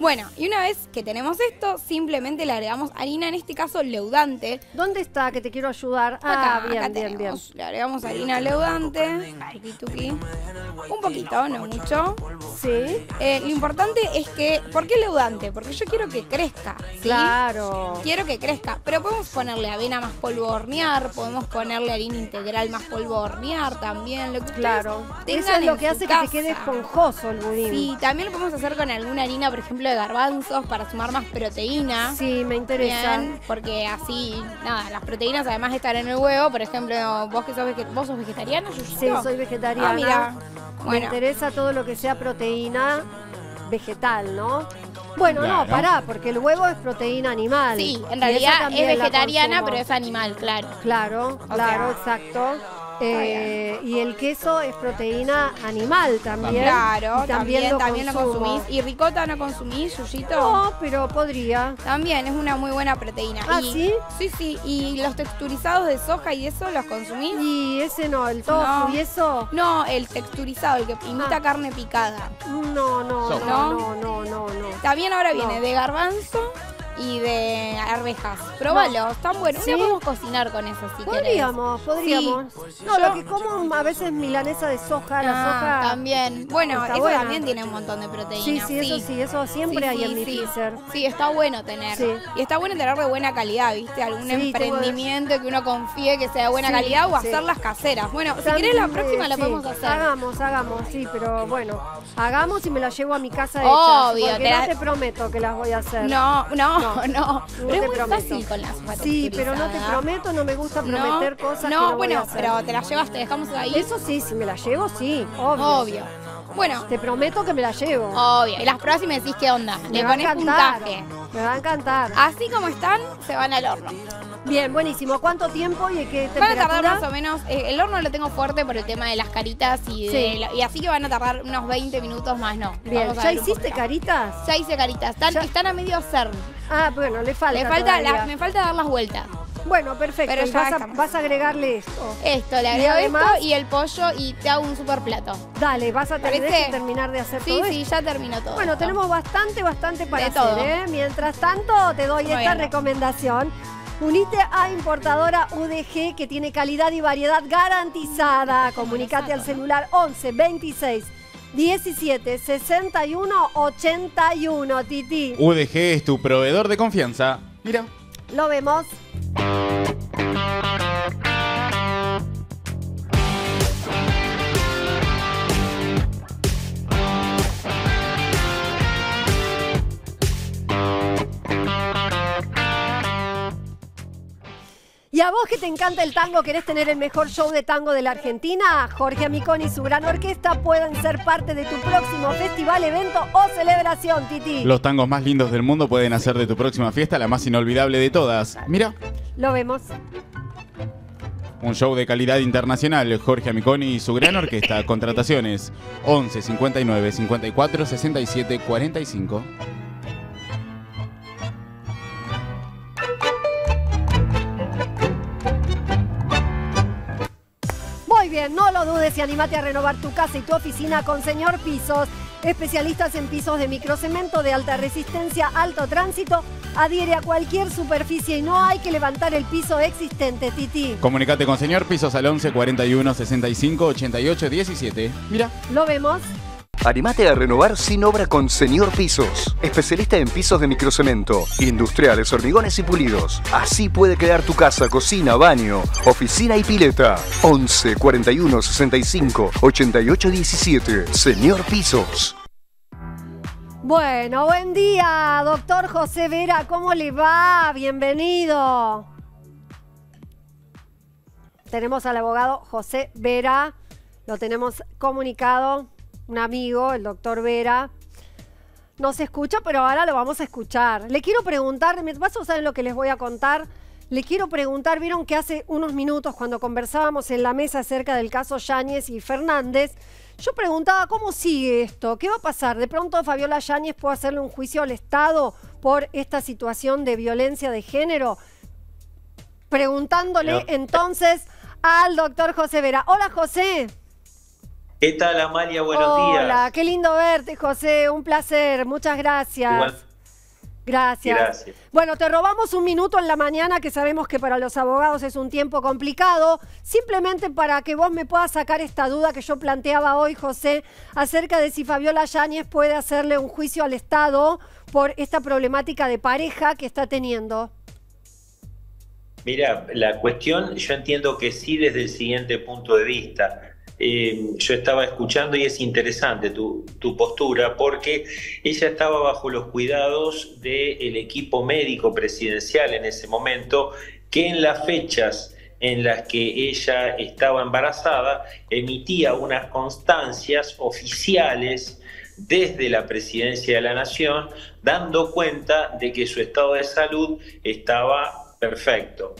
Bueno, y una vez que tenemos esto, simplemente le agregamos harina, en este caso leudante. ¿Dónde está que te quiero ayudar? Acá, ah, bien, acá bien. Le agregamos harina leudante. Tuki, tuki. Un poquito, no mucho. Sí, Eh, lo importante es que, ¿por qué leudante? Porque yo quiero que crezca. ¿sí? claro. Quiero que crezca, pero podemos ponerle avena más polvo a hornear, podemos ponerle harina integral más polvo a hornear también, lo que ustedes Claro. Eso es lo que hace que te quede esponjoso el budín. Sí, también lo podemos hacer con alguna harina, por ejemplo, de garbanzos para sumar más proteína. Sí, me interesa. Bien, porque así, nada, las proteínas además de estar en el huevo, por ejemplo, vos que sos, vege- ¿vos sos vegetariana, Yuyito? Sí, soy vegetariana. Ah, mira. Me interesa todo lo que sea proteína vegetal, ¿no? Bueno, no, pará, porque el huevo es proteína animal. sí, en realidad es vegetariana, pero es animal, claro. Claro, claro, exacto. Eh, y el queso es proteína animal también. Claro, Y también, también, lo, consumo. consumís. ¿Y ricota no consumís, Yuyito? No, pero podría. También es una muy buena proteína. ¿Ah, y, sí? Sí, sí. ¿Y los texturizados de soja y eso los consumís? Y ese no, el tofu No. y eso. No, el texturizado, el que imita Ah. carne picada. No, no, no, no, no, no, no. También ahora viene No. de garbanzo y de arvejas. Próbalo, están buenos. ¿Sí? Una podemos cocinar con eso si querés. Podríamos, podríamos. No, Yo- lo que como a veces milanesa de soja, la Ah, soja. También. Bueno, eso buena. también tiene un montón de proteínas. Sí, sí, eso sí, eso siempre Sí, hay sí, en mi sí. freezer. Sí, está bueno tener. Sí. Y está bueno tener de buena calidad, ¿viste? Algún tengo emprendimiento que uno confíe que sea de buena Sí, calidad o sí. hacerlas caseras. Bueno, si querés la próxima eh, la sí, podemos hacer. Hagamos, hagamos, sí, pero bueno, hagamos y me la llevo a mi casa Obvio, hecha. Porque te no la- te prometo que las voy a hacer. No, no, No, no. no Pero es muy prometo. fácil con las Sí, pero no te prometo, no me gusta prometer No, cosas no, que no voy bueno, a hacer. pero te la llevas, te dejamos ahí. Eso sí, si me la llevo, sí, obvio. Obvio. Bueno, Te prometo que me la llevo. obvio. Y las pruebas y me decís qué onda. me Le va a pones encantar. puntaje. Me va a encantar. Así como están, se van al horno. Bien, buenísimo. ¿Cuánto tiempo y qué Van a temperatura? tardar más o menos. eh, el horno lo tengo fuerte por el tema de las caritas y, de Sí. la- y así que van a tardar unos 20 minutos más, no. Bien, Vamos a ¿ya ver un hiciste poquito. caritas? Ya hice caritas. Están, Ya- están a medio hacer. Ah, bueno, le falta Le falta, todavía. la- me falta dar las vueltas. Bueno, perfecto. Pero y vas, a, estamos. vas a agregarle esto. Esto, le Y agrego además- esto y el pollo y te hago un super plato. Dale, vas a tener que terminar de hacer Sí, todo sí, esto. ya terminó todo. Bueno, esto. tenemos bastante, bastante para De hacer, todo. ¿eh? Mientras tanto, te doy Muy esta bien. recomendación. Unite a importadora UDG que tiene calidad y variedad garantizada. Comunicate al celular 11 26 17 61 81, Titi. UDG es tu proveedor de confianza. Mira. Lo vemos. Vos que te encanta el tango, querés tener el mejor show de tango de la Argentina, Jorge Amicón y su gran orquesta pueden ser parte de tu próximo festival, evento o celebración, Titi. Los tangos más lindos del mundo pueden hacer de tu próxima fiesta la más inolvidable de todas. Mira, Lo vemos. un show de calidad internacional. Jorge Amiconi y su gran orquesta. Contrataciones 11 59 54 67 45. Muy bien, no lo dudes y animate a renovar tu casa y tu oficina con Señor Pisos. Especialistas en pisos de microcemento de alta resistencia, alto tránsito, adhiere a cualquier superficie y no hay que levantar el piso existente, Titi. Comunicate con señor Pisos al 11 41 65 88 17. Mira. Lo vemos. Animate a renovar sin obra con Señor Pisos, especialista en pisos de microcemento, industriales, hormigones y pulidos. Así puede quedar tu casa, cocina, baño, oficina y pileta. 11 41 65 88 17. Señor Pisos. Bueno, buen día, doctor José Vera, ¿cómo le va? Bienvenido. Tenemos al abogado José Vera, lo tenemos comunicado, un amigo, el doctor Vera. No se escucha, pero ahora lo vamos a escuchar. Le quiero preguntar, me vas a saber lo que les voy a contar. Le quiero preguntar, vieron que hace unos minutos cuando conversábamos en la mesa acerca del caso Yáñez y Fernández, yo preguntaba cómo sigue esto, qué va a pasar. De pronto Fabiola Yáñez puede hacerle un juicio al Estado por esta situación de violencia de género. Preguntándole No. entonces al doctor José Vera. Hola José. ¿Qué tal, Amalia? Buenos Hola, días. qué lindo verte José, un placer, muchas gracias. Igual. Gracias. Gracias. Bueno, te robamos un minuto en la mañana, que sabemos que para los abogados es un tiempo complicado, simplemente para que vos me puedas sacar esta duda que yo planteaba hoy, José, acerca de si Fabiola Yáñez puede hacerle un juicio al Estado por esta problemática de pareja que está teniendo. Mira, la cuestión yo entiendo que sí desde el siguiente punto de vista. Eh, yo estaba escuchando y es interesante tu, tu postura porque ella estaba bajo los cuidados del equipo médico presidencial en ese momento que en las fechas en las que ella estaba embarazada emitía unas constancias oficiales desde la presidencia de la nación dando cuenta de que su estado de salud estaba perfecto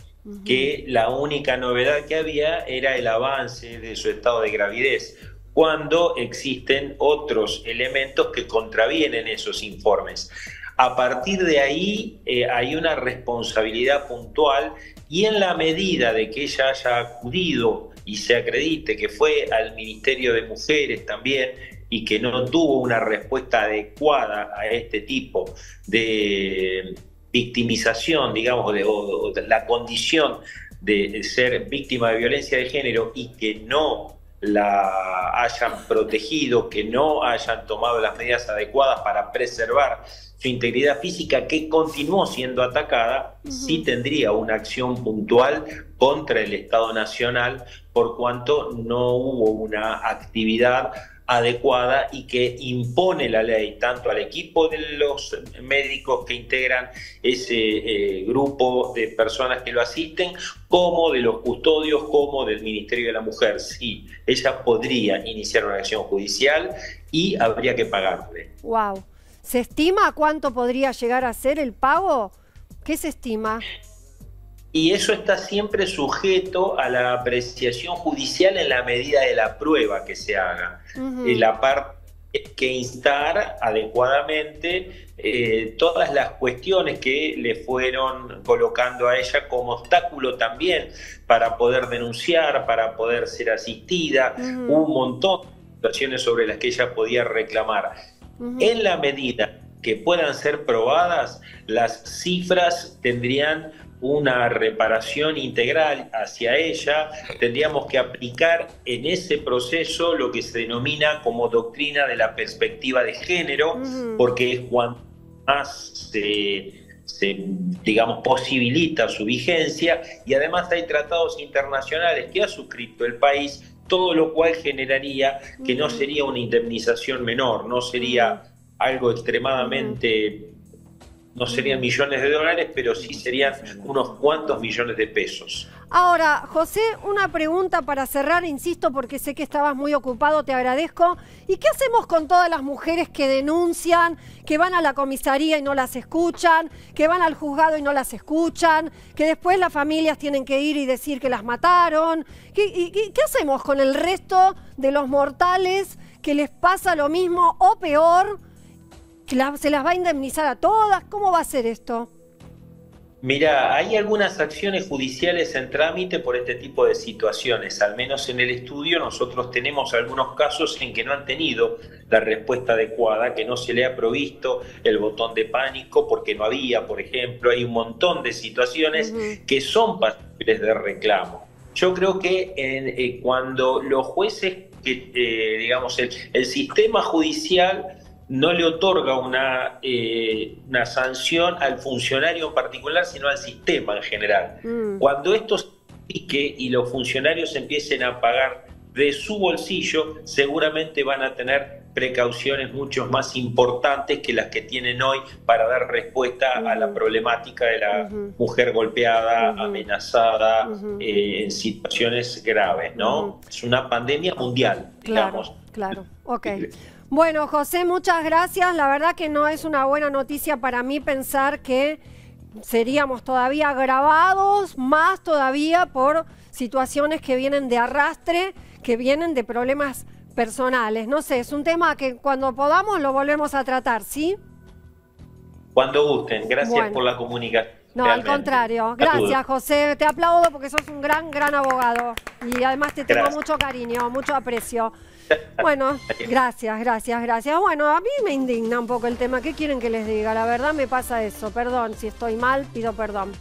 que la única novedad que había era el avance de su estado de gravidez, cuando existen otros elementos que contravienen esos informes. A partir de ahí eh, hay una responsabilidad puntual y en la medida de que ella haya acudido y se acredite que fue al Ministerio de Mujeres también y que no tuvo una respuesta adecuada a este tipo de victimización, digamos, de, o- o de la condición de ser víctima de violencia de género y que no la hayan protegido, que no hayan tomado las medidas adecuadas para preservar su integridad física, que continuó siendo atacada, sí tendría una acción puntual contra el Estado Nacional, por cuanto no hubo una actividad adecuada y que impone la ley tanto al equipo de los médicos que integran ese eh, grupo de personas que lo asisten, como de los custodios, como del Ministerio de la Mujer. Sí, ella podría iniciar una acción judicial y habría que pagarle. Wow. ¿Se estima cuánto podría llegar a ser el pago? ¿Qué se estima? Y eso está siempre sujeto a la apreciación judicial en la medida de la prueba que se haga. Eh, La parte que instar adecuadamente eh, todas las cuestiones que le fueron colocando a ella como obstáculo también para poder denunciar, para poder ser asistida. Hubo un montón de situaciones sobre las que ella podía reclamar. En la medida que puedan ser probadas, las cifras tendrían una reparación integral hacia ella, tendríamos que aplicar en ese proceso lo que se denomina como doctrina de la perspectiva de género, porque es cuanto más se, se, digamos, posibilita su vigencia y además hay tratados internacionales que ha suscrito el país, todo lo cual generaría que no sería una indemnización menor, no sería algo extremadamente no serían millones de dólares, pero sí serían unos cuantos millones de pesos. Ahora, José, una pregunta para cerrar, insisto, porque sé que estabas muy ocupado, te agradezco. ¿Y qué hacemos con todas las mujeres que denuncian, que van a la comisaría y no las escuchan, que van al juzgado y no las escuchan, que después las familias tienen que ir y decir que las mataron? ¿Qué, y- qué- hacemos con el resto de los mortales que les pasa lo mismo o peor? ¿Que la- ¿Se las va a indemnizar a todas? ¿Cómo va a ser esto? Mira, hay algunas acciones judiciales en trámite por este tipo de situaciones. Al menos en el estudio nosotros tenemos algunos casos en que no han tenido la respuesta adecuada, que no se le ha provisto el botón de pánico porque no había, por ejemplo. Hay un montón de situaciones que son pasibles de reclamo. Yo creo que en- eh, cuando los jueces, eh, digamos, el, el sistema judicial no le otorga una, eh, una sanción al funcionario en particular, sino al sistema en general. Cuando esto se aplique y los funcionarios empiecen a pagar de su bolsillo, seguramente van a tener precauciones mucho más importantes que las que tienen hoy para dar respuesta a la problemática de la mujer golpeada, amenazada, eh, en situaciones graves, ¿no? Es una pandemia mundial, digamos. Claro, ok. Bueno, José, muchas gracias. La verdad que no es una buena noticia para mí pensar que seríamos todavía agravados, más todavía por situaciones que vienen de arrastre, que vienen de problemas personales. No sé, es un tema que cuando podamos lo volvemos a tratar, ¿sí? Cuando gusten, gracias Bueno. por la comunicación. No, al contrario. Gracias, José. Te aplaudo porque sos un gran, gran abogado. Y además te tengo Gracias. mucho cariño, mucho aprecio. Bueno, gracias, gracias, gracias. Bueno, a mí me indigna un poco el tema. ¿Qué quieren que les diga? La verdad me pasa eso. Perdón, si estoy mal, pido perdón.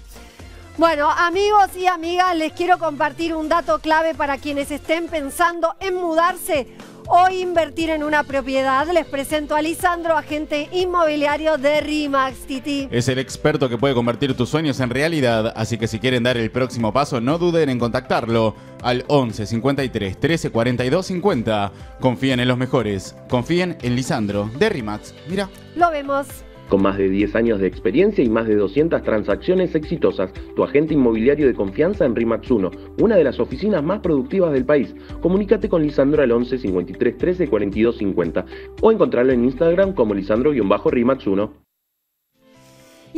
Bueno, amigos y amigas, les quiero compartir un dato clave para quienes estén pensando en mudarse o invertir en una propiedad. Les presento a Lisandro, agente inmobiliario de RIMAX, Titi. Es el experto que puede convertir tus sueños en realidad, así que si quieren dar el próximo paso, no duden en contactarlo al 11 53 13 42 50. Confíen en los mejores, confíen en Lisandro de Rimax. Mira. Lo vemos. Con más de 10 años de experiencia y más de 200 transacciones exitosas, tu agente inmobiliario de confianza en RIMAX 1, una de las oficinas más productivas del país. Comunícate con Lisandro al 11 53 13 42 50 o encontrarlo en Instagram como Lisandro-RIMAX 1.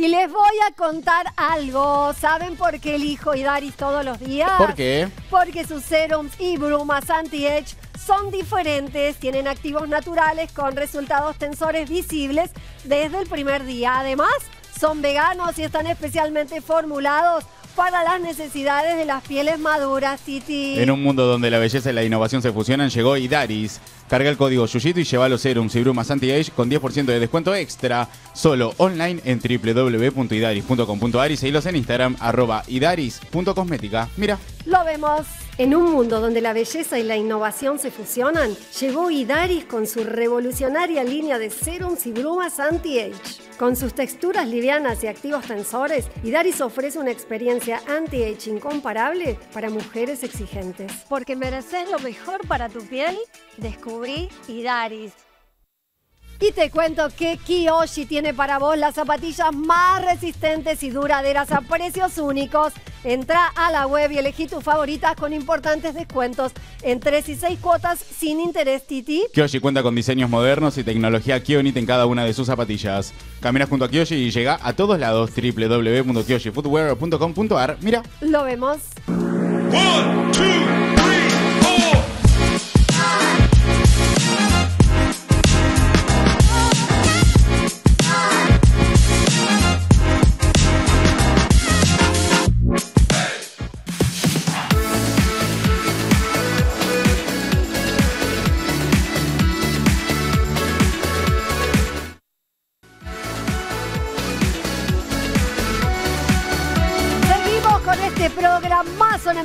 Y les voy a contar algo. ¿Saben por qué elijo Idaris todos los días? ¿Por qué? Porque sus serums y brumas anti-age son diferentes, tienen activos naturales con resultados tensores visibles desde el primer día. Además, son veganos y están especialmente formulados para las necesidades de las pieles maduras, Titi. En un mundo donde la belleza y la innovación se fusionan, llegó Idaris. Carga el código Yuyito y lleva los serums y brumas anti-age con 10% de descuento extra. Solo online en www.idaris.com.ar y seguilos en Instagram, arroba idaris.cosmética. Mira. Lo vemos. En un mundo donde la belleza y la innovación se fusionan, llegó Idaris con su revolucionaria línea de serums y brumas anti-age. Con sus texturas livianas y activos tensores, Idaris ofrece una experiencia anti-age incomparable para mujeres exigentes. Porque mereces lo mejor para tu piel, descubrí Idaris. Y te cuento que Kiyoshi tiene para vos las zapatillas más resistentes y duraderas a precios únicos. Entra a la web y elegí tus favoritas con importantes descuentos en 3 y 6 cuotas sin interés, Titi. Kyoshi cuenta con diseños modernos y tecnología Kionit en cada una de sus zapatillas. Camina junto a Kyoshi y llega a todos lados www.kyoshifootwear.com.ar. Mira. Lo vemos. Seguimos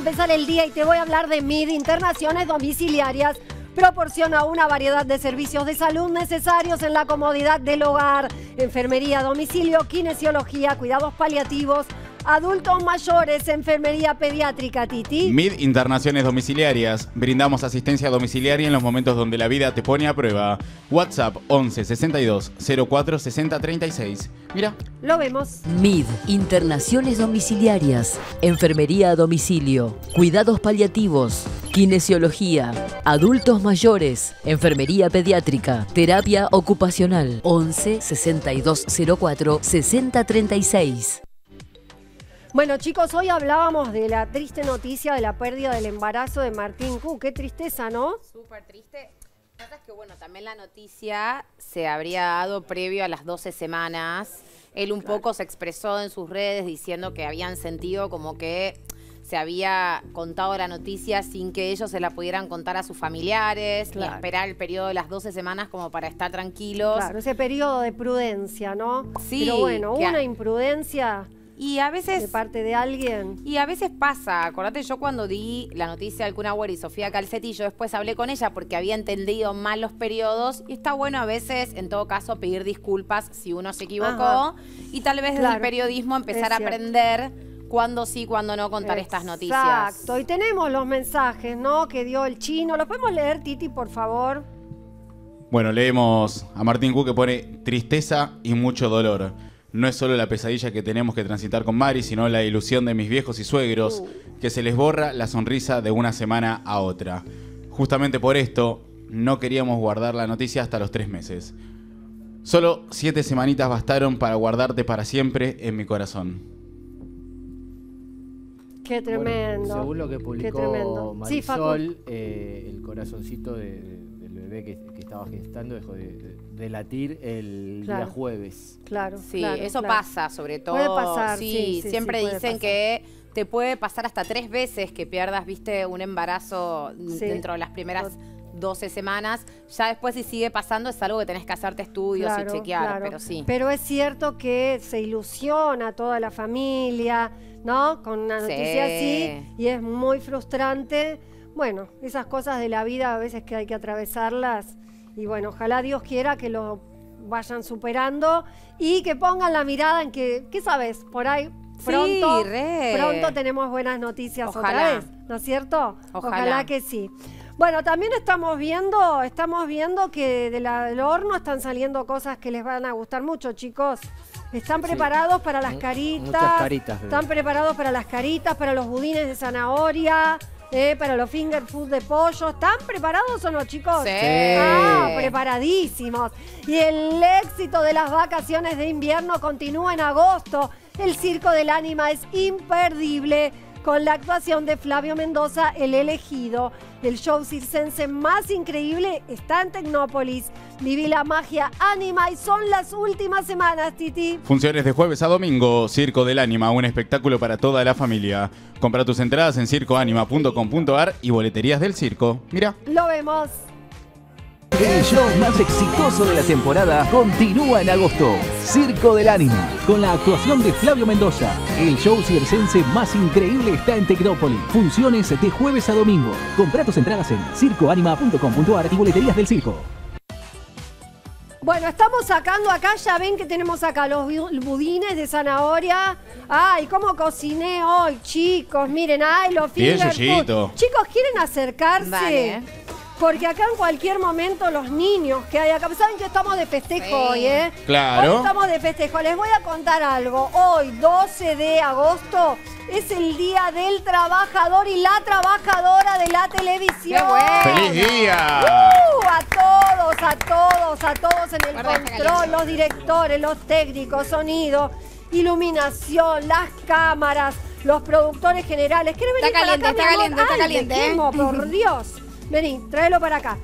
empezar el día y te voy a hablar de MID, Internaciones Domiciliarias. Proporciona una variedad de servicios de salud necesarios en la comodidad del hogar, enfermería domicilio, kinesiología, cuidados paliativos, Adultos mayores, enfermería pediátrica, Titi. MID Internaciones Domiciliarias. Brindamos asistencia domiciliaria en los momentos donde la vida te pone a prueba. WhatsApp 11 62 04 60 36. Mira. Lo vemos. MID, internaciones domiciliarias, enfermería a domicilio, cuidados paliativos, kinesiología, adultos mayores, enfermería pediátrica, terapia ocupacional, 11 6204 6036. Bueno, chicos, hoy hablábamos de la triste noticia de la pérdida del embarazo de Martín Q. Qué tristeza, ¿no? Súper triste. Que pasa es que, bueno, también la noticia se habría dado previo a las 12 semanas. Él un poco se expresó en sus redes diciendo que habían sentido como que se había contado la noticia sin que ellos se la pudieran contar a sus familiares, Claro. y esperar el periodo de las 12 semanas como para estar tranquilos. Claro, ese periodo de prudencia, ¿no? Sí, Pero bueno, a- una imprudencia Y a veces... de parte de alguien. Y a veces pasa, acordate, yo cuando di la noticia al Kun Agüero y Sofía Calcetti, yo después hablé con ella porque había entendido mal los periodos y está bueno a veces, en todo caso, pedir disculpas si uno se equivocó Ajá. y tal vez desde el periodismo empezar a aprender cuándo sí, cuándo no contar estas noticias. Exacto. Y tenemos los mensajes, ¿no? Que dio el chino. ¿Los podemos leer, Titi, por favor? Bueno, leemos a Martín Q que pone tristeza y mucho dolor. No es solo la pesadilla que tenemos que transitar con Mari, sino la ilusión de mis viejos y suegros, que se les borra la sonrisa de una semana a otra. Justamente por esto, no queríamos guardar la noticia hasta los tres meses. Solo siete semanitas bastaron para guardarte para siempre en mi corazón. Qué tremendo. Bueno, según lo que publicó. Sí. Marisol, eh, el corazoncito de- de- del bebé que, que estaba gestando dejó de, de- de latir el Claro. día jueves. Claro. Sí, claro, eso claro. pasa, sobre todo. Puede pasar, sí, sí, sí, siempre sí, dicen pasar. que te puede pasar hasta tres veces que pierdas, viste, un embarazo Sí. dentro de las primeras 12 semanas. Ya después si sigue pasando es algo que tenés que hacerte estudios Claro, y chequear, claro. pero sí. Pero es cierto que se ilusiona toda la familia, ¿no? Con una Sí. noticia así y es muy frustrante. Bueno, esas cosas de la vida a veces que hay que atravesarlas y bueno, ojalá Dios quiera que lo vayan superando y que pongan la mirada en que, ¿qué sabes? Por ahí pronto, re. pronto tenemos buenas noticias Ojalá. otra vez, ¿no es cierto? Ojalá. que sí. Bueno, también estamos viendo, estamos viendo que de la- del horno están saliendo cosas que les van a gustar mucho, chicos. ¿Están Sí. preparados para las caritas? muchas caritas, bebé. ¿Están preparados para las caritas, para los budines de zanahoria? Eh, para los finger food de pollo. ¿Están preparados o no, chicos? Sí. Ah, preparadísimos. Y el éxito de las vacaciones de invierno continúa en agosto. El Circo del Ánima es imperdible con la actuación de Flavio Mendoza, el elegido. El show circense más increíble está en Tecnópolis. Viví la magia Ánima y son las últimas semanas, Titi. Funciones de jueves a domingo, Circo del Ánima, un espectáculo para toda la familia. Compra tus entradas en circoanima.com.ar y boleterías del circo. Mira. Lo vemos. El show más exitoso de la temporada continúa en agosto. Circo del Ánima, con la actuación de Flavio Mendoza. El show circense más increíble está en Tecnópolis. Funciones de jueves a domingo. Compra tus entradas en circoanima.com.ar y boleterías del circo. Bueno, estamos sacando acá, ya ven que tenemos acá los bu- budines de zanahoria. Ay, cómo cociné hoy, chicos. Miren, ay, los Bien. Chicos, ¿quieren acercarse? Dale. Porque acá en cualquier momento los niños que hay acá, saben que estamos de festejo Sí. hoy, ¿eh? Claro. Hoy estamos de festejo. Les voy a contar algo. Hoy, 12 de agosto, es el día del trabajador y la trabajadora de la televisión. ¡Qué bueno! ¡Feliz día! ¡Uh! a todos, a todos, a todos en el Guarda, está control, caliente. los directores, los técnicos, sonido, iluminación, las cámaras, los productores generales. ¿Querés venir Está para caliente, acá, mi está amor? caliente, está caliente, te ¿eh? quemo, por Dios. Vení, tráelo para acá.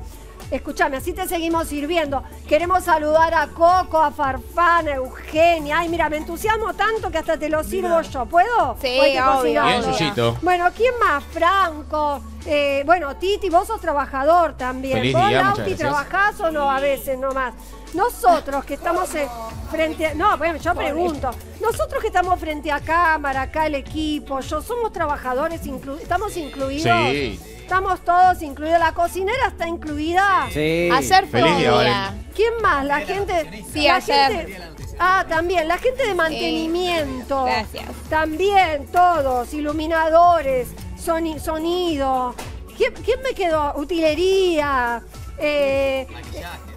Escúchame, así te seguimos sirviendo. Queremos saludar a Coco, a Farfán, a Eugenia. Ay, mira, me entusiasmo tanto que hasta te lo sirvo yo. ¿Puedo? Sí. Bien, Yuyito. Bueno, ¿quién más? Franco. Eh, bueno, Titi, vos sos trabajador también. Feliz ¿Vos, día, Lauti, trabajás o no a veces nomás? Nosotros que estamos eh, frente a... No, bueno, yo pregunto. Nosotros que estamos frente a cámara, acá el equipo, yo somos trabajadores, inclu- estamos incluidos. Sí. Estamos todos incluidos. La cocinera está incluida. Sí. Ayer fue Feliz un día, día. Valen. ¿Quién más? La gente... Sí, la ayer. gente- Ah, también, la gente de mantenimiento. gracias. También, todos, iluminadores, soni- sonido. ¿Quién, quién me quedó? Utilería, eh,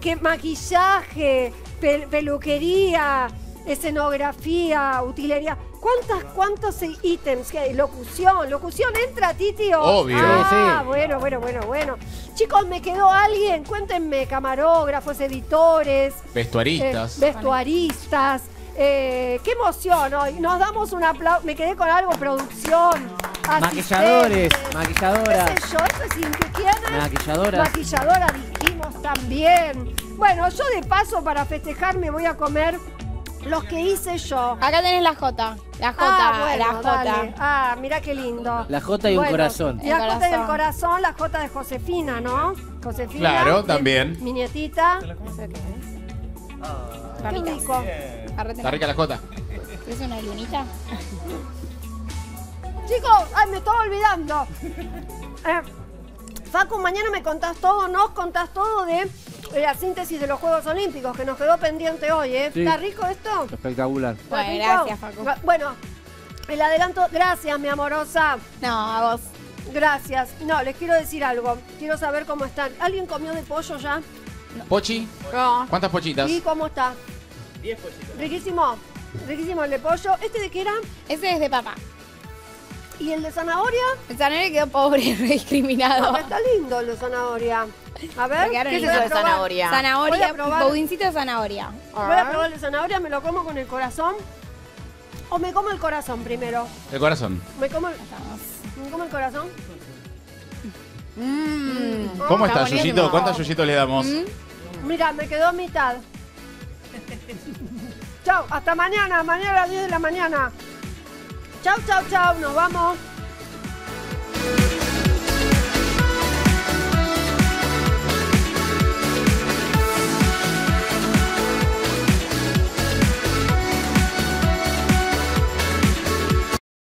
¿qué, maquillaje, pe- peluquería, escenografía, utilería. ¿Cuántas, ¿Cuántos ítems que hay? Locución, locución, ¿entra Titi? Obvio. Ah, Sí. bueno, bueno, bueno, bueno. Chicos, ¿me quedó alguien? Cuéntenme, camarógrafos, editores. Vestuaristas. Eh, vestuaristas. Eh, qué emoción hoy. Nos damos un aplauso. Me quedé con algo, producción. Maquilladores, maquilladoras. qué sé yo, eso es. Maquilladoras. Maquilladora dijimos también. Bueno, yo de paso para festejar me voy a comer los que hice yo. Acá tenés la J. La J, Ah, bueno, la J. dale. Ah, mira qué lindo. La J y un corazón. Y la J y el corazón. la J de Josefina, ¿no? Josefina. Claro, también. Mi nietita. Qué rico. Está rica la jota. ¿Es una lunita? Chicos, ay, me estaba olvidando. Eh, Facu, mañana me contás todo, nos contás todo de la síntesis de los Juegos Olímpicos, que nos quedó pendiente hoy, ¿eh? Sí. ¿Está rico esto? Espectacular. ¿Está Bueno, rico? gracias, Facu. Bueno, el adelanto, gracias, mi amorosa. No, a vos. Gracias. No, les quiero decir algo. Quiero saber cómo están. ¿Alguien comió de pollo ya? Pochi, No. ¿cuántas pochitas? ¿Y cómo está? 10 pollitos. Riquísimo. Riquísimo el de pollo. ¿Este de qué era? Ese es de papá. ¿Y el de zanahoria? El zanahoria quedó pobre, re discriminado. Ah, está lindo el de zanahoria. A ver, Me quedaron ¿qué va a de zanahoria? Zanahoria, budincito de zanahoria. Voy a probar el de zanahoria, me lo como con el corazón. O me como el corazón primero. El corazón. Me como el, me como el corazón. Mm. ¿Cómo Ah, está. Yuyito? ¿Cuántos yuyitos le damos? Mira, me quedó a mitad. chau, hasta mañana, mañana a las 10 de la mañana. Chau, chau, chau, nos vamos.